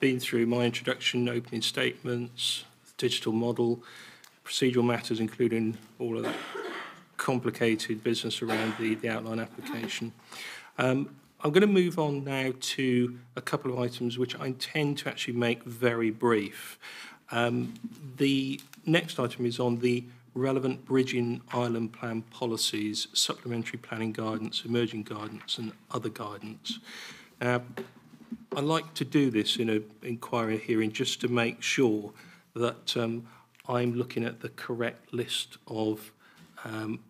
been through my introduction, opening statements, digital model, procedural matters, including all of that complicated business around the, the outline application. Um, I'm going to move on now to a couple of items which I intend to actually make very brief. Um, the next item is on the relevant bridging island plan policies, supplementary planning guidance, emerging guidance and other guidance. Now, I like to do this in an inquiry hearing just to make sure that um, I'm looking at the correct list of um,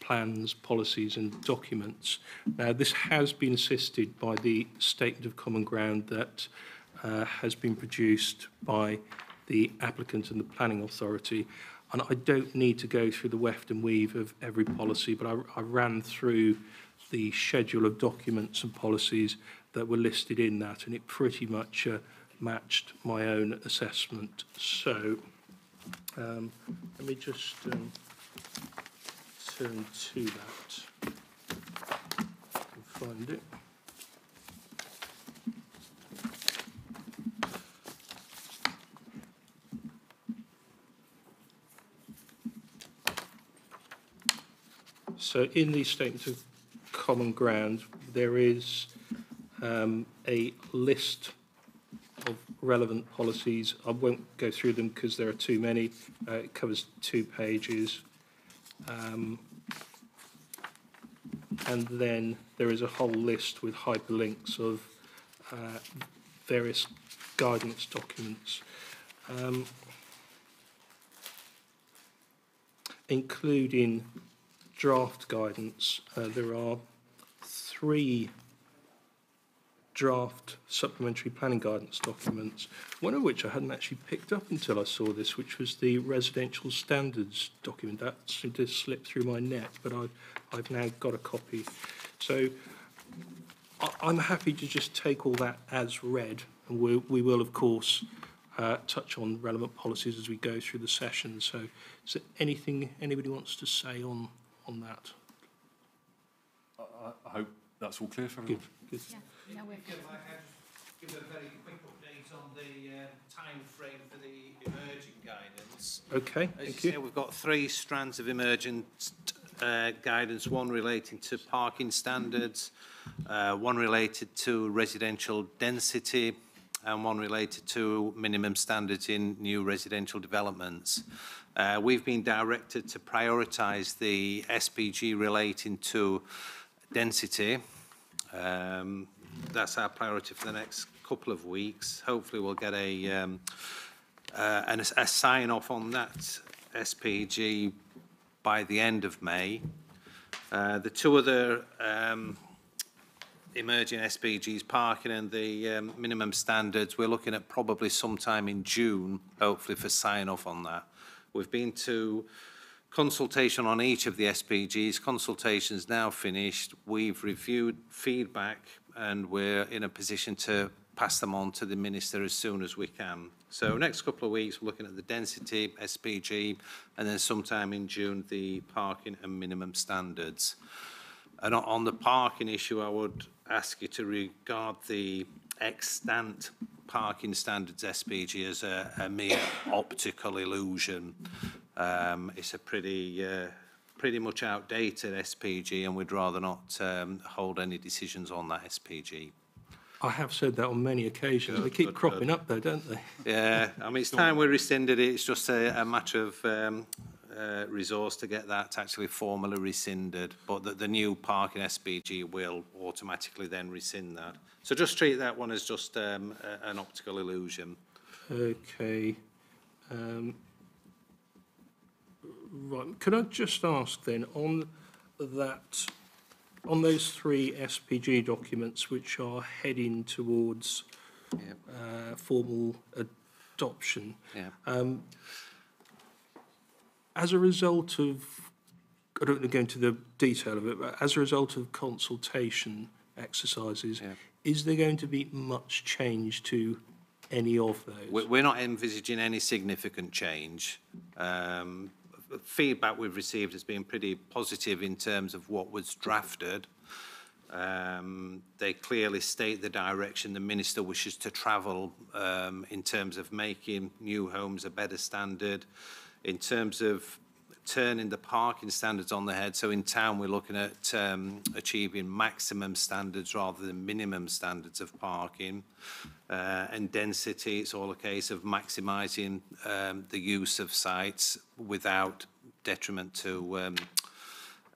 plans, policies and documents. Now, this has been assisted by the Statement of Common Ground that uh, has been produced by the applicant and the planning authority. And I don't need to go through the weft and weave of every policy, but I, I ran through the schedule of documents and policies that were listed in that, and it pretty much uh, matched my own assessment. So, um, let me just um, turn to that and find it. So in the statement of common ground, there is um, a list of relevant policies. I won't go through them because there are too many. Uh, it covers two pages. Um, and then there is a whole list with hyperlinks of uh, various guidance documents. Um, including draft guidance, uh, there are three draft supplementary planning guidance documents, one of which I hadn't actually picked up until I saw this, which was the residential standards document. That seemed to slip through my net, but I've, I've now got a copy. So I, I'm happy to just take all that as read, and we, we will, of course, uh, touch on relevant policies as we go through the session. So is there anything anybody wants to say on, on that? I, I- I hope that's all clear for Good, everyone. good. Yeah, we're Give a very quick update on the uh, timeframe for the emerging guidance. Okay, As thank you say, we've got three strands of emergent uh, guidance, one relating to parking standards, uh, one related to residential density, and one related to minimum standards in new residential developments. Uh, We've been directed to prioritise the SPG relating to density. Um, That's our priority for the next couple of weeks. Hopefully, we'll get a, um, uh, and a, a sign off on that SPG by the end of May. Uh, the two other um, emerging SPGs, parking and the um, minimum standards, we're looking at probably sometime in June, hopefully for sign off on that. We've been to consultation on each of the SPGs. Consultation's now finished. We've reviewed feedback and we're in a position to pass them on to the minister as soon as we can. So next couple of weeks, we're looking at the density SPG and then sometime in June, the parking and minimum standards. And on- on the parking issue, I would ask you to regard the extant parking standards SPG as a, a mere optical illusion. Um, it's a pretty, uh, pretty much outdated SPG and we'd rather not um, hold any decisions on that SPG. I have said that on many occasions. They keep good, cropping good. up though, don't they? Yeah, I mean, it's time we rescinded it. It's just a, a matter of um, uh, resource to get that actually formally rescinded. But the, the new parking SPG will automatically then rescind that. So just treat that one as just um, a, an optical illusion. Okay. Um, right. Could I just ask then on that, on those three SPG documents which are heading towards Yep. uh, formal adoption, Yeah. um, as a result of, I don't want to go into the detail of it, but as a result of consultation exercises, Yeah. is there going to be much change to any of those? We- We're not envisaging any significant change. Um, feedback we've received has been pretty positive in terms of what was drafted. Um, they clearly state the direction the minister wishes to travel um, in terms of making new homes a better standard, in terms of turning the parking standards on the head. So in town, we're looking at um, achieving maximum standards rather than minimum standards of parking. Uh, and density, it's all a case of maximising um, the use of sites without detriment to um,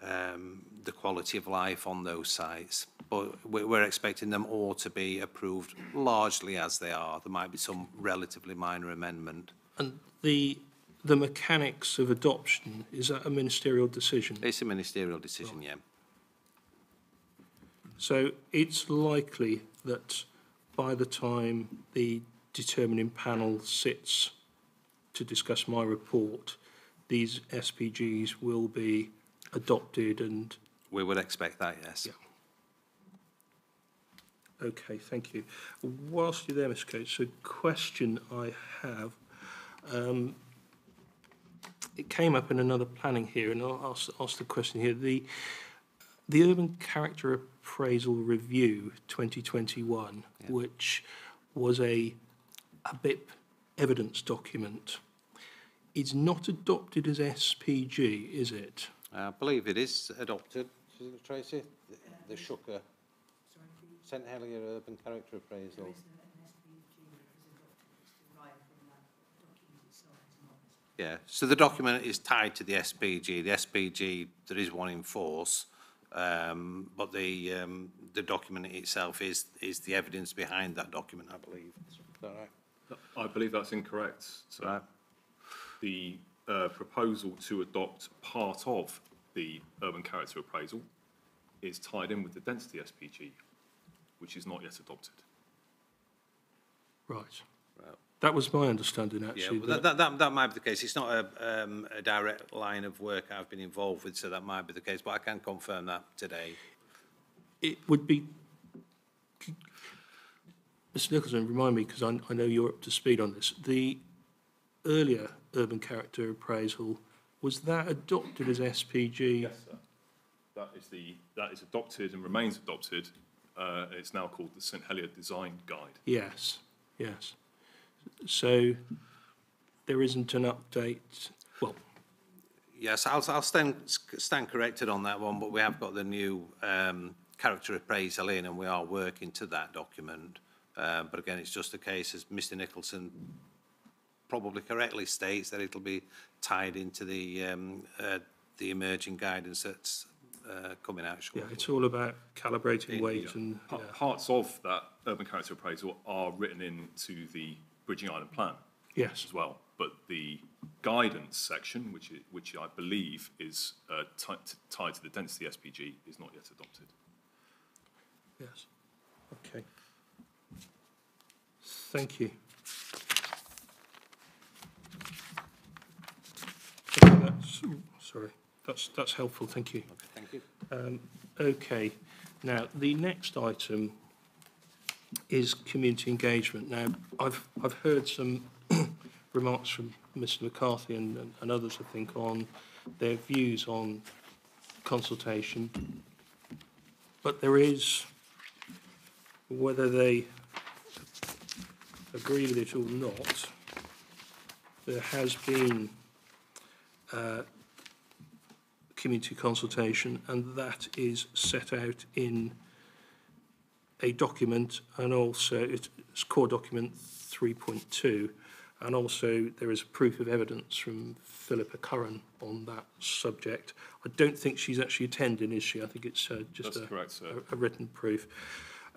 um, the quality of life on those sites. But we're expecting them all to be approved largely as they are. There might be some relatively minor amendment. And the the mechanics of adoption, is that a ministerial decision? It's a ministerial decision, yeah. So it's likely that by the time the determining panel sits to discuss my report, these SPGs will be adopted and, We would expect that, yes. Yeah. okay, thank you. Whilst you're there, Mr Coates, a question I have, um, it came up in another planning here, and I'll ask, ask the question here. The, the Urban Character Appraisal Review 2021, Yeah. which was a, a BIP evidence document, is not adopted as SPG, is it? I believe it is adopted, isn't Tracy? The- The Shooker, St Helier Urban Character Appraisal. Yeah, so the document is tied to the SPG. The SPG, there is one in force, um, but the, um, the document itself is, is the evidence behind that document, I believe. Is that right? I believe that's incorrect. So Right. the uh, proposal to adopt part of the urban character appraisal is tied in with the density SPG, which is not yet adopted. Right. Right. That was my understanding, Yeah, actually. well, that, that, that, that might be the case. It's not a, um, a direct line of work I've been involved with, so that might be the case, but I can confirm that today. it would be, Mr Nicholson, remind me, because I, I know you're up to speed on this, the earlier urban character appraisal, was that adopted as SPG? Yes, sir. That is the, that is adopted and remains adopted. Uh, It's now called the St Helier Design Guide. Yes, yes. So there isn't an update, well, Yes, I'll, I'll stand, stand corrected on that one, but we have got the new, um, character appraisal in and we are working to that document. Uh, but again, it's just a case, as Mr Nicholson probably correctly states, that it'll be tied into the, um, uh, the emerging guidance that's, uh, coming out yeah, shortly. it's all about calibrating weight Yeah. and, Pa- yeah. Parts of that urban character appraisal are written into the Bridging Island Plan yes, as well. But the guidance section, which i which I believe is uh, t- tied to the density SPG, is not yet adopted. yes. Okay. Thank you. Okay, that's, sorry, that's, that's helpful, thank you. Okay, Thank you. Um, Okay, now, the next item is community engagement. Now, I've, I've heard some remarks from Mr McCarthy and, and- and others, I think, on their views on consultation. But there is, whether they agree with it or not, there has been uh, community consultation, and that is set out in a document and also it's core document 3.2 and also there is proof of evidence from Philippa Curran on that subject. I don't think she's actually attending, is she? I think it's uh, just That's a, correct, sir. a, a written proof.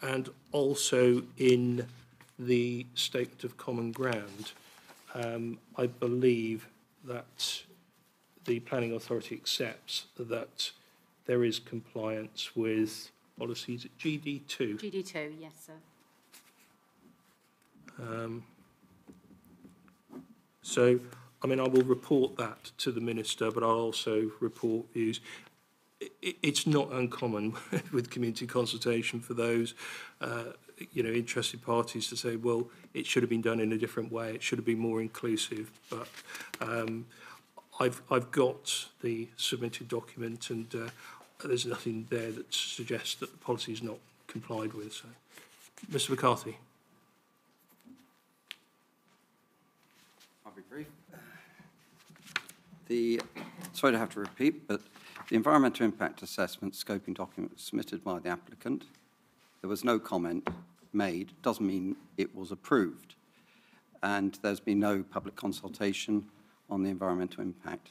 And also in the statement of common ground, um, I believe that the planning authority accepts that there is compliance with policies at GD2. GD2, yes, sir. Um, so, I mean, I will report that to the minister, but I'll also report views. It's not uncommon with community consultation for those, uh, you know, interested parties to say, well, it should have been done in a different way, it should have been more inclusive, but um, I've, I've got the submitted document and uh, there's nothing there that suggests that the policy is not complied with. So, Mr McCarthy. I'll be brief. The, sorry to have to repeat, but the environmental impact assessment scoping document submitted by the applicant. There was no comment made, doesn't mean it was approved. And there's been no public consultation on the environmental impact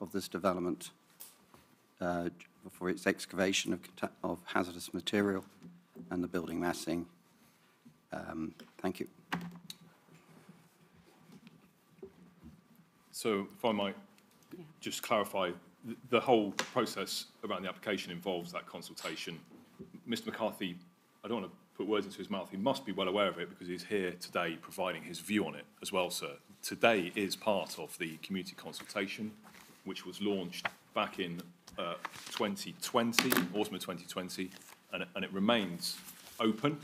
of this development uh, for its excavation of of hazardous material and the building massing. Um, Thank you. So if I might just clarify, th- the whole process around the application involves that consultation. Mr McCarthy, I don't want to put words into his mouth, he must be well aware of it because he's here today providing his view on it as well, sir. Today is part of the community consultation, which was launched back in uh, 2020, autumn of 2020, and it- and it remains open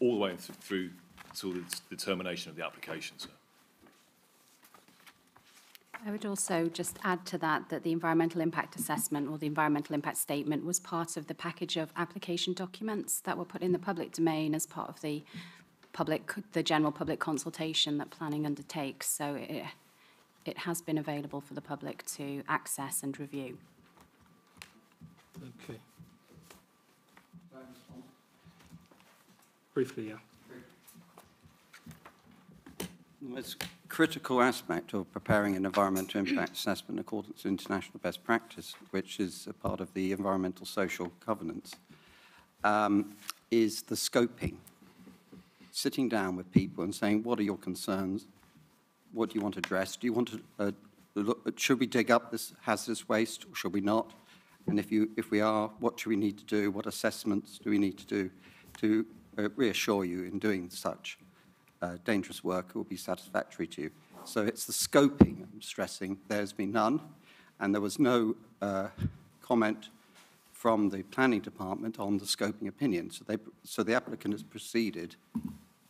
all the way th- through to the determination of the application, sir. I would also just add to that that the environmental impact assessment or the environmental impact statement was part of the package of application documents that were put in the public domain as part of the public, the general public consultation that planning undertakes. So it, it has been available for the public to access and review. Okay. Briefly, yeah. The most critical aspect of preparing an environmental impact assessment in accordance with international best practice, which is a part of the environmental social covenants, um, is the scoping. Sitting down with people and saying, what are your concerns? What do you want addressed? Do you want to, uh, look, should we dig up this hazardous waste or should we not? And if you, if we are, what do we need to do? What assessments do we need to do to uh, reassure you in doing such? uh, dangerous work will be satisfactory to you. So it's the scoping, I'm stressing, there's been none, and there was no uh, comment from the planning department on the scoping opinion. So, they, so the applicant has proceeded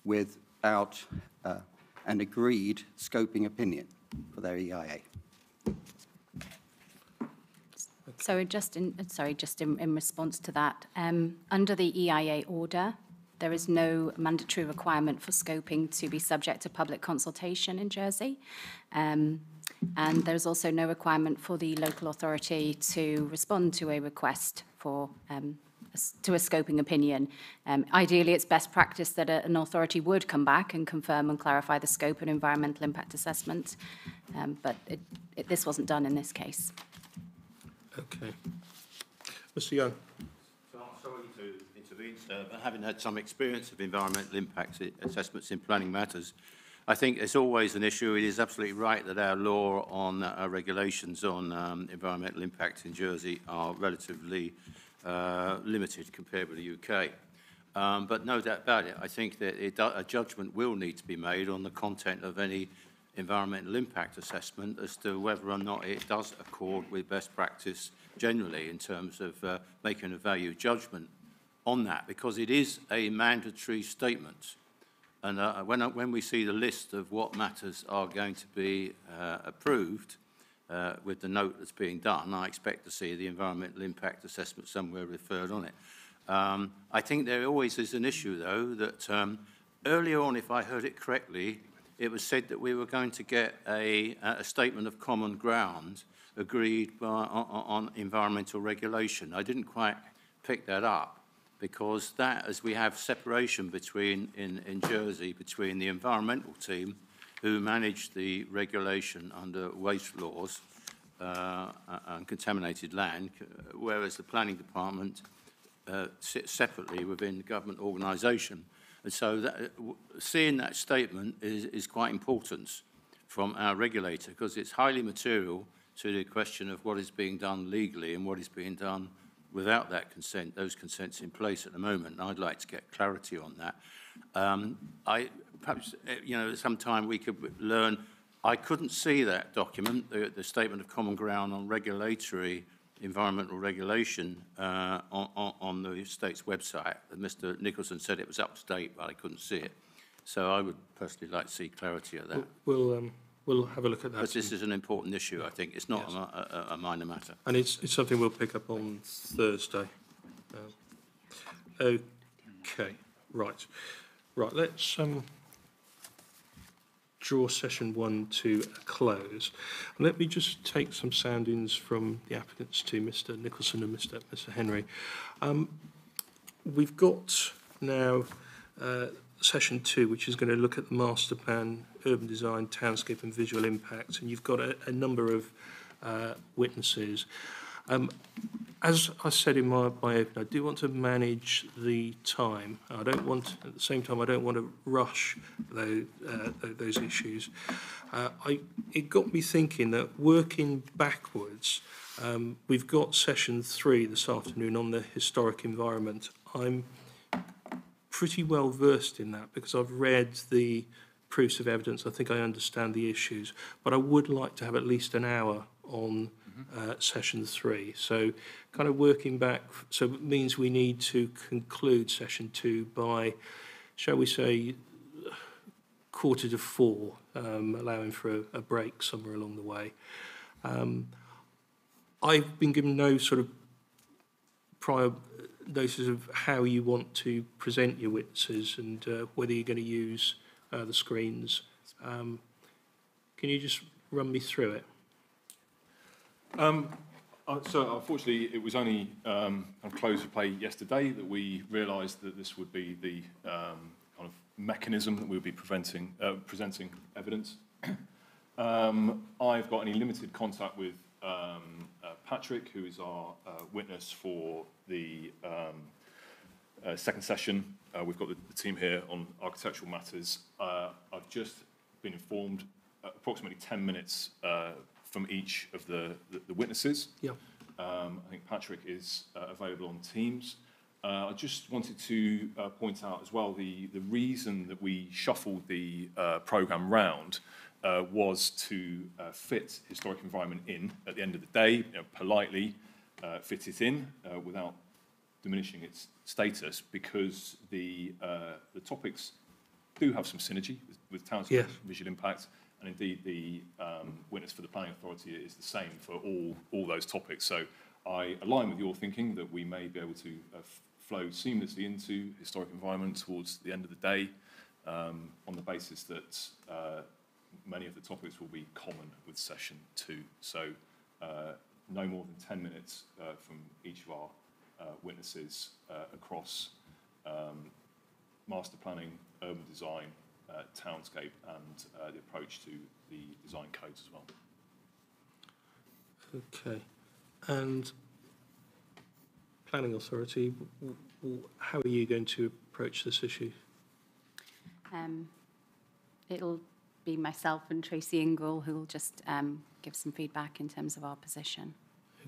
without uh, an agreed scoping opinion for their EIA. So just in, sorry, just in, in response to that, um, under the EIA order, there is no mandatory requirement for scoping to be subject to public consultation in Jersey. Um, and there's also no requirement for the local authority to respond to a request for um, to a scoping opinion. Um, ideally, it's best practice that a, an authority would come back and confirm and clarify the scope and environmental impact assessment, um, but it, it, this wasn't done in this case. Okay. Mr Young. So I'm sorry to intervene, sir, but having had some experience of environmental impact assessments in planning matters, I think it's always an issue. It is absolutely right that our law on, uh, our regulations on um, environmental impact in Jersey are relatively uh, limited compared with the UK. Um, But no doubt about it, I think that it a judgment will need to be made on the content of any environmental impact assessment as to whether or not it does accord with best practice generally in terms of uh, making a value judgment on that, because it is a mandatory statement. And uh, when, I- when we see the list of what matters are going to be uh, approved uh, with the note that's being done, I expect to see the environmental impact assessment somewhere referred on it. Um, I think there always is an issue, though, that um, earlier on, if I heard it correctly, it was said that we were going to get a, a statement of common ground agreed by, on, on environmental regulation. I didn't quite pick that up because that, as we have separation between, in, in Jersey, between the environmental team who manage the regulation under waste laws uh, and contaminated land, whereas the planning department uh, sits separately within the government organisation. And so that, seeing that statement is, is quite important from our regulator because it's highly material to the question of what is being done legally and what is being done without that consent, those consents in place at the moment. And I'd like to get clarity on that. Um, I, perhaps, uh, you know, sometime we could learn, I couldn't see that document, the, the Statement of Common Ground on Regulatory Environmental Regulation uh, on, on, on the state's website. Mr Nicholson said it was up to date, but I couldn't see it. So I would personally like to see clarity of that. We'll, um, we'll have a look at that. Because this is an important issue, I think. It's not a, a, a minor matter. And it's, it's something we'll pick up on Thursday. Um, Okay, right. Right, let's um, draw session one to a close. And let me just take some soundings from the applicants to Mr Nicholson and Mr Mr Henry. Um, we've got now uh, session two, which is going to look at the master plan, urban design, townscape and visual impact. And you've got a, a number of uh, witnesses. Um, as I said in my, my I do want to manage the time. I don't want, at the same time, I don't want to rush those, uh, those issues. Uh, I, it got me thinking that working backwards, um, we've got session three this afternoon on the historic environment. I'm pretty well versed in that because I've read the proofs of evidence. I think I understand the issues, but I would like to have at least an hour on uh, session three. So kind of working back, so it means we need to conclude session two by, shall we say, quarter to four, um, allowing for a, a break somewhere along the way. Um, I've been given no sort of prior notice of how you want to present your witnesses and uh, whether you're going to use uh, the screens. Um, can you just run me through it? Um, uh, so unfortunately, it was only um, on close of play yesterday that we realised that this would be the um, kind of mechanism that we would be preventing, uh, presenting evidence. um, I've got any limited contact with um, uh, Patrick, who is our uh, witness for the um, uh, second session. We've got the, the team here on architectural matters. I've just been informed approximately 10 minutes from each of the, the, the witnesses. Yeah. Um, I think Patrick is uh, available on Teams. Uh, I just wanted to uh, point out as well the, the reason that we shuffled the uh, programme round uh, was to uh, fit historic environment in at the end of the day, you know, politely fit it in without diminishing its status because the, uh, the topics do have some synergy with, with towns Yes. visual impact, and indeed the um, witness for the planning authority is the same for all, all those topics. So I align with your thinking that we may be able to uh, f- flow seamlessly into historic environment towards the end of the day um, on the basis that uh, many of the topics will be common with session two. So uh, no more than 10 minutes uh, from each of our uh, witnesses uh, across um, master planning, urban design, uh, townscape, and uh, the approach to the design codes as well. Okay. And planning authority, w- w- how are you going to approach this issue? Um, it'll be myself and Tracy Ingle who will just um, give some feedback in terms of our position.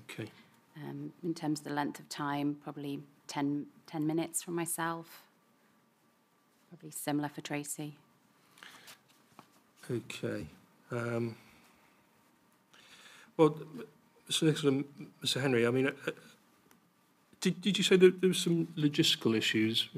Okay. Um, in terms of the length of time, probably 10, 10 minutes from myself. Probably similar for Tracy. Okay. Um, well, Mr Mr Henry, I mean, uh, uh, did, did you say that there were some logistical issues?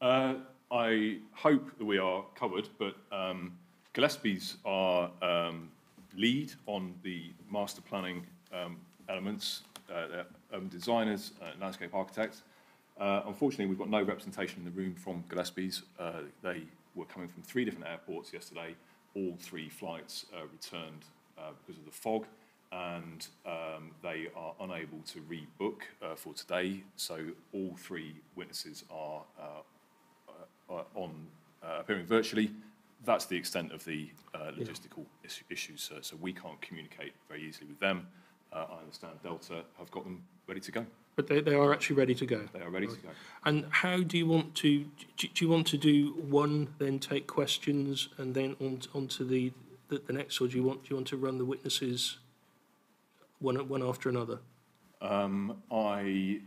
Uh, I hope that we are covered, but um, Gillespie's our um, lead on the master planning um, elements. Uh, urban designers, uh, landscape architects. Uh, unfortunately, we've got no representation in the room from Gillespie's. Uh, they were coming from three different airports yesterday. All three flights uh, returned uh, because of the fog, and um, they are unable to rebook uh, for today. So all three witnesses are uh, uh, on uh, appearing virtually. That's the extent of the uh, logistical is- issues, so, so we can't communicate very easily with them. Uh, I understand Delta have got them ready to go. But they, they are actually ready to go. They are ready to go. And how do you want to, do, do you want to do one, then take questions, and then on, on to the, the, the next, or do you want, do you want to run the witnesses one, one after another? Um, I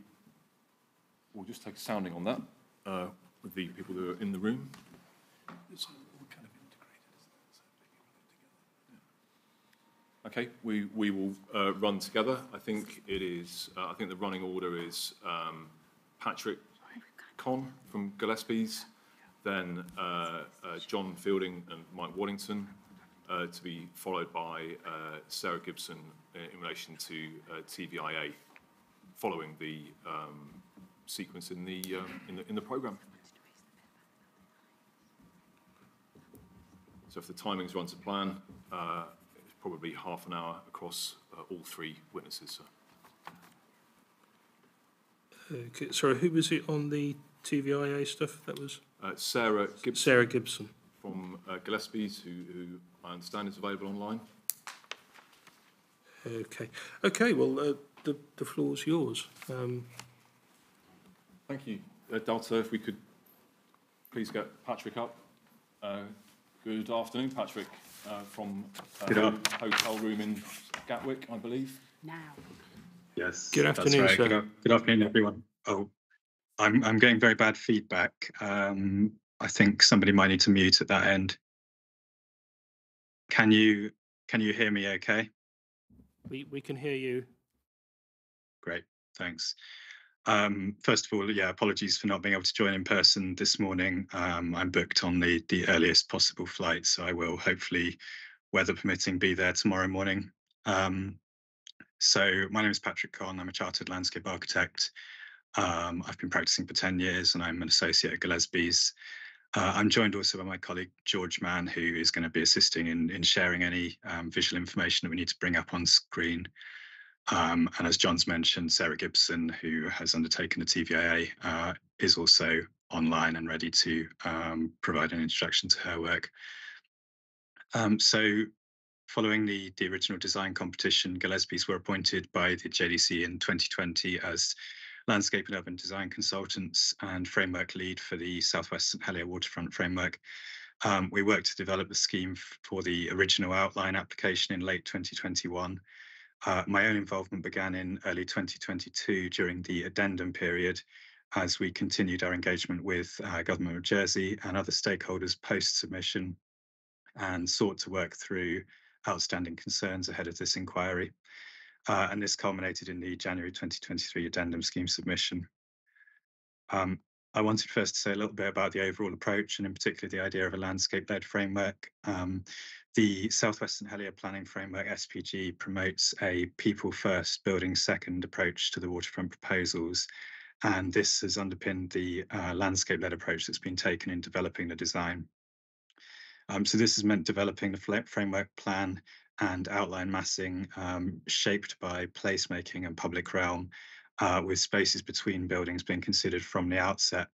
will just take a sounding on that uh, with the people who are in the room. Okay, we, we will uh, run together. I think it is, uh, I think the running order is um, Patrick Conn from Gillespie's, then uh, uh, John Fielding and Mike Waddington, uh, to be followed by uh, Sarah Gibson in relation to TVIA, following the um, sequence in the, um, in the, in the programme. So if the timings run to plan, probably half an hour across uh, all three witnesses, sir. Okay, sorry, who was it on the TVIA stuff? That was Uh, Sarah Gibson Sarah Gibson. from uh, Gillespie's, who, who I understand is available online. Okay, okay. Well, uh, the the is yours. Um, Thank you. Uh, Delta, if we could please get Patrick up. Uh, good afternoon, Patrick, uh, from uh, Good ho- hotel room in Gatwick, I believe. Now. Yes. Good afternoon, right. sir. Good, good afternoon, everyone. Oh, I'm I'm getting very bad feedback. Um, I think somebody might need to mute at that end. Can you can you hear me? Okay. we we can hear you. Great. Thanks. Um, first of all, yeah, apologies for not being able to join in person this morning. Um, I'm booked on the the earliest possible flight, so I will hopefully, weather permitting, be there tomorrow morning. Um, so my name is Patrick Conn. I'm a chartered landscape architect. Um, I've been practicing for 10 years and I'm an associate at Gillespie's. Uh, I'm joined also by my colleague George Mann, who is going to be assisting in, in sharing any um, visual information that we need to bring up on screen. Um, and as John's mentioned, Sarah Gibson, who has undertaken the TVIA, uh, is also online and ready to um, provide an introduction to her work. Um, so following the, the original design competition, Gillespie's were appointed by the JDC in 2020 as landscape and urban design consultants and framework lead for the Southwest St Helier waterfront framework. Um, we worked to develop the scheme for the original outline application in late 2021. Uh, my own involvement began in early 2022 during the addendum period as we continued our engagement with uh, Government of Jersey and other stakeholders post submission and sought to work through outstanding concerns ahead of this inquiry. Uh, and this culminated in the January 2023 addendum scheme submission. Um, I wanted first to say a little bit about the overall approach and in particular the idea of a landscape-led framework. Um, the South West St Helier Planning Framework, SPG, promotes a people-first, building-second approach to the waterfront proposals. And this has underpinned the uh, landscape-led approach that's been taken in developing the design. Um, so this has meant developing the framework plan and outline massing um, shaped by placemaking and public realm, uh, with spaces between buildings being considered from the outset.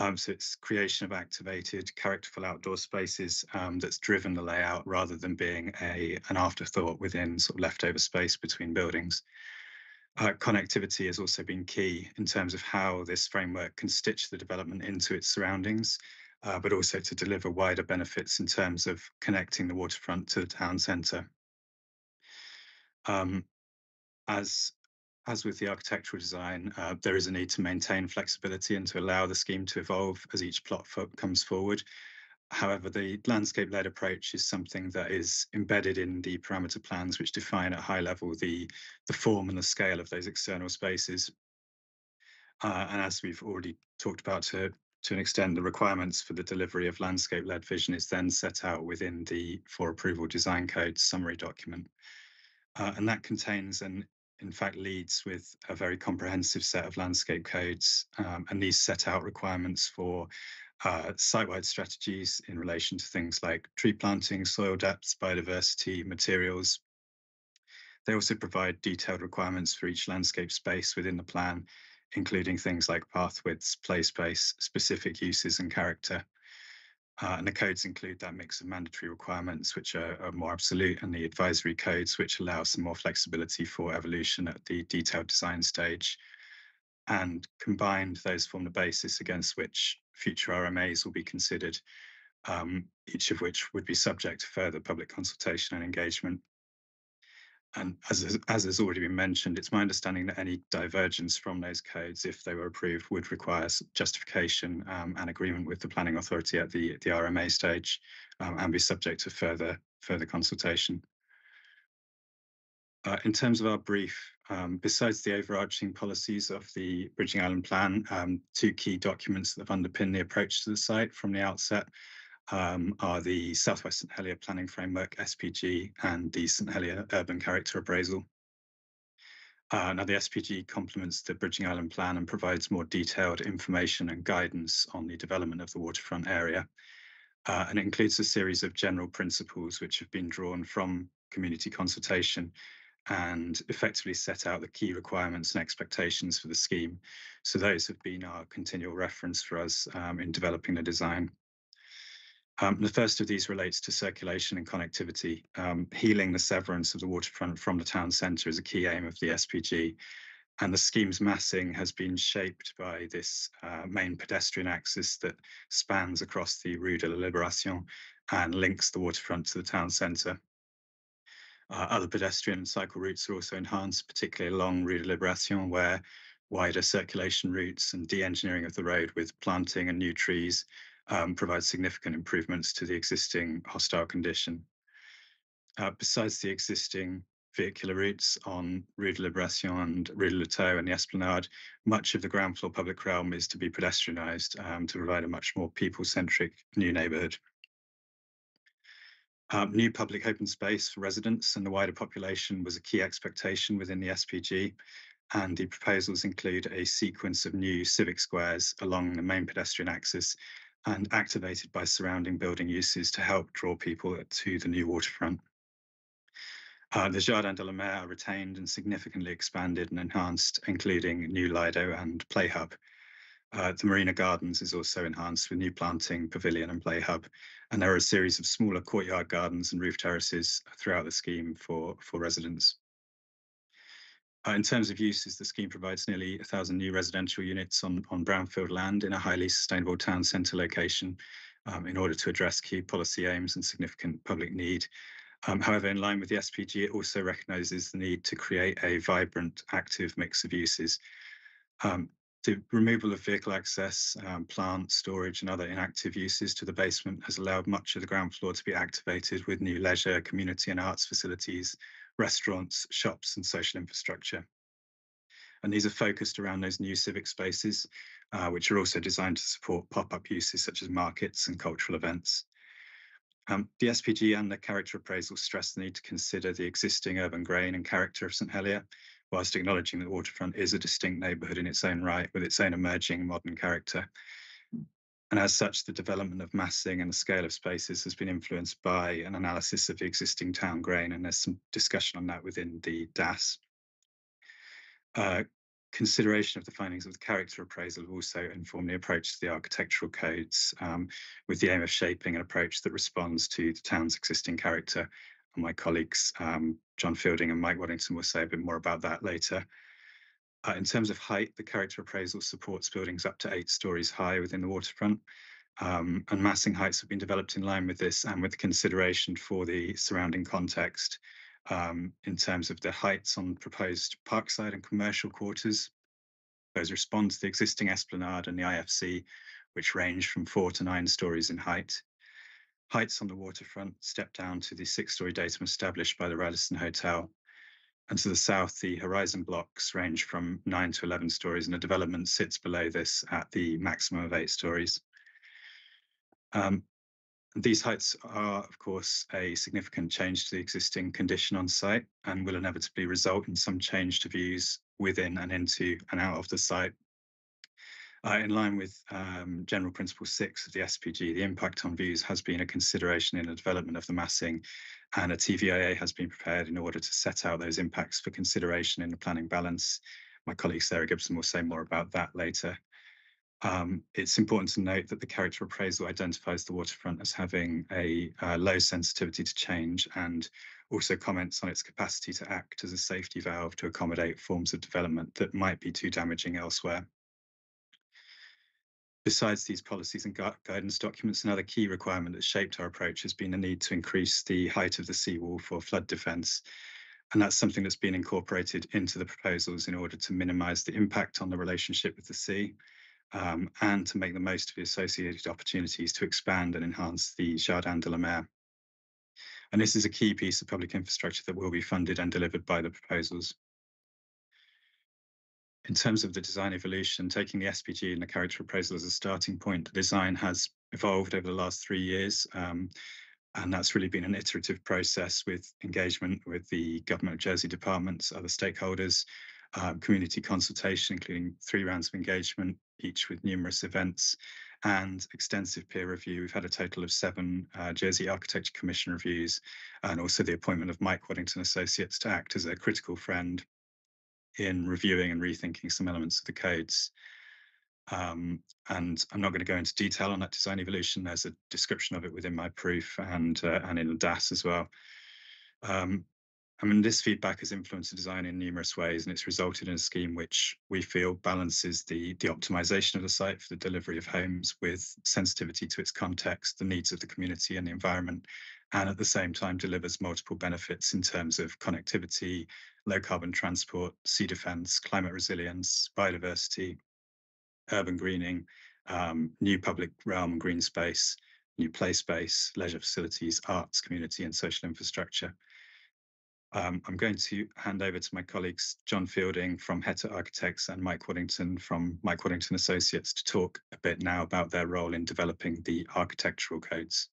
Um, so it's creation of activated, characterful outdoor spaces um, that's driven the layout rather than being a an afterthought within sort of leftover space between buildings. Uh, connectivity has also been key in terms of how this framework can stitch the development into its surroundings, uh, but also to deliver wider benefits in terms of connecting the waterfront to the town centre. Um, as as with the architectural design, uh, there is a need to maintain flexibility and to allow the scheme to evolve as each plot fo- comes forward. However, the landscape-led approach is something that is embedded in the parameter plans, which define at high level the, the form and the scale of those external spaces. Uh, and as we've already talked about to, to an extent, the requirements for the delivery of landscape-led vision is then set out within the for approval design code summary document. Uh, and that contains and in fact leads with a very comprehensive set of landscape codes. Um, and these set out requirements for uh, site-wide strategies in relation to things like tree planting, soil depths, biodiversity, materials. They also provide detailed requirements for each landscape space within the plan, including things like path widths, play space, specific uses and character. Uh, and the codes include that mix of mandatory requirements, which are, are, more absolute, and the advisory codes, which allow some more flexibility for evolution at the detailed design stage. And combined, those form the basis against which future RMAs will be considered, um, each of which would be subject to further public consultation and engagement. And as, as has already been mentioned, it's my understanding that any divergence from those codes, if they were approved, would require justification um, and agreement with the planning authority at the, the RMA stage um, and be subject to further, further consultation. Uh, in terms of our brief, um, besides the overarching policies of the Bridging Island Plan, um, two key documents that have underpinned the approach to the site from the outset um, are the Southwest St Helier Planning Framework, SPG, and the St Helier Urban Character Appraisal. Uh, now, the SPG complements the Bridging Island Plan and provides more detailed information and guidance on the development of the waterfront area. Uh, and it includes a series of general principles which have been drawn from community consultation and effectively set out the key requirements and expectations for the scheme. So those have been our continual reference for us um, in developing the design. Um, the first of these relates to circulation and connectivity. Um, healing the severance of the waterfront from the town centre is a key aim of the SPG. And the scheme's massing has been shaped by this uh, main pedestrian axis that spans across the Rue de la Libération and links the waterfront to the town centre. Uh, other pedestrian and cycle routes are also enhanced, particularly along Rue de Libération, where wider circulation routes and de-engineering of the road with planting and new trees um, provides significant improvements to the existing hostile condition. Uh, besides the existing vehicular routes on Rue de Libération and Rue de l'Etau and the Esplanade, much of the ground floor public realm is to be pedestrianised um, to provide a much more people-centric new neighbourhood. Um, new public open space for residents and the wider population was a key expectation within the SPG, and the proposals include a sequence of new civic squares along the main pedestrian axis and activated by surrounding building uses to help draw people to the new waterfront. Uh, the Jardins de la Mer are retained and significantly expanded and enhanced, including new Lido and Play Hub. Uh, the Marina Gardens is also enhanced with new planting, pavilion and play hub. And there are a series of smaller courtyard gardens and roof terraces throughout the scheme for, for residents. Uh, in terms of uses, the scheme provides nearly 1,000 new residential units on, on brownfield land in a highly sustainable town centre location um, in order to address key policy aims and significant public need. Um, however, in line with the SPG, it also recognises the need to create a vibrant, active mix of uses. Um, the removal of vehicle access, um, plant, storage and other inactive uses to the basement has allowed much of the ground floor to be activated with new leisure, community and arts facilities, restaurants, shops and social infrastructure. And these are focused around those new civic spaces, uh, which are also designed to support pop-up uses such as markets and cultural events. Um, the SPG and the character appraisal stress the need to consider the existing urban grain and character of St Helier, whilst acknowledging that waterfront is a distinct neighbourhood in its own right with its own emerging modern character. And as such, the development of massing and the scale of spaces has been influenced by an analysis of the existing town grain, and there's some discussion on that within the DAS. Uh, consideration of the findings of the character appraisal also informed the approach to the architectural codes um, with the aim of shaping an approach that responds to the town's existing character. And my colleagues, um, John Fielding and Mike Waddington, will say a bit more about that later. Uh, in terms of height, the character appraisal supports buildings up to eight stories high within the waterfront. Um, and massing heights have been developed in line with this and with consideration for the surrounding context um, in terms of the heights on proposed parkside and commercial quarters. Those respond to the existing esplanade and the IFC, which range from four to nine stories in height. Heights on the waterfront step down to the six-story datum established by the Radisson Hotel, and to the south, the horizon blocks range from 9 to 11 stories, and the development sits below this at the maximum of 8 stories. Um, these heights are, of course, a significant change to the existing condition on site and will inevitably result in some change to views within and into and out of the site uh, in line with um, General Principle 6 of the SPG, the impact on views has been a consideration in the development of the massing, and a TVIA has been prepared in order to set out those impacts for consideration in the planning balance. My colleague Sarah Gibson will say more about that later. Um, it's important to note that the character appraisal identifies the waterfront as having a uh, low sensitivity to change and also comments on its capacity to act as a safety valve to accommodate forms of development that might be too damaging elsewhere. Besides these policies and gu guidance documents, another key requirement that shaped our approach has been the need to increase the height of the seawall for flood defence. And that's something that's been incorporated into the proposals in order to minimise the impact on the relationship with the sea um, and to make the most of the associated opportunities to expand and enhance the Jardins de la Mer. And this is a key piece of public infrastructure that will be funded and delivered by the proposals in terms of the design evolution, taking the SPG and the character appraisal as a starting point, the design has evolved over the last three years. Um, and that's really been an iterative process with engagement with the Government of Jersey departments, other stakeholders, um, community consultation, including three rounds of engagement, each with numerous events, and extensive peer review. We've had a total of seven uh, Jersey Architecture Commission reviews, and also the appointment of Mike Waddington Associates to act as a critical friend in reviewing and rethinking some elements of the codes. Um, and I'm not going to go into detail on that design evolution. There's a description of it within my proof and uh, and in DAS as well. Um, I mean, this feedback has influenced the design in numerous ways, and it's resulted in a scheme which we feel balances the, the optimization of the site for the delivery of homes with sensitivity to its context, the needs of the community and the environment, and at the same time delivers multiple benefits in terms of connectivity, low carbon transport, sea defense, climate resilience, biodiversity, urban greening, um, new public realm green space, new play space, leisure facilities, arts, community and social infrastructure. Um, I'm going to hand over to my colleagues, John Fielding from Heta Architects and Mike Waddington from Mike Waddington Associates to talk a bit now about their role in developing the architectural codes.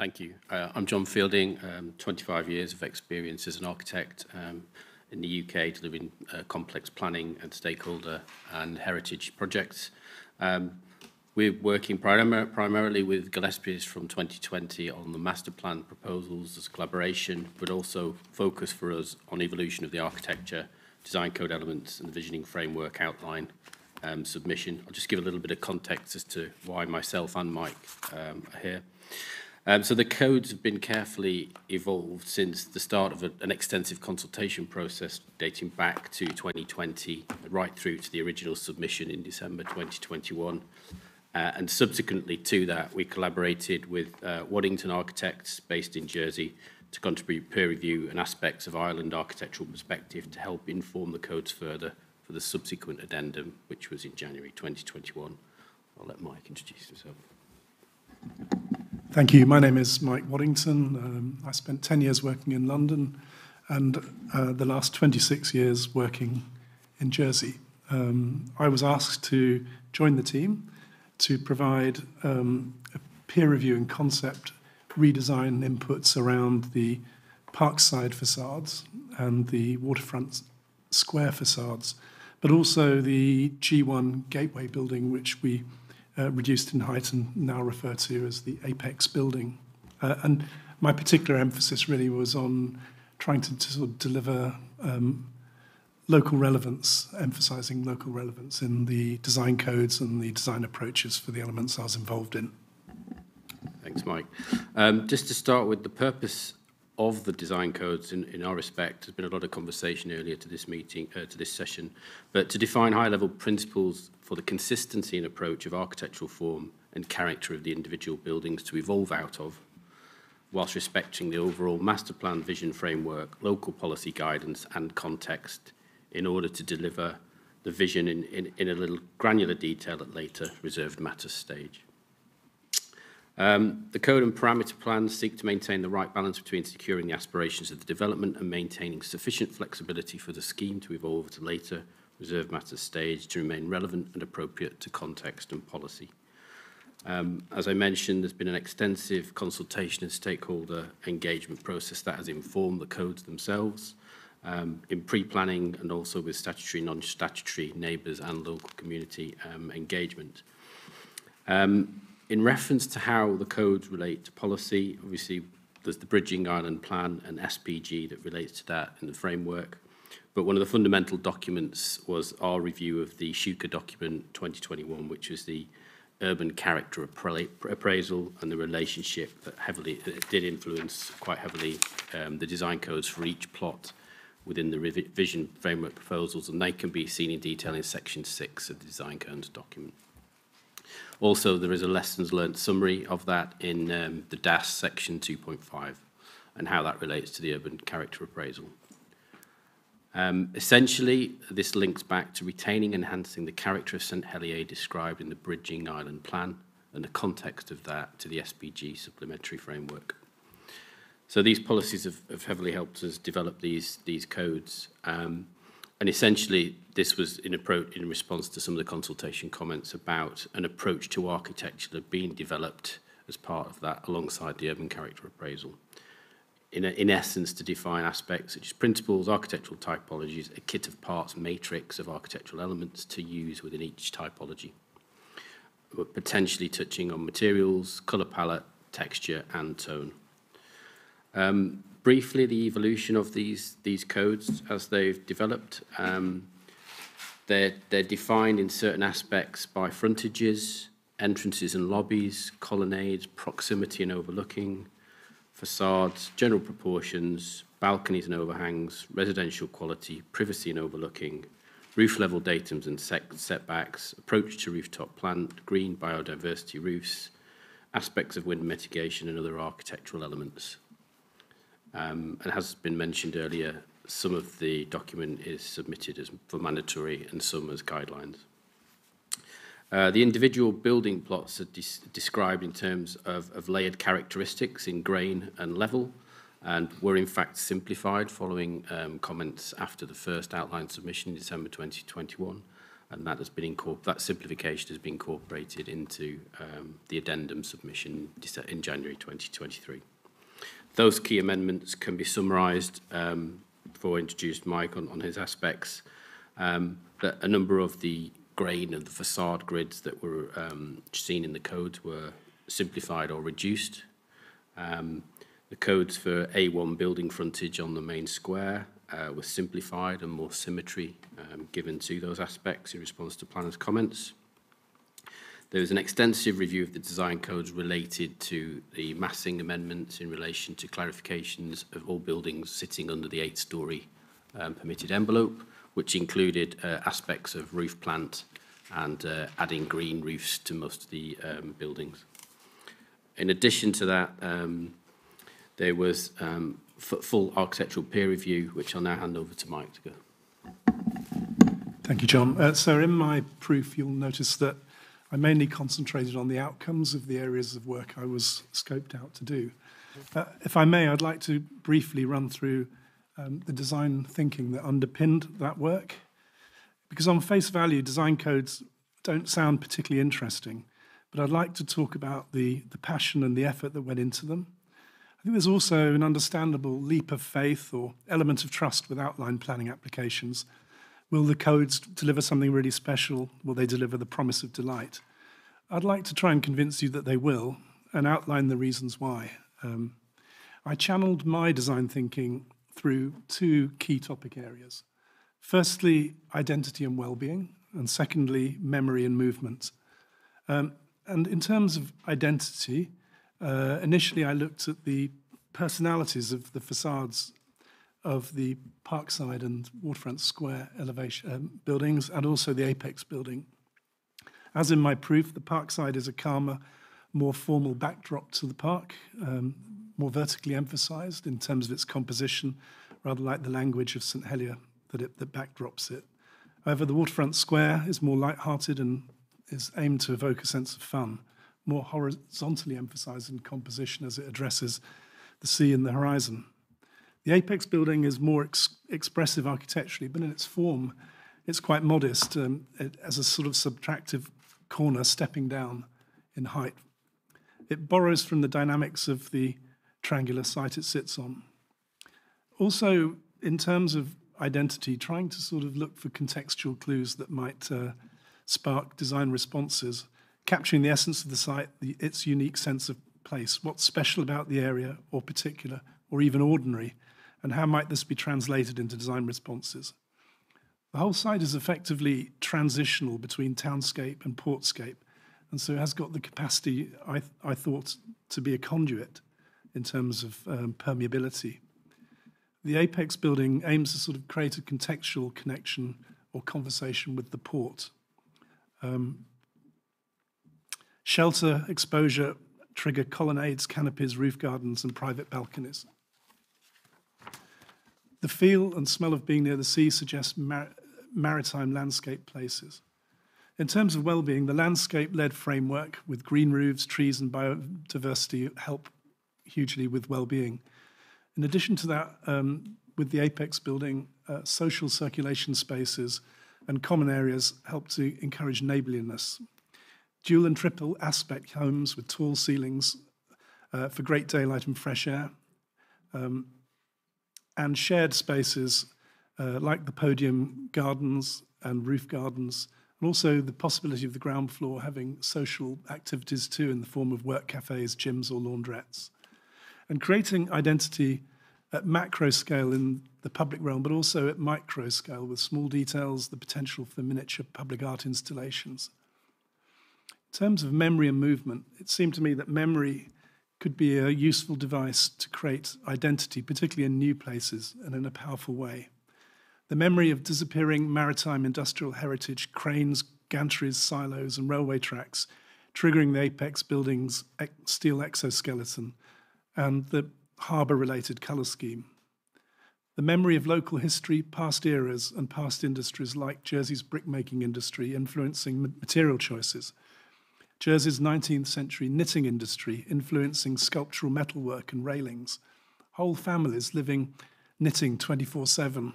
Thank you. Uh, I'm John Fielding, um, 25 years of experience as an architect um, in the UK, delivering uh, complex planning and stakeholder and heritage projects. Um, we're working primar primarily with Gillespie's from 2020 on the master plan proposals as collaboration, but also focus for us on evolution of the architecture, design code elements and the visioning framework outline um, submission. I'll just give a little bit of context as to why myself and Mike um, are here. Um, so the codes have been carefully evolved since the start of a, an extensive consultation process dating back to 2020, right through to the original submission in December 2021. Uh, and subsequently to that, we collaborated with uh, Waddington Architects based in Jersey to contribute peer review and aspects of Ireland architectural perspective to help inform the codes further for the subsequent addendum, which was in January 2021. I'll let Mike introduce himself. Thank you. My name is Mike Waddington. Um, I spent 10 years working in London and uh, the last 26 years working in Jersey. Um, I was asked to join the team to provide um, a peer review and concept redesign inputs around the parkside facades and the waterfront square facades, but also the G1 gateway building, which we uh, reduced in height and now referred to as the Apex building. Uh, and my particular emphasis really was on trying to, to sort of deliver um, local relevance, emphasizing local relevance in the design codes and the design approaches for the elements I was involved in. Thanks, Mike. Um, just to start with, the purpose of the design codes in, in our respect, there's been a lot of conversation earlier to this meeting, uh, to this session, but to define high-level principles for the consistency and approach of architectural form and character of the individual buildings to evolve out of, whilst respecting the overall master plan vision framework, local policy guidance and context in order to deliver the vision in, in, in a little granular detail at later reserved matters stage. Um, the code and parameter plans seek to maintain the right balance between securing the aspirations of the development and maintaining sufficient flexibility for the scheme to evolve to later reserve matters stage to remain relevant and appropriate to context and policy. Um, as I mentioned, there's been an extensive consultation and stakeholder engagement process that has informed the codes themselves um, in pre-planning and also with statutory, non-statutory neighbours and local community um, engagement. Um, in reference to how the codes relate to policy, obviously there's the Bridging Island Plan and SPG that relates to that in the framework. But one of the fundamental documents was our review of the SHUCA document 2021, which was the urban character appraisal and the relationship that heavily that did influence quite heavily um, the design codes for each plot within the revision framework proposals, and they can be seen in detail in section six of the design codes document. Also, there is a lessons learned summary of that in um, the DAS section 2.5 and how that relates to the urban character appraisal. Um, essentially, this links back to retaining and enhancing the character of St Helier described in the Bridging Island Plan and the context of that to the SPG supplementary framework. So these policies have, have heavily helped us develop these, these codes. Um, and essentially, this was in, appro- in response to some of the consultation comments about an approach to architecture been developed as part of that alongside the urban character appraisal. In, a, in essence, to define aspects such as principles, architectural typologies, a kit of parts matrix of architectural elements to use within each typology, potentially touching on materials, colour palette, texture and tone. Um, briefly, the evolution of these, these codes as they've developed. Um, they're, they're defined in certain aspects by frontages, entrances and lobbies, colonnades, proximity and overlooking, facades, general proportions, balconies and overhangs, residential quality, privacy and overlooking, roof level datums and setbacks, approach to rooftop plant, green biodiversity roofs, aspects of wind mitigation and other architectural elements. Um, and has been mentioned earlier, some of the document is submitted as for mandatory and some as guidelines. Uh, the individual building plots are described in terms of, of layered characteristics in grain and level and were in fact simplified following um, comments after the first outline submission in December 2021 and that has been that simplification has been incorporated into um, the addendum submission in January 2023. Those key amendments can be summarised um, before I introduced Mike on, on his aspects. Um, that a number of the grain of the facade grids that were um, seen in the codes were simplified or reduced. Um, the codes for A1 building frontage on the main square uh, were simplified and more symmetry um, given to those aspects in response to planners' comments. There was an extensive review of the design codes related to the massing amendments in relation to clarifications of all buildings sitting under the eight-storey um, permitted envelope, which included uh, aspects of roof plant and uh, adding green roofs to most of the um, buildings. In addition to that, um, there was um, full architectural peer review, which I'll now hand over to Mike to go. Thank you, John. Uh, so in my proof, you'll notice that I mainly concentrated on the outcomes of the areas of work I was scoped out to do. Uh, if I may, I'd like to briefly run through um, the design thinking that underpinned that work because on face value, design codes don't sound particularly interesting, but I'd like to talk about the, the passion and the effort that went into them. I think there's also an understandable leap of faith or element of trust with outline planning applications. Will the codes deliver something really special? Will they deliver the promise of delight? I'd like to try and convince you that they will and outline the reasons why. Um, I channeled my design thinking through two key topic areas. Firstly, identity and well-being, and secondly, memory and movement. Um, and in terms of identity, uh, initially I looked at the personalities of the facades of the Parkside and Waterfront Square elevation um, buildings and also the Apex building. As in my proof, the Parkside is a calmer, more formal backdrop to the park, um, more vertically emphasized in terms of its composition, rather like the language of St. Helier that, it, that backdrops it. However, the waterfront square is more light-hearted and is aimed to evoke a sense of fun, more horizontally emphasized in composition as it addresses the sea and the horizon. The Apex building is more ex expressive architecturally, but in its form, it's quite modest um, it, as a sort of subtractive corner stepping down in height. It borrows from the dynamics of the triangular site it sits on. Also, in terms of identity, trying to sort of look for contextual clues that might uh, spark design responses, capturing the essence of the site, the, its unique sense of place, what's special about the area or particular or even ordinary, and how might this be translated into design responses. The whole site is effectively transitional between townscape and portscape, and so it has got the capacity, I, I thought, to be a conduit in terms of um, permeability. The Apex building aims to sort of create a contextual connection or conversation with the port. Um, shelter, exposure, trigger colonnades, canopies, roof gardens, and private balconies. The feel and smell of being near the sea suggest mar maritime landscape places. In terms of well-being, the landscape-led framework with green roofs, trees, and biodiversity help hugely with well-being. In addition to that, um, with the Apex building, uh, social circulation spaces and common areas help to encourage neighbourliness. Dual and triple aspect homes with tall ceilings uh, for great daylight and fresh air, um, and shared spaces uh, like the podium gardens and roof gardens, and also the possibility of the ground floor having social activities too in the form of work cafes, gyms, or laundrettes. And creating identity at macro scale in the public realm, but also at micro scale with small details, the potential for miniature public art installations. In terms of memory and movement, it seemed to me that memory could be a useful device to create identity, particularly in new places and in a powerful way. The memory of disappearing maritime industrial heritage, cranes, gantries, silos, and railway tracks, triggering the apex building's steel exoskeleton, and the harbour related colour scheme. The memory of local history, past eras, and past industries like Jersey's brickmaking industry influencing material choices, Jersey's 19th century knitting industry influencing sculptural metalwork and railings, whole families living knitting 24 7,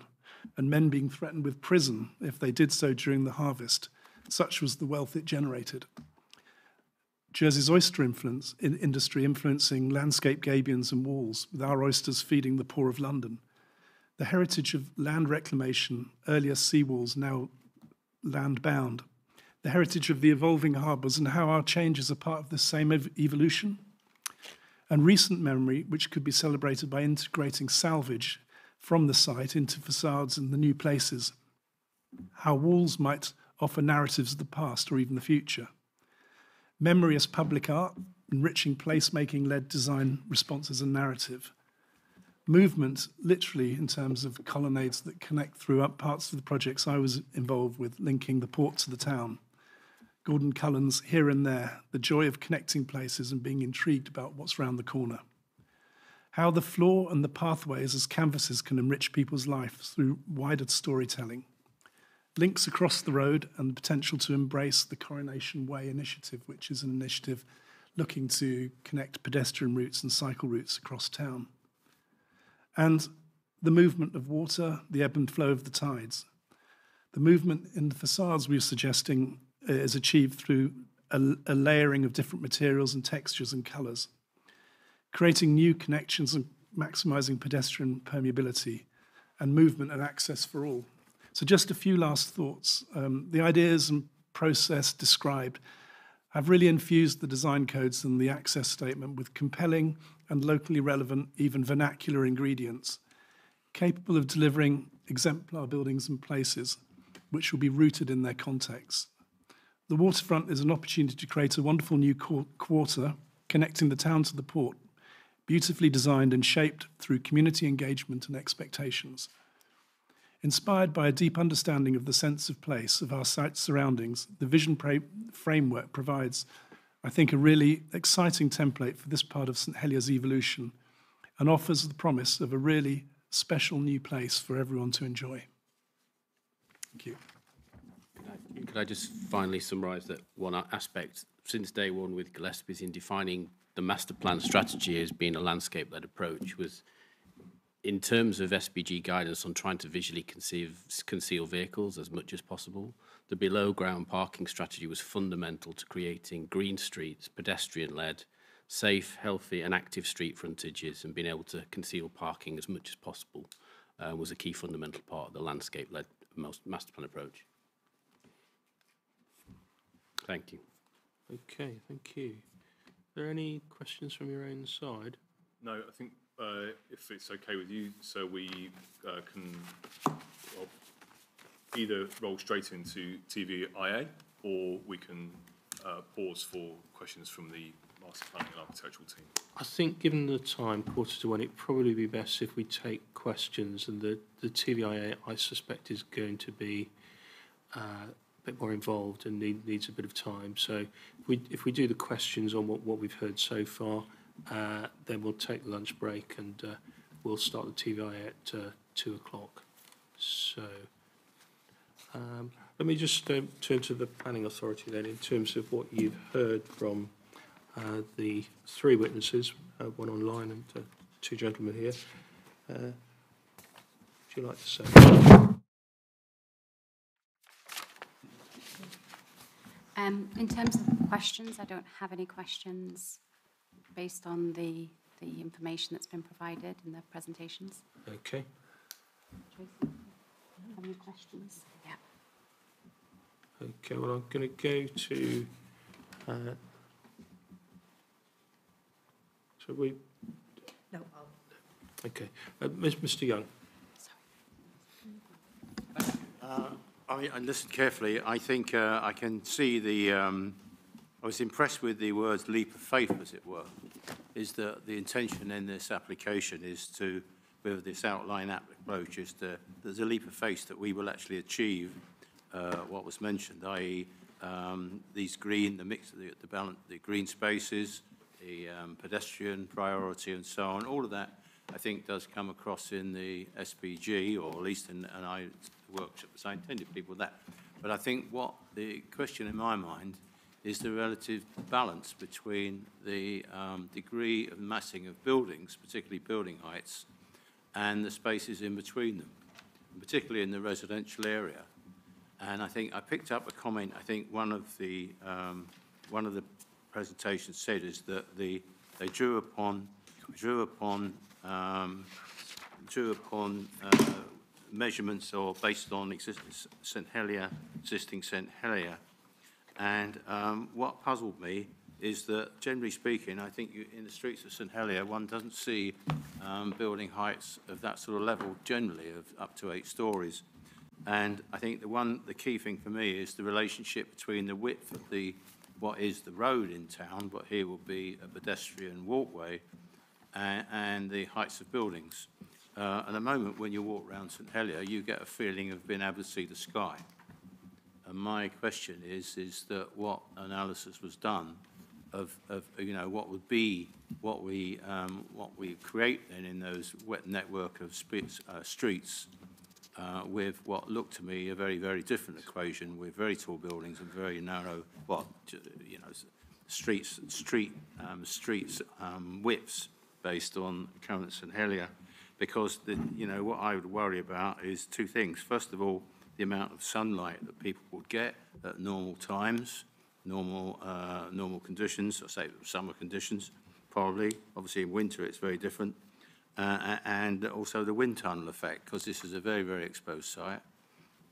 and men being threatened with prison if they did so during the harvest. Such was the wealth it generated. Jersey's oyster influence, in industry influencing landscape gabions and walls, with our oysters feeding the poor of London. The heritage of land reclamation, earlier seawalls now land bound. The heritage of the evolving harbours and how our changes are part of the same ev evolution. And recent memory, which could be celebrated by integrating salvage from the site into facades and the new places. How walls might offer narratives of the past or even the future memory as public art, enriching placemaking led design responses and narrative. Movement, literally, in terms of colonnades that connect through up parts of the projects I was involved with, linking the port to the town. Gordon Cullen's Here and There, the joy of connecting places and being intrigued about what's round the corner. How the floor and the pathways as canvases can enrich people's lives through wider storytelling links across the road and the potential to embrace the Coronation Way initiative, which is an initiative looking to connect pedestrian routes and cycle routes across town. And the movement of water, the ebb and flow of the tides. The movement in the facades we are suggesting is achieved through a, a layering of different materials and textures and colours, creating new connections and maximising pedestrian permeability and movement and access for all. So, just a few last thoughts. Um, the ideas and process described have really infused the design codes and the access statement with compelling and locally relevant, even vernacular ingredients, capable of delivering exemplar buildings and places which will be rooted in their context. The waterfront is an opportunity to create a wonderful new quarter connecting the town to the port, beautifully designed and shaped through community engagement and expectations. Inspired by a deep understanding of the sense of place of our site's surroundings, the vision framework provides, I think, a really exciting template for this part of St Heliers' evolution and offers the promise of a really special new place for everyone to enjoy. Thank you. Could I just finally summarise that one aspect since day one with Gillespies in defining the master plan strategy as being a landscape-led approach was in terms of SPG guidance on trying to visually conceive, conceal vehicles as much as possible, the below ground parking strategy was fundamental to creating green streets, pedestrian led, safe, healthy, and active street frontages, and being able to conceal parking as much as possible uh, was a key fundamental part of the landscape led master plan approach. Thank you. Okay, thank you. Are there any questions from your own side? No, I think uh, if it's okay with you, so we uh, can well, either roll straight into TVIA or we can uh, pause for questions from the master planning and architectural team. I think given the time, quarter to one, it'd probably be best if we take questions and the, the TVIA, I suspect, is going to be uh, a bit more involved and need, needs a bit of time. So if we, if we do the questions on what, what we've heard so far, uh, then we'll take the lunch break and uh, we'll start the TVI at uh, two o'clock. So um, let me just uh, turn to the planning authority then in terms of what you've heard from uh, the three witnesses, uh, one online and two gentlemen here. Would you like to say? Um, in terms of questions, I don't have any questions based on the, the information that's been provided in the presentations. Okay. Tracy, have any questions? Yeah. Okay, well, I'm going to go to, uh, so we, No, I'll. okay, uh, Mr Young. Uh, I, I listened carefully. I think uh, I can see the. Um, I was impressed with the words "leap of faith," as it were. Is that the intention in this application is to, with this outline approach, is to there's a leap of faith that we will actually achieve uh, what was mentioned, i.e., um, these green, the mix of the, the balance, the green spaces, the um, pedestrian priority, and so on. All of that, I think, does come across in the SPG, or at least in, and I workshop, so I intended people that. But I think what the question in my mind is the relative balance between the um, degree of massing of buildings, particularly building heights, and the spaces in between them, particularly in the residential area. And I think I picked up a comment. I think one of the um, one of the presentations said is that the they drew upon drew upon um, drew upon uh, measurements are based on existing St Helier existing St Helier. And um, what puzzled me is that, generally speaking, I think you, in the streets of St Helier, one doesn't see um, building heights of that sort of level generally, of up to eight stories. And I think the one, the key thing for me is the relationship between the width of the, what is the road in town, but here will be a pedestrian walkway, and, and the heights of buildings. Uh, at the moment, when you walk around St Helier, you get a feeling of being able to see the sky. And my question is, is that what analysis was done of, of you know, what would be, what we, um, what we create then in those wet network of spe- uh, streets uh, with what looked to me a very, very different equation with very tall buildings and very narrow, what, you know, streets, street, um, streets um, widths based on current St Helier. Because, the, you know, what I would worry about is two things. First of all, the amount of sunlight that people would get at normal times, normal, uh, normal conditions, I say summer conditions, probably. Obviously, in winter, it's very different. Uh, and also the wind tunnel effect, because this is a very, very exposed site.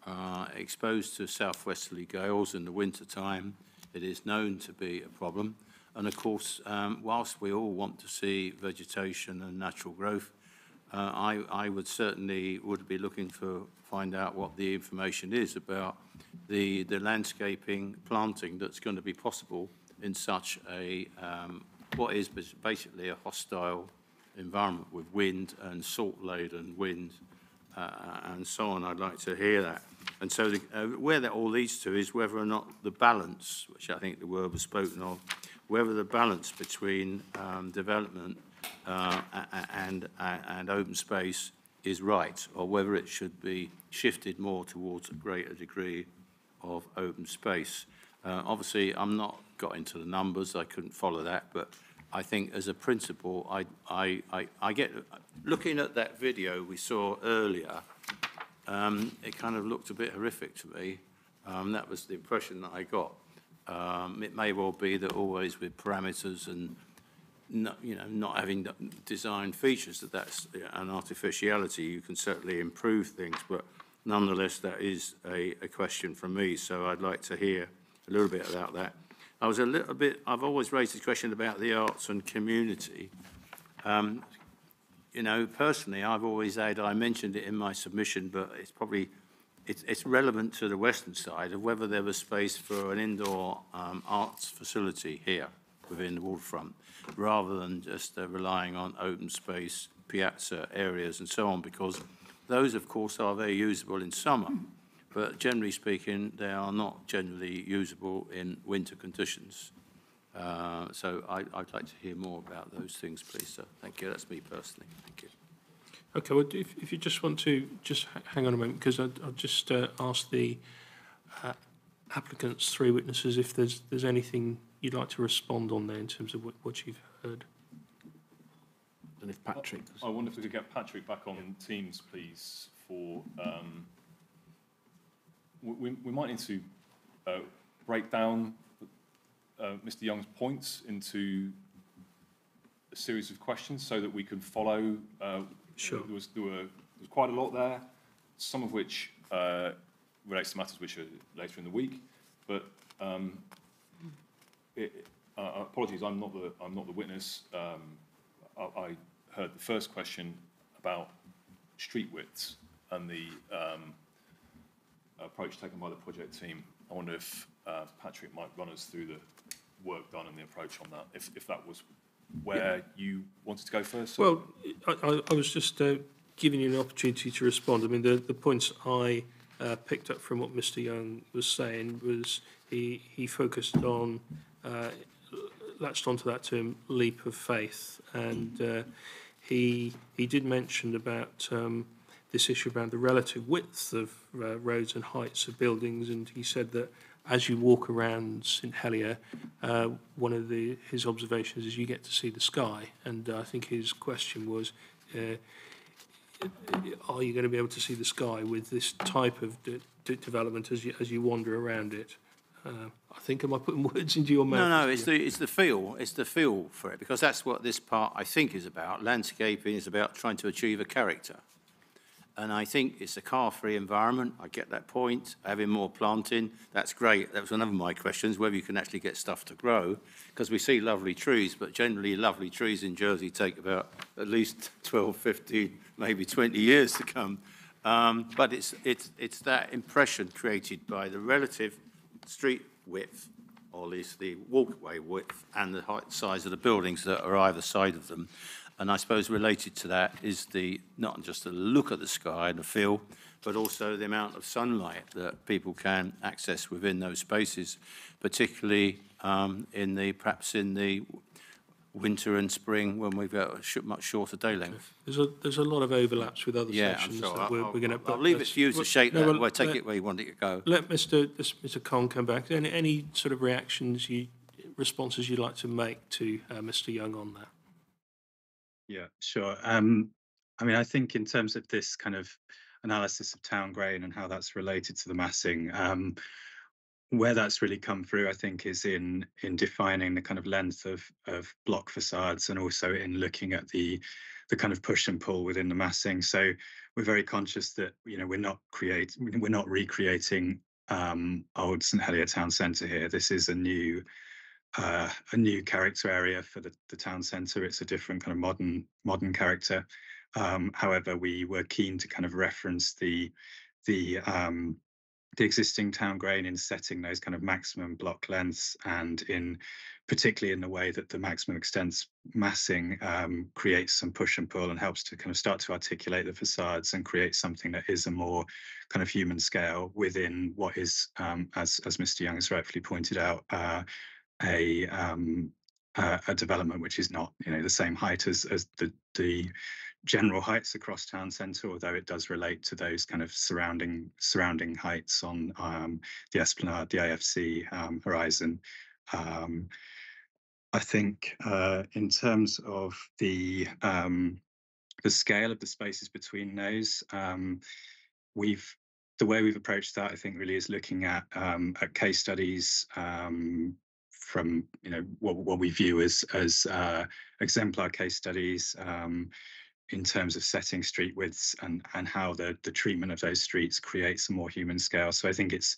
Uh, exposed to southwesterly gales in the winter time, it is known to be a problem. And of course, um, whilst we all want to see vegetation and natural growth, uh, I, I would certainly would be looking for find out what the information is about the, the landscaping planting that's going to be possible in such a um, what is basically a hostile environment with wind and salt-laden wind uh, and so on. I'd like to hear that. And so the, uh, where that all leads to is whether or not the balance, which I think the word was spoken of, whether the balance between um, development uh, and, and open space is right, or whether it should be shifted more towards a greater degree of open space. Uh, Obviously, I'm not got into the numbers, I couldn't follow that, but I think as a principle, I, I, I, I get, looking at that video we saw earlier, um, it kind of looked a bit horrific to me. Um, that was the impression that I got. Um, it may well be that always with parameters and not, you know, not having design features, that that's an artificiality. You can certainly improve things, but nonetheless, that is a, a question from me. So I'd like to hear a little bit about that. I was a little bit, I've always raised this question about the arts and community. Um, you know, personally, I've always had, I mentioned it in my submission, but it's probably, it's, it's relevant to the western side of whether there was space for an indoor um, arts facility here within the waterfront, rather than just uh, relying on open space, piazza areas and so on, because those, of course, are very usable in summer, but generally speaking, they are not generally usable in winter conditions. Uh, So I, I'd like to hear more about those things, please, sir. Thank you. That's me personally. Thank you. Okay, well, if, if you just want to just hang on a moment, because I'll just uh, ask the uh, applicants, three witnesses, if there's, there's anything you'd like to respond on there in terms of what, what you've heard. And if Patrick... I wonder if we could get Patrick back on Teams, please, for... Um, we, we- we might need to uh, break down uh, Mr. Young's points into a series of questions so that we can follow. Uh, Sure. There was, there were, there was quite a lot there, some of which uh, relates to matters which are later in the week, but um, it, uh, apologies, I'm not the, I'm not the witness. Um, I, I heard the first question about street widths and the um, approach taken by the project team. I wonder if uh, Patrick might run us through the work done and the approach on that, if, if that was where you wanted to go first. Well, I, I, I was just uh, giving you an opportunity to respond. I mean, the, the points I uh, picked up from what Mr. Young was saying was he, he focused on, uh, latched onto that term leap of faith. And uh, he, he did mention about um, this issue around the relative width of uh, roads and heights of buildings. And he said that as you walk around St Helier, uh, one of the, his observations is you get to see the sky. And uh, I think his question was, uh, are you going to be able to see the sky with this type of de- de- development as you, as you wander around it? Uh, I think, am I putting words into your mouth? No, no, it's the, it's the feel, it's the feel for it, because that's what this part, I think, is about. Landscaping is about trying to achieve a character. And I think it's a car-free environment, I get that point, having more planting, that's great. That was one of my questions, whether you can actually get stuff to grow, because we see lovely trees, but generally lovely trees in Jersey take about at least 12, 15, maybe 20 years to come. Um, but it's, it's, it's that impression created by the relative street width, or at least the walkway width, and the height size of the buildings that are either side of them. And I suppose related to that is the, not just the look at the sky and the feel, but also the amount of sunlight that people can access within those spaces, particularly um, in the, perhaps in the winter and spring when we've got a sh- much shorter day length. There's a, there's a lot of overlaps with other Yeah, I'm sections sure. that we're, I'll- we're going to... I'll leave it to you to shape that, well, take it where you want it to go. Let Mr. this- Mr. Conn come back. Any, any sort of reactions you, responses you'd like to make to uh, Mr. Young on that? Yeah, sure. Um, I mean, I think in terms of this kind of analysis of town grain and how that's related to the massing, um, where that's really come through, I think, is in in defining the kind of length of of block facades and also in looking at the the kind of push and pull within the massing. So we're very conscious that you know we're not create we're not recreating um, old St Helier town centre here. This is a new uh, a new character area for the, the town centre. It's a different kind of modern modern character. Um, however, we were keen to kind of reference the the um, the existing town grain in setting those kind of maximum block lengths and in particularly in the way that the maximum extents massing um, creates some push and pull and helps to kind of start to articulate the facades and create something that is a more kind of human scale within what is, um, as as Mr. Young has rightfully pointed out, uh, a um, uh, a development which is not you know the same height as as the the general heights across town centre, although it does relate to those kind of surrounding surrounding heights on um, the Esplanade, the IFC um, horizon. Um, I think uh, in terms of the um, the scale of the spaces between those, um, we've the way we've approached that, I think, really is looking at um, at case studies from you know what what we view as as uh, exemplar case studies um, in terms of setting street widths and and how the the treatment of those streets creates a more human scale. So I think it's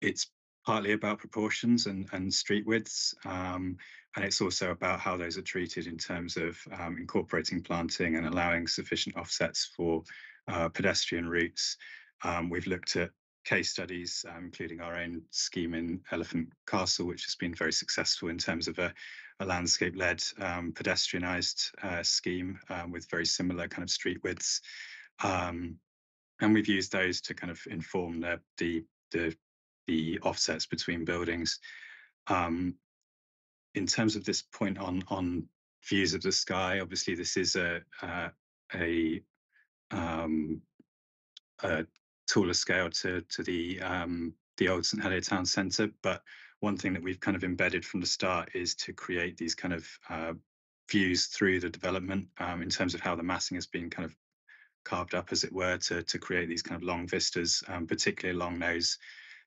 it's partly about proportions and and street widths. Um, and it's also about how those are treated in terms of um, incorporating planting and allowing sufficient offsets for uh, pedestrian routes. Um, we've looked at case studies, um, including our own scheme in Elephant Castle, which has been very successful in terms of a, a landscape-led um, pedestrianised uh, scheme um, with very similar kind of street widths. Um, and we've used those to kind of inform the the the, the offsets between buildings. Um, in terms of this point on on views of the sky, obviously this is a uh, a um, a taller scale to to the um, the old St Helier town centre. But one thing that we've kind of embedded from the start is to create these kind of uh, views through the development um, in terms of how the massing has been kind of carved up, as it were, to to create these kind of long vistas, um, particularly along those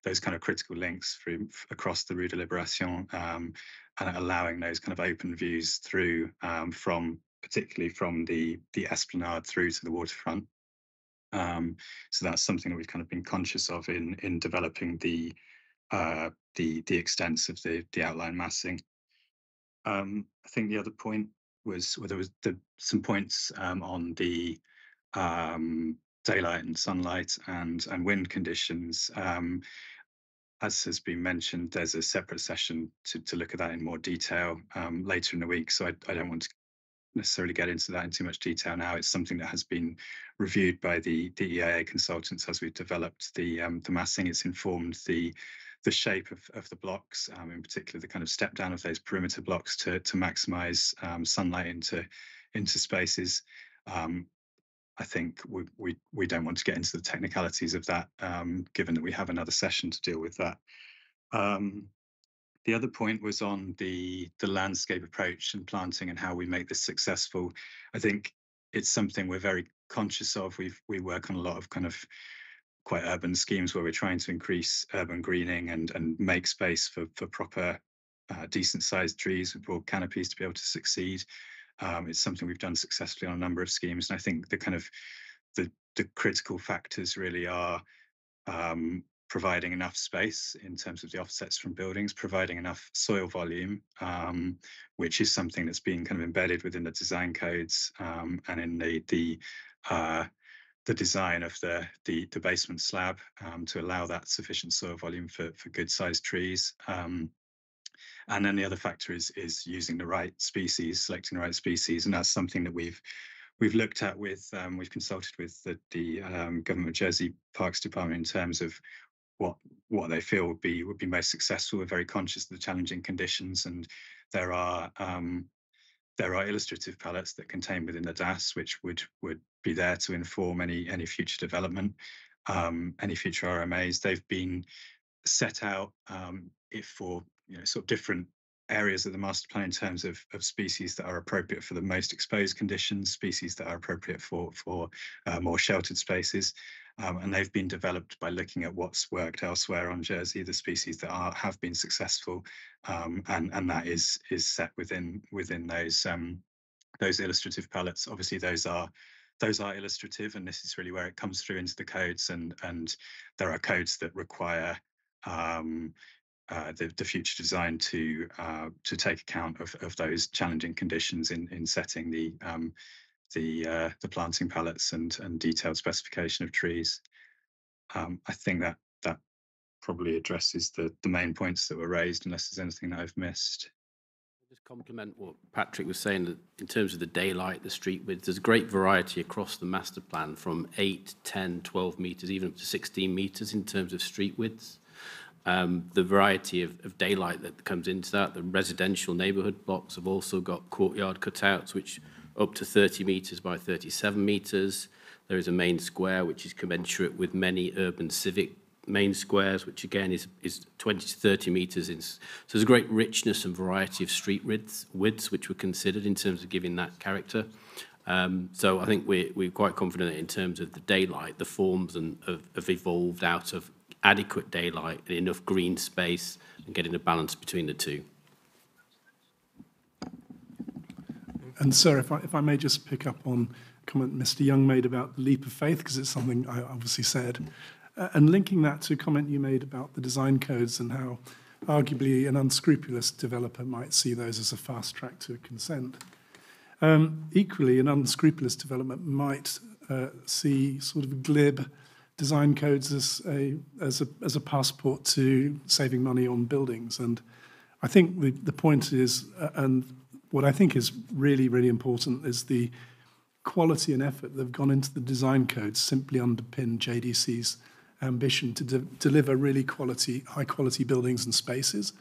those kind of critical links through across the Rue de Libération um, and allowing those kind of open views through um, from particularly from the the esplanade through to the waterfront. Um, so that's something that we've kind of been conscious of in in developing the uh, the the extents of the the outline massing. Um, I think the other point was well, there was the, some points um, on the um, daylight and sunlight and and wind conditions. Um, as has been mentioned, there's a separate session to, to look at that in more detail um, later in the week. So I, I don't want to necessarily get into that in too much detail now. It's something that has been reviewed by the DEAA consultants as we've developed the um, the massing. It's informed the the shape of, of the blocks, um, in particular the kind of step down of those perimeter blocks to to maximize um, sunlight into into spaces. Um, I think we, we we don't want to get into the technicalities of that, um, given that we have another session to deal with that. Um, the other point was on the the landscape approach and planting and how we make this successful. I think it's something we're very conscious of. We we work on a lot of kind of quite urban schemes where we're trying to increase urban greening and and make space for for proper uh, decent sized trees with broad canopies to be able to succeed. Um, it's something we've done successfully on a number of schemes, and I think the kind of the the critical factors really are um, providing enough space in terms of the offsets from buildings, providing enough soil volume, um, which is something that's been kind of embedded within the design codes um, and in the the uh, the design of the the, the basement slab um, to allow that sufficient soil volume for for good sized trees. Um, and then the other factor is is using the right species, selecting the right species, and that's something that we've we've looked at with um, we've consulted with the, the um, government of Jersey Parks Department in terms of what what they feel would be would be most successful. We're very conscious of the challenging conditions, and there are um, there are illustrative palettes that contain within the DAS, which would would be there to inform any any future development, um, any future RMAs. They've been set out um, if for you know sort of different areas of the master plan in terms of, of species that are appropriate for the most exposed conditions, species that are appropriate for for uh, more sheltered spaces, um, and they've been developed by looking at what's worked elsewhere on Jersey, the species that are have been successful, um, and and that is is set within within those um, those illustrative palettes. Obviously, those are those are illustrative, and this is really where it comes through into the codes, and and there are codes that require um, uh, the, the future design to uh, to take account of, of those challenging conditions in in setting the um, the uh, the planting palettes and and detailed specification of trees. Um, I think that that probably addresses the the main points that were raised, unless there's anything that I've missed. Complement what Patrick was saying that in terms of the daylight, the street width, there's great variety across the master plan from 8, 10, 12 metres, even up to 16 metres in terms of street widths um, the variety of, of daylight that comes into that. The residential neighbourhood blocks have also got courtyard cutouts, which up to 30 metres by 37 metres. There is a main square, which is commensurate with many urban civic main squares, which again is, is 20 to 30 metres. In, so there's a great richness and variety of street widths, widths which were considered in terms of giving that character. Um, so I think we're, we're quite confident in terms of the daylight, the forms and have, have evolved out of adequate daylight and enough green space and getting a balance between the two. And sir, if I, if I may just pick up on comment Mr. Young made about the leap of faith, because it's something I obviously said, uh, and linking that to a comment you made about the design codes and how arguably an unscrupulous developer might see those as a fast track to consent. Um, equally, an unscrupulous development might uh, see sort of glib design codes as a as a as a passport to saving money on buildings. And I think the the point is, uh, and what I think is really really important is the quality and effort that have gone into the design codes simply underpin JDC's ambition to de deliver really quality, high quality buildings and spaces.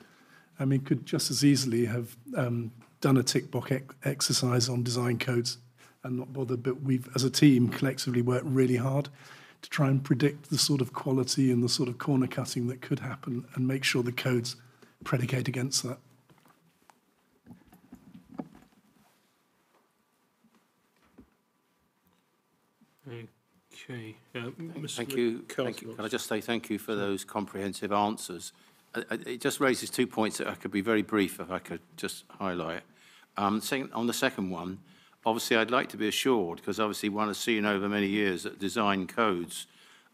I mean, could just as easily have um, done a tick box ex exercise on design codes and not bothered, but we've, as a team, collectively worked really hard to try and predict the sort of quality and the sort of corner cutting that could happen and make sure the codes predicate against that. Okay. Uh, Mr. Thank you. Thank you. Can I just say thank you for those comprehensive answers? Uh, It just raises two points that I could be very brief if I could just highlight. Um, second, on the second one, obviously I'd like to be assured, because obviously one has seen over many years that design codes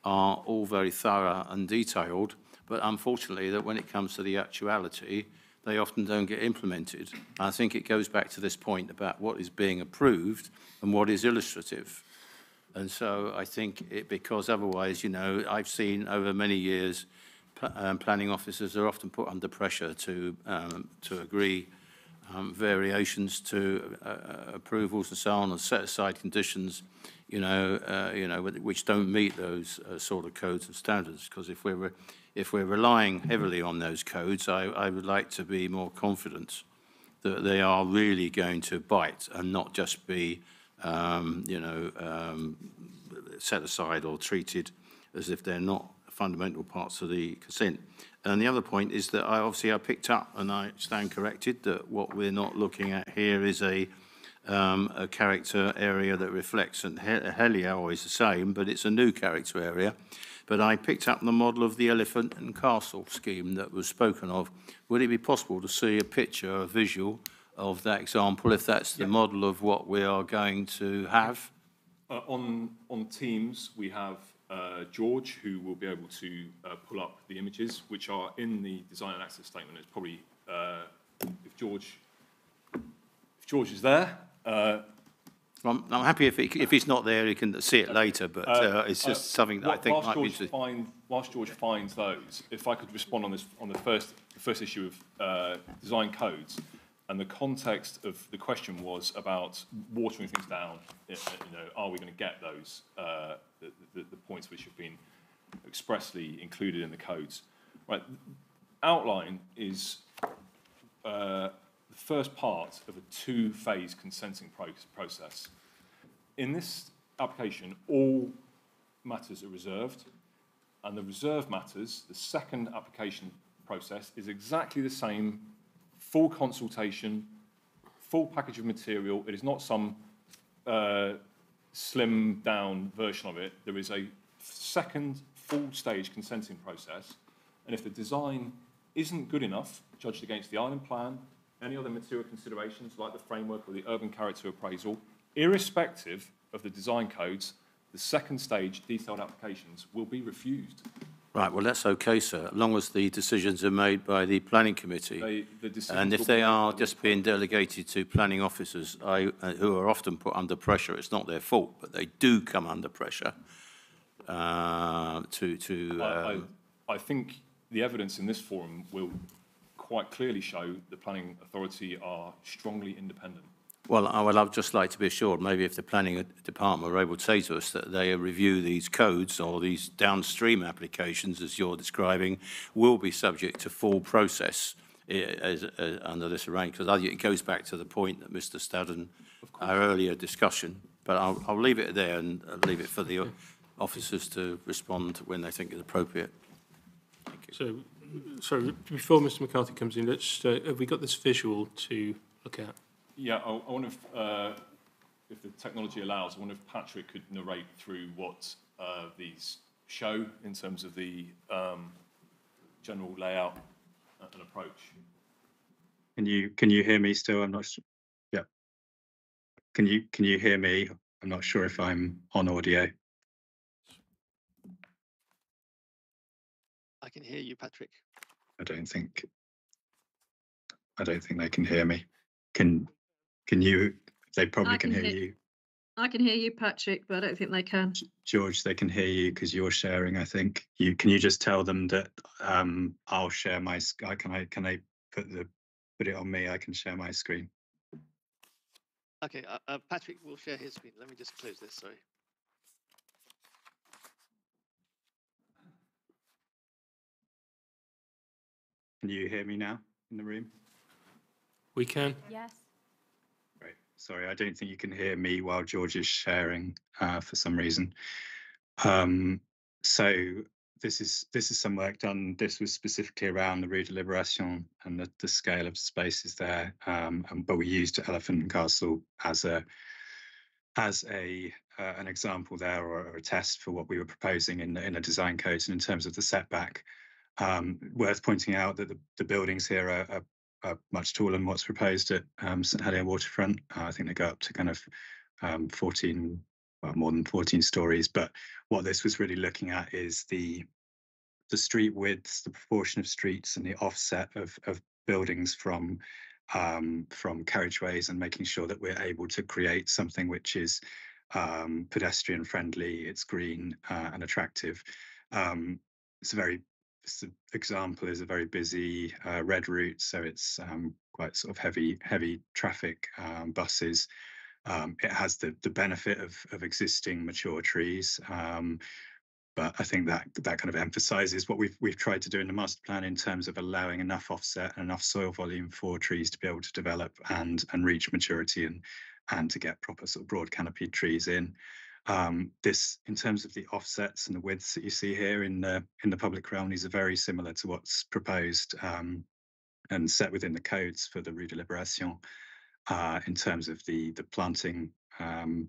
are all very thorough and detailed, but unfortunately that when it comes to the actuality, they often don't get implemented. I think it goes back to this point about what is being approved and what is illustrative. And so I think it, because otherwise, you know, I've seen over many years, um, planning officers are often put under pressure to, um, to agree um, variations to uh, uh, approvals and so on, and set aside conditions, you know, uh, you know, which- don't meet those uh, sort of codes and standards. Because if we're, re- if we're relying heavily on those codes, I, I would like to be more confident that they are really going to bite and not just be, um, you know, um, set aside or treated as if they're not fundamental parts of the consent. And the other point is that I obviously I picked up, and I stand corrected, that what we're not looking at here is a, um, a character area that reflects, and He- Helier is the same, but it's a new character area. But I picked up the model of the elephant and castle scheme that was spoken of. Would it be possible to see a picture, a visual of that example, if that's the model of what we are going to have? Uh, on, on Teams, we have uh, George, who will be able to uh, pull up the images, which are in the design and access statement. It's probably, uh, if George, if George is there, uh, I'm, I'm happy if, he, if he's not there, he can see it later, but uh, it's just something that I think might be George interesting. Find, whilst George finds those, if I could respond on this on the first the first issue of uh, design codes, and the context of the question was about watering things down. You know, are we going to get those uh, the, the, the points which have been expressly included in the codes? Right. Outline is uh, the first part of a two-phase consenting pro- process. In this application, all matters are reserved, and the reserved matters, the second application process, is exactly the same, full consultation, full package of material. It is not some uh, slimmed down version of it. There is a second full stage consenting process, and if the design isn't good enough, judged against the island plan, any other material considerations like the framework or the urban character appraisal, irrespective of the design codes, the second stage detailed applications will be refused. Right, well, that's okay, sir, as long as the decisions are made by the planning committee. They- the And will if be they made are by the just being delegated to planning officers, I, uh, who are often put under pressure, it's not their fault, but they do come under pressure uh, to, to, I, I, um, I think the evidence in this forum will quite clearly show the planning authority are strongly independent. Well, I would just like to be assured, maybe if the planning department were able to say to us that they review these codes or these downstream applications, as you're describing, will be subject to full process i- as, uh, under this arrangement. Because it goes back to the point that Mr Staddon, our earlier discussion, but I'll, I'll leave it there and uh, leave it for the officers to respond when they think it's appropriate. So, so before Mr McCarthy comes in, let's, uh, have we got this visual to look at? Yeah, I, I wonder if, uh, if the technology allows, I wonder if Patrick could narrate through what uh, these show in terms of the um, general layout and approach. Can you can you hear me still? I'm not sure. Yeah. Can you can you hear me? I'm not sure if I'm on audio. I can hear you, Patrick. I don't think I don't think they can hear me. Can can you they probably I can, can hear hear- you. I can hear you, Patrick, but I don't think they can. George, they can hear you because you're sharing, I think. You can you just tell them that um I'll share my sc- I can I can I put the put it on me, I can share my screen. Okay, uh, uh, Patrick will share his screen. Let me just close this, sorry. Can you hear me now in the room? We can. Yes. Sorry, I don't think you can hear me while George is sharing uh, for some reason. Um, so this is this is some work done. This was specifically around the Rue de Liberation and the, the scale of spaces there. Um, and, but we used Elephant and Castle as a as a uh, an example there or, or a test for what we were proposing in, in a design code and in terms of the setback. Um, worth pointing out that the, the buildings here are, are, are, much taller than what's proposed at um, St Helier waterfront. Uh, I think they go up to kind of um, 14, well, more than 14 stories. But what this was really looking at is the the street widths, the proportion of streets, and the offset of of buildings from um, from carriageways, and making sure that we're able to create something which is um, pedestrian friendly, it's green uh, and attractive. Um, it's a very example is a very busy uh, red route, so it's um, quite sort of heavy heavy traffic um, buses. Um, it has the the benefit of of existing mature trees. Um, but I think that that kind of emphasizes what we've we've tried to do in the master plan in terms of allowing enough offset and enough soil volume for trees to be able to develop and and reach maturity and and to get proper sort of broad canopied trees in. Um, this, in terms of the offsets and the widths that you see here in the in the public realm, these are very similar to what's proposed um, and set within the codes for the Rue de Libération uh, in terms of the the planting um,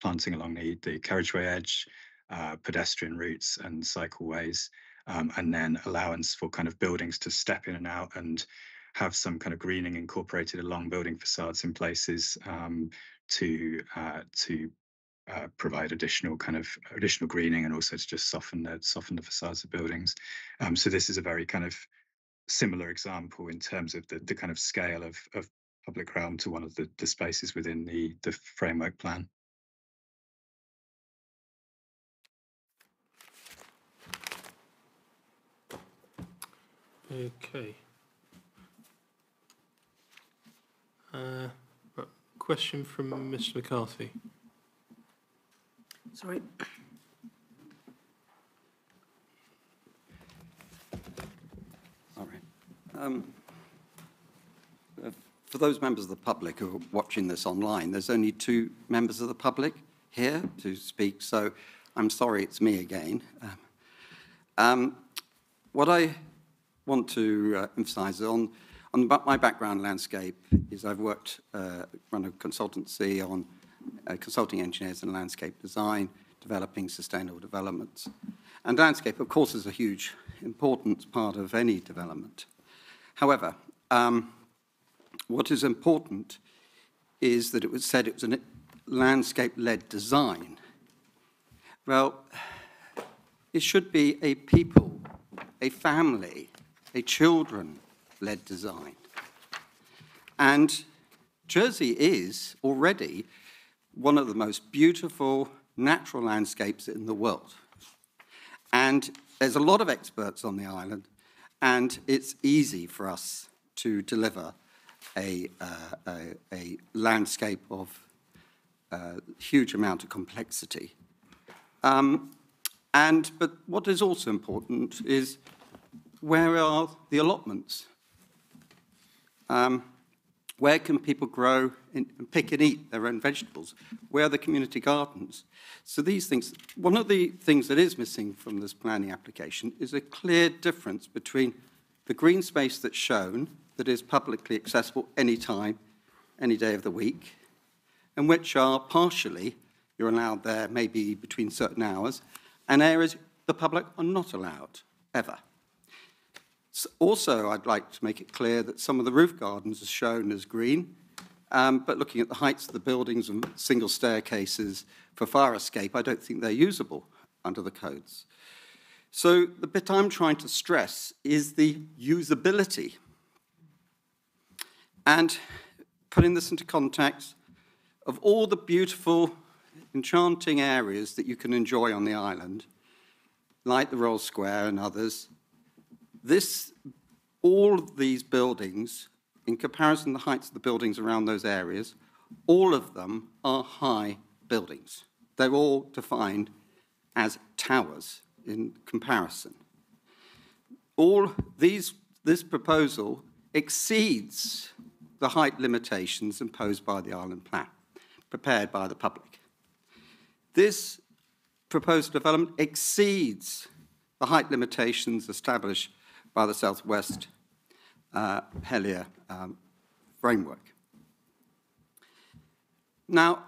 planting along the the carriageway edge, uh, pedestrian routes and cycleways, um, and then allowance for kind of buildings to step in and out and have some kind of greening incorporated along building facades in places um, to uh, to uh, provide additional kind of additional greening and also to just soften the soften the facades of buildings. Um, so this is a very kind of similar example in terms of the the kind of scale of of public realm to one of the, the spaces within the the framework plan. Okay. Uh, question from Mr McCarthy. Sorry. All right. Um, uh, for those members of the public who are watching this online, there's only two members of the public here to speak, so I'm sorry it's me again. Um, um, what I want to uh, emphasize on, on my background landscape is I've worked, uh, run a consultancy on uh, consulting engineers in landscape design, developing sustainable developments. And landscape, of course, is a huge, important part of any development. However, um, what is important is that it was said it was a landscape-led design. Well, it should be a people, a family, a children-led design. And Jersey is already one of the most beautiful natural landscapes in the world. And there's a lot of experts on the island, and it's easy for us to deliver a, uh, a, a, landscape of uh, huge amount of complexity. Um, and, but what is also important is where are the allotments? Um, where can people grow and pick and eat their own vegetables? Where are the community gardens? So these things, one of the things that is missing from this planning application is a clear difference between the green space that's shown, that is publicly accessible anytime, any day of the week, and which are partially, you're allowed there maybe between certain hours, and areas the public are not allowed, ever. Also, I'd like to make it clear that some of the roof gardens are shown as green, um, but looking at the heights of the buildings and single staircases for fire escape, I don't think they're usable under the codes. So the bit I'm trying to stress is the usability. And putting this into context of all the beautiful, enchanting areas that you can enjoy on the island, like the Royal Square and others, this, all of these buildings, in comparison to the heights of the buildings around those areas, all of them are high buildings. They're all defined as towers in comparison. All these, this proposal exceeds the height limitations imposed by the island plan, prepared by the public. This proposed development exceeds the height limitations established by the Southwest uh, Helier um, framework. Now,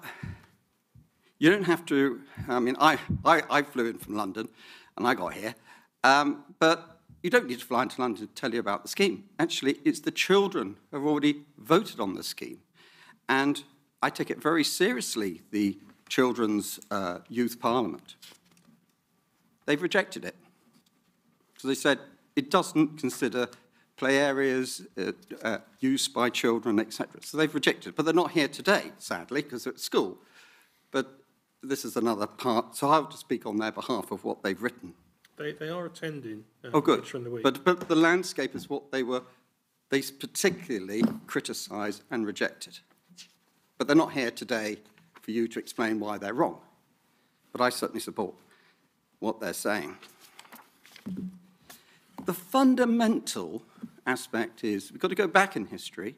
You don't have to, I mean, I, I, I flew in from London and I got here, um, but you don't need to fly into London to tell you about the scheme. Actually, it's the children who have already voted on the scheme. And I take it very seriously, the Children's uh, Youth Parliament. They've rejected it. So they said it doesn't consider play areas, uh, uh, use by children, etc. So they've rejected it. But they're not here today, sadly, because they're at school. But this is another part. So I have to speak on their behalf of what they've written. They, they are attending. uh, Oh, good. in the week. But, but the landscape is what they were, they particularly criticised and rejected. But they're not here today for you to explain why they're wrong. But I certainly support what they're saying. The fundamental aspect is we've got to go back in history.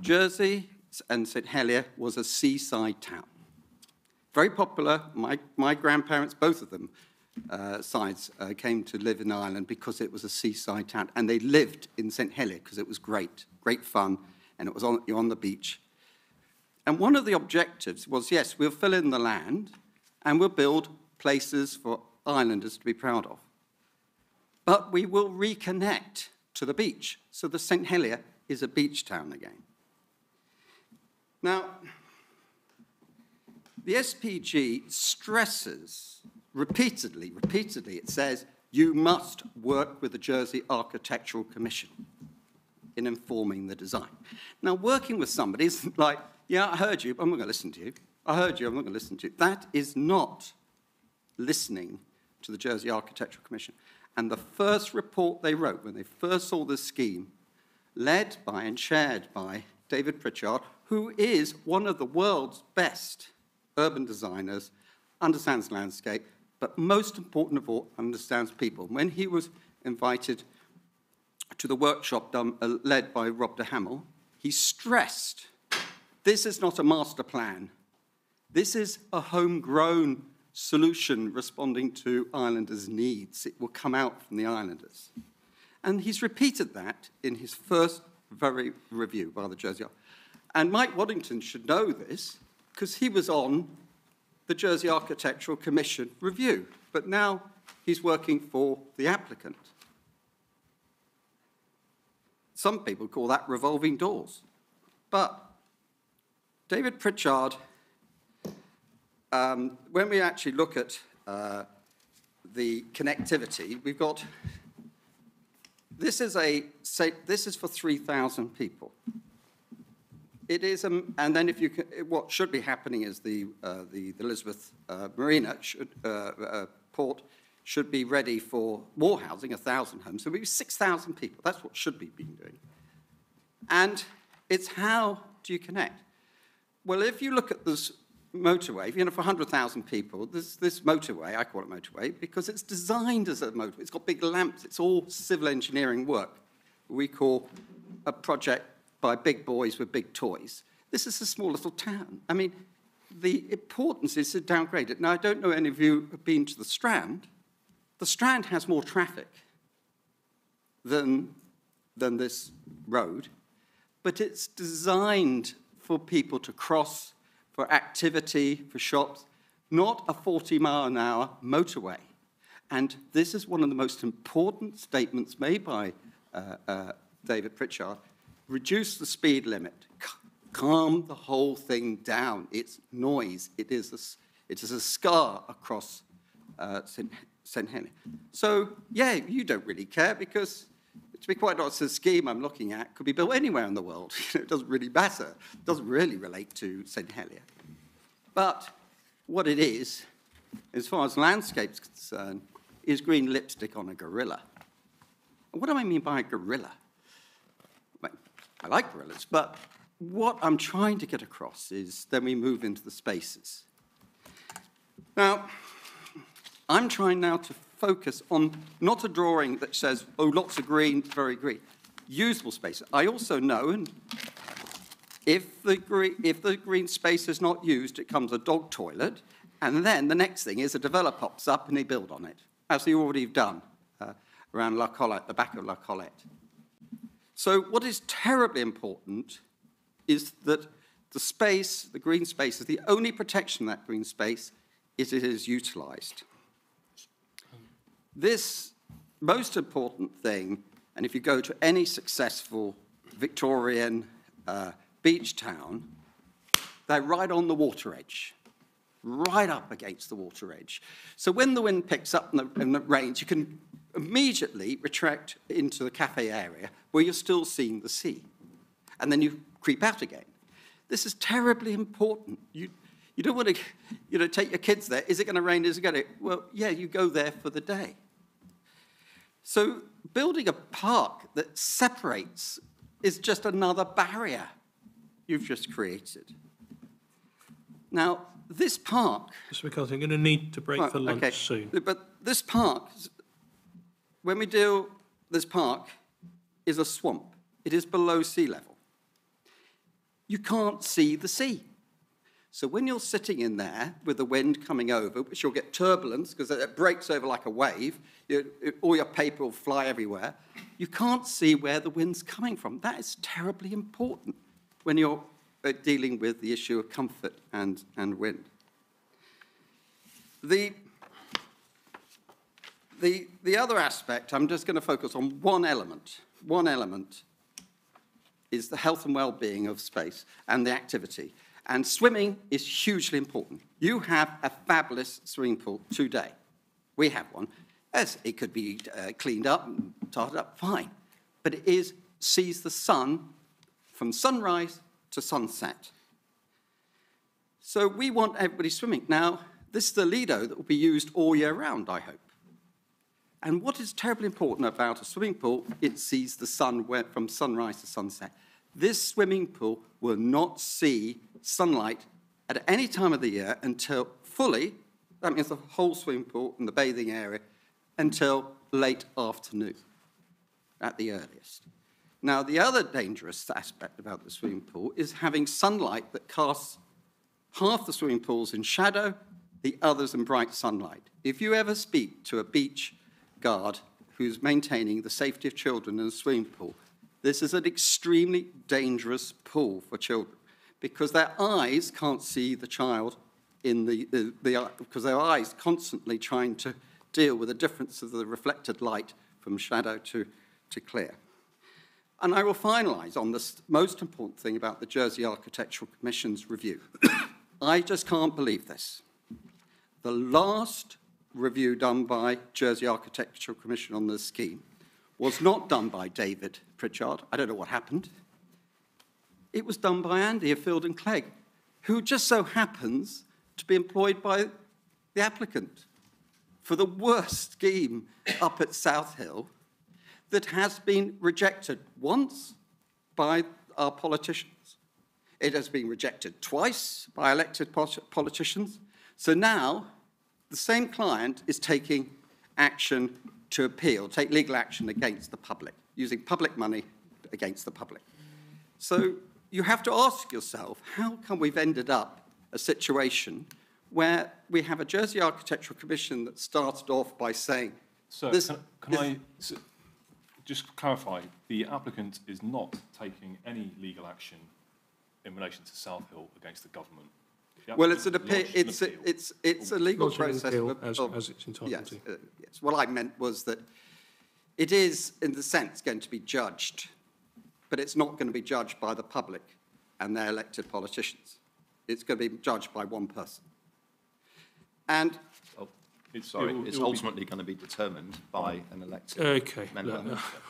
Jersey and St Helier was a seaside town. Very popular. My, my grandparents, both of them, uh, sides, uh, came to live in Ireland because it was a seaside town. And they lived in St Helier because it was great, great fun, and it was on, you're on the beach. And one of the objectives was yes, we'll fill in the land and we'll build places for islanders to be proud of. But we will reconnect to the beach. So the St. Helier is a beach town again. Now, the SPG stresses repeatedly, repeatedly, it says, you must work with the Jersey Architectural Commission in informing the design. Now, working with somebody isn't like, yeah, I heard you, but I'm not going to listen to you. I heard you, I'm not going to listen to you. That is not listening to the Jersey Architectural Commission. And the first report they wrote when they first saw this scheme, led by and chaired by David Pritchard, who is one of the world's best urban designers, understands landscape, but most important of all, understands people. When he was invited to the workshop done, uh, led by Rob de Hamel, he stressed this is not a master plan. This is a homegrown solution responding to islanders' needs. It will come out from the islanders. And he's repeated that in his first very review by the Jersey And Mike Waddington should know this because he was on the Jersey Architectural Commission review, but now he's working for the applicant. Some people call that revolving doors. But David Pritchard, um, when we actually look at uh, the connectivity, we've got, this is a, say, this is for 3,000 people. It is, um, and then if you, can, what should be happening is the, uh, the, the Elizabeth uh, Marina should, uh, uh, port should be ready for more housing, 1,000 homes. So maybe 6,000 people. That's what should be being doing. And it's how do you connect? Well, if you look at this motorway, you know, for 100,000 people, this, this motorway, I call it motorway, because it's designed as a motorway. It's got big lamps. It's all civil engineering work. We call a project by big boys with big toys. This is a small little town. I mean, the importance is to downgrade it. Now, I don't know any of you have been to the Strand. The Strand has more traffic than, than this road, but it's designed for people to cross, for activity, for shops, not a 40 mile an hour motorway. And this is one of the most important statements made by uh, uh, David Pritchard. Reduce the speed limit, calm the whole thing down. It's noise. It is a, it is a scar across uh, St. Helier. So, yeah, you don't really care because to be quite honest, the scheme I'm looking at could be built anywhere in the world. It doesn't really matter. It doesn't really relate to St. Helier. But what it is, as far as landscape's concerned, is green lipstick on a gorilla. What do I mean by a gorilla? I like gorillas, but what I'm trying to get across is then we move into the spaces. Now, I'm trying now to focus on not a drawing that says, oh, lots of green, very green. Usable space. I also know, and if the, green, if the green space is not used, it comes a dog toilet, and then the next thing is a developer pops up and they build on it, as they already have done uh, around La Collette, the back of La Collette. So what is terribly important is that The space, the green space, is the only protection that green space is it is utilised. This most important thing, and if you go to any successful Victorian uh, beach town, they're right on the water edge, right up against the water edge. So when the wind picks up and the, and the rains, you can immediately retract into the cafe area where you're still seeing the sea. And then you creep out again. This is terribly important. You, you don't want to you know, take your kids there. Is it going to rain? Is it going to? Well, yeah, you go there for the day. So building a park that separates is just another barrier you've just created. Now, this park. Mr McCarthy, I'm going to need to break Right, for lunch okay. soon. But this park, when we do this park, is a swamp. It is below sea level. You can't see the sea. So when you're sitting in there with the wind coming over, which you'll get turbulence because it breaks over like a wave, you, it- all your paper will fly everywhere, you can't see where the wind's coming from. That is terribly important when you're uh, dealing with the issue of comfort and, and wind. The, the, the other aspect, I'm just going to focus on one element. One element is the health and well-being of space and the activity. And swimming is hugely important. You have a fabulous swimming pool today. We have one. Yes, it could be uh, cleaned up and tarted up, fine. But it is sees the sun from sunrise to sunset. So we want everybody swimming. Now, this is the Lido that will be used all year round, I hope. And what is terribly important about a swimming pool, it sees the sun from sunrise to sunset. This swimming pool will not see sunlight at any time of the year until fully, that means the whole swimming pool and the bathing area, until late afternoon at the earliest. Now, the other dangerous aspect about the swimming pool is having sunlight that casts half the swimming pools in shadow, the others in bright sunlight. If you ever speak to a beach guard who's maintaining the safety of children in a swimming pool, this is an extremely dangerous pool for children because their eyes can't see the child in the, the, the because their eyes constantly trying to deal with the difference of the reflected light from shadow to, to clear. And I will finalise on this most important thing about the Jersey Architectural Commission's review. I just can't believe this. The last review done by Jersey Architectural Commission on this scheme was not done by David Pritchard. I don't know what happened. It was done by Andy of Feilden Clegg, who just so happens to be employed by the applicant for the worst scheme up at South Hill that has been rejected once by our politicians. It has been rejected twice by elected politicians. So now the same client is taking action to appeal, take legal action against the public, using public money against the public. So you have to ask yourself, how come we've ended up a situation where we have a Jersey Architectural Commission that started off by saying, So this can, can is- I s- just clarify, the applicant is not taking any legal action in relation to South Hill against the government. The Well, it's an applicant appeal, an it's, a- it's, it's a legal Lodging process. appeal of- as- of- as it's entitled yes, to. uh, Yes, what I meant was that it is, in the sense, going to be judged, but it's not going to be judged by the public and their elected politicians. It's going to be judged by one person. And Oh, It's- Sorry, it will- it's it will be- ultimately going to be determined by an elected Okay, member.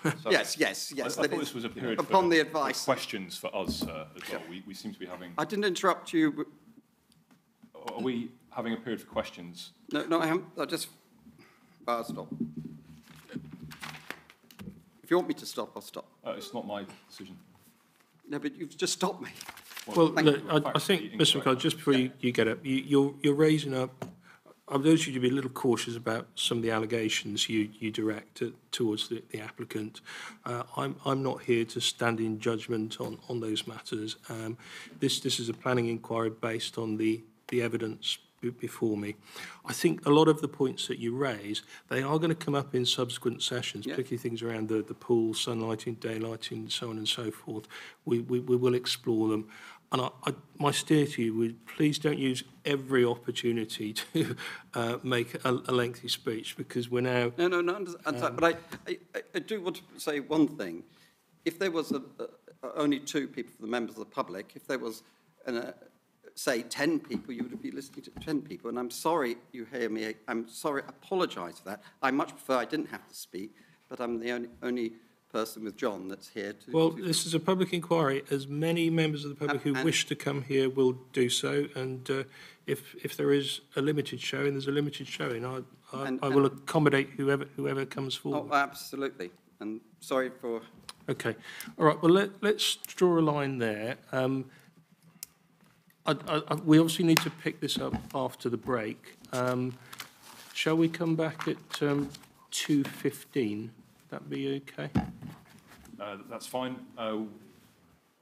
look, So- yes, yes, yes. I that thought this was a period Upon for, the for advice. questions for us uh, as well. We, we seem to be having. I didn't interrupt you. Are we having a period for questions? No, no, I haven't. I just, I'll stop. If you want me to stop, I'll stop. Uh, it's not my decision. No, but you've just stopped me. Well, Thank look, you. I, I think, Mr incorrect. McCarthy, just before you, you get up, you, you're, you're raising up, I would urge you to be a little cautious about some of the allegations you, you direct to, towards the, the applicant. Uh, I'm, I'm not here to stand in judgment on, on those matters. Um, this, this is a planning inquiry based on the, the evidence be- before me. I think a lot of the points that you raise, they are going to come up in subsequent sessions, Yeah. particularly things around the, the pool, sunlighting, daylighting, so on and so forth. We, we, we will explore them. and I, I, my steer to you would please don't use every opportunity to uh, make a, a lengthy speech because we're now. No, no, no, under- Um, but I, I, I- I do want to say one thing. If there was a, only two people for the members of the public, if there was, an, uh, say, 10 people, you would be listening to 10 people. And I'm sorry you hear me. I'm sorry, apologise for that. I much prefer I didn't have to speak, but I'm the only, only person with John that's here to. Well, to- this is a public inquiry. As many members of the public who wish to come here will do so. And uh, if, if there is a limited showing, there's a limited showing. I, I, And- I will and- accommodate whoever, whoever comes Oh, forward. absolutely. And sorry for Okay. All right. Well, let, let's draw a line there. Um, I, I, we obviously need to pick this up after the break. Um, shall we come back at um, 2.15? That be okay? Uh, That's fine. Uh,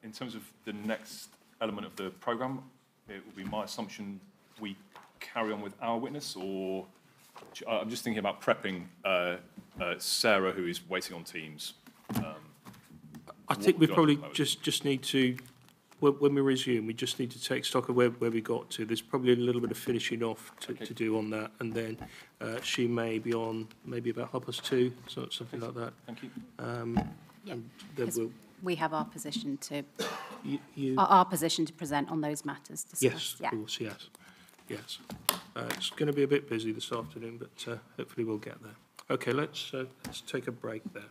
In terms of the next element of the programme, it will be my assumption we carry on with our witness, or uh, I'm just thinking about prepping uh, uh, Sarah, who is waiting on Teams. Um, I think we we got at probably just, just need to, when, when we resume, we just need to take stock of where, where we got to. There's probably a little bit of finishing off to, Okay. to do on that, and then uh, she may be on maybe about half past two, so, something like that. Thank you. Um, Yeah, and then 'cause we'll, We have our position to, you, you, our, our position to present on those matters yes, discussed. of course, yes, yes. Uh, it's going to be a bit busy this afternoon, but uh, hopefully we'll get there. Okay, let's, uh, let's take a break there.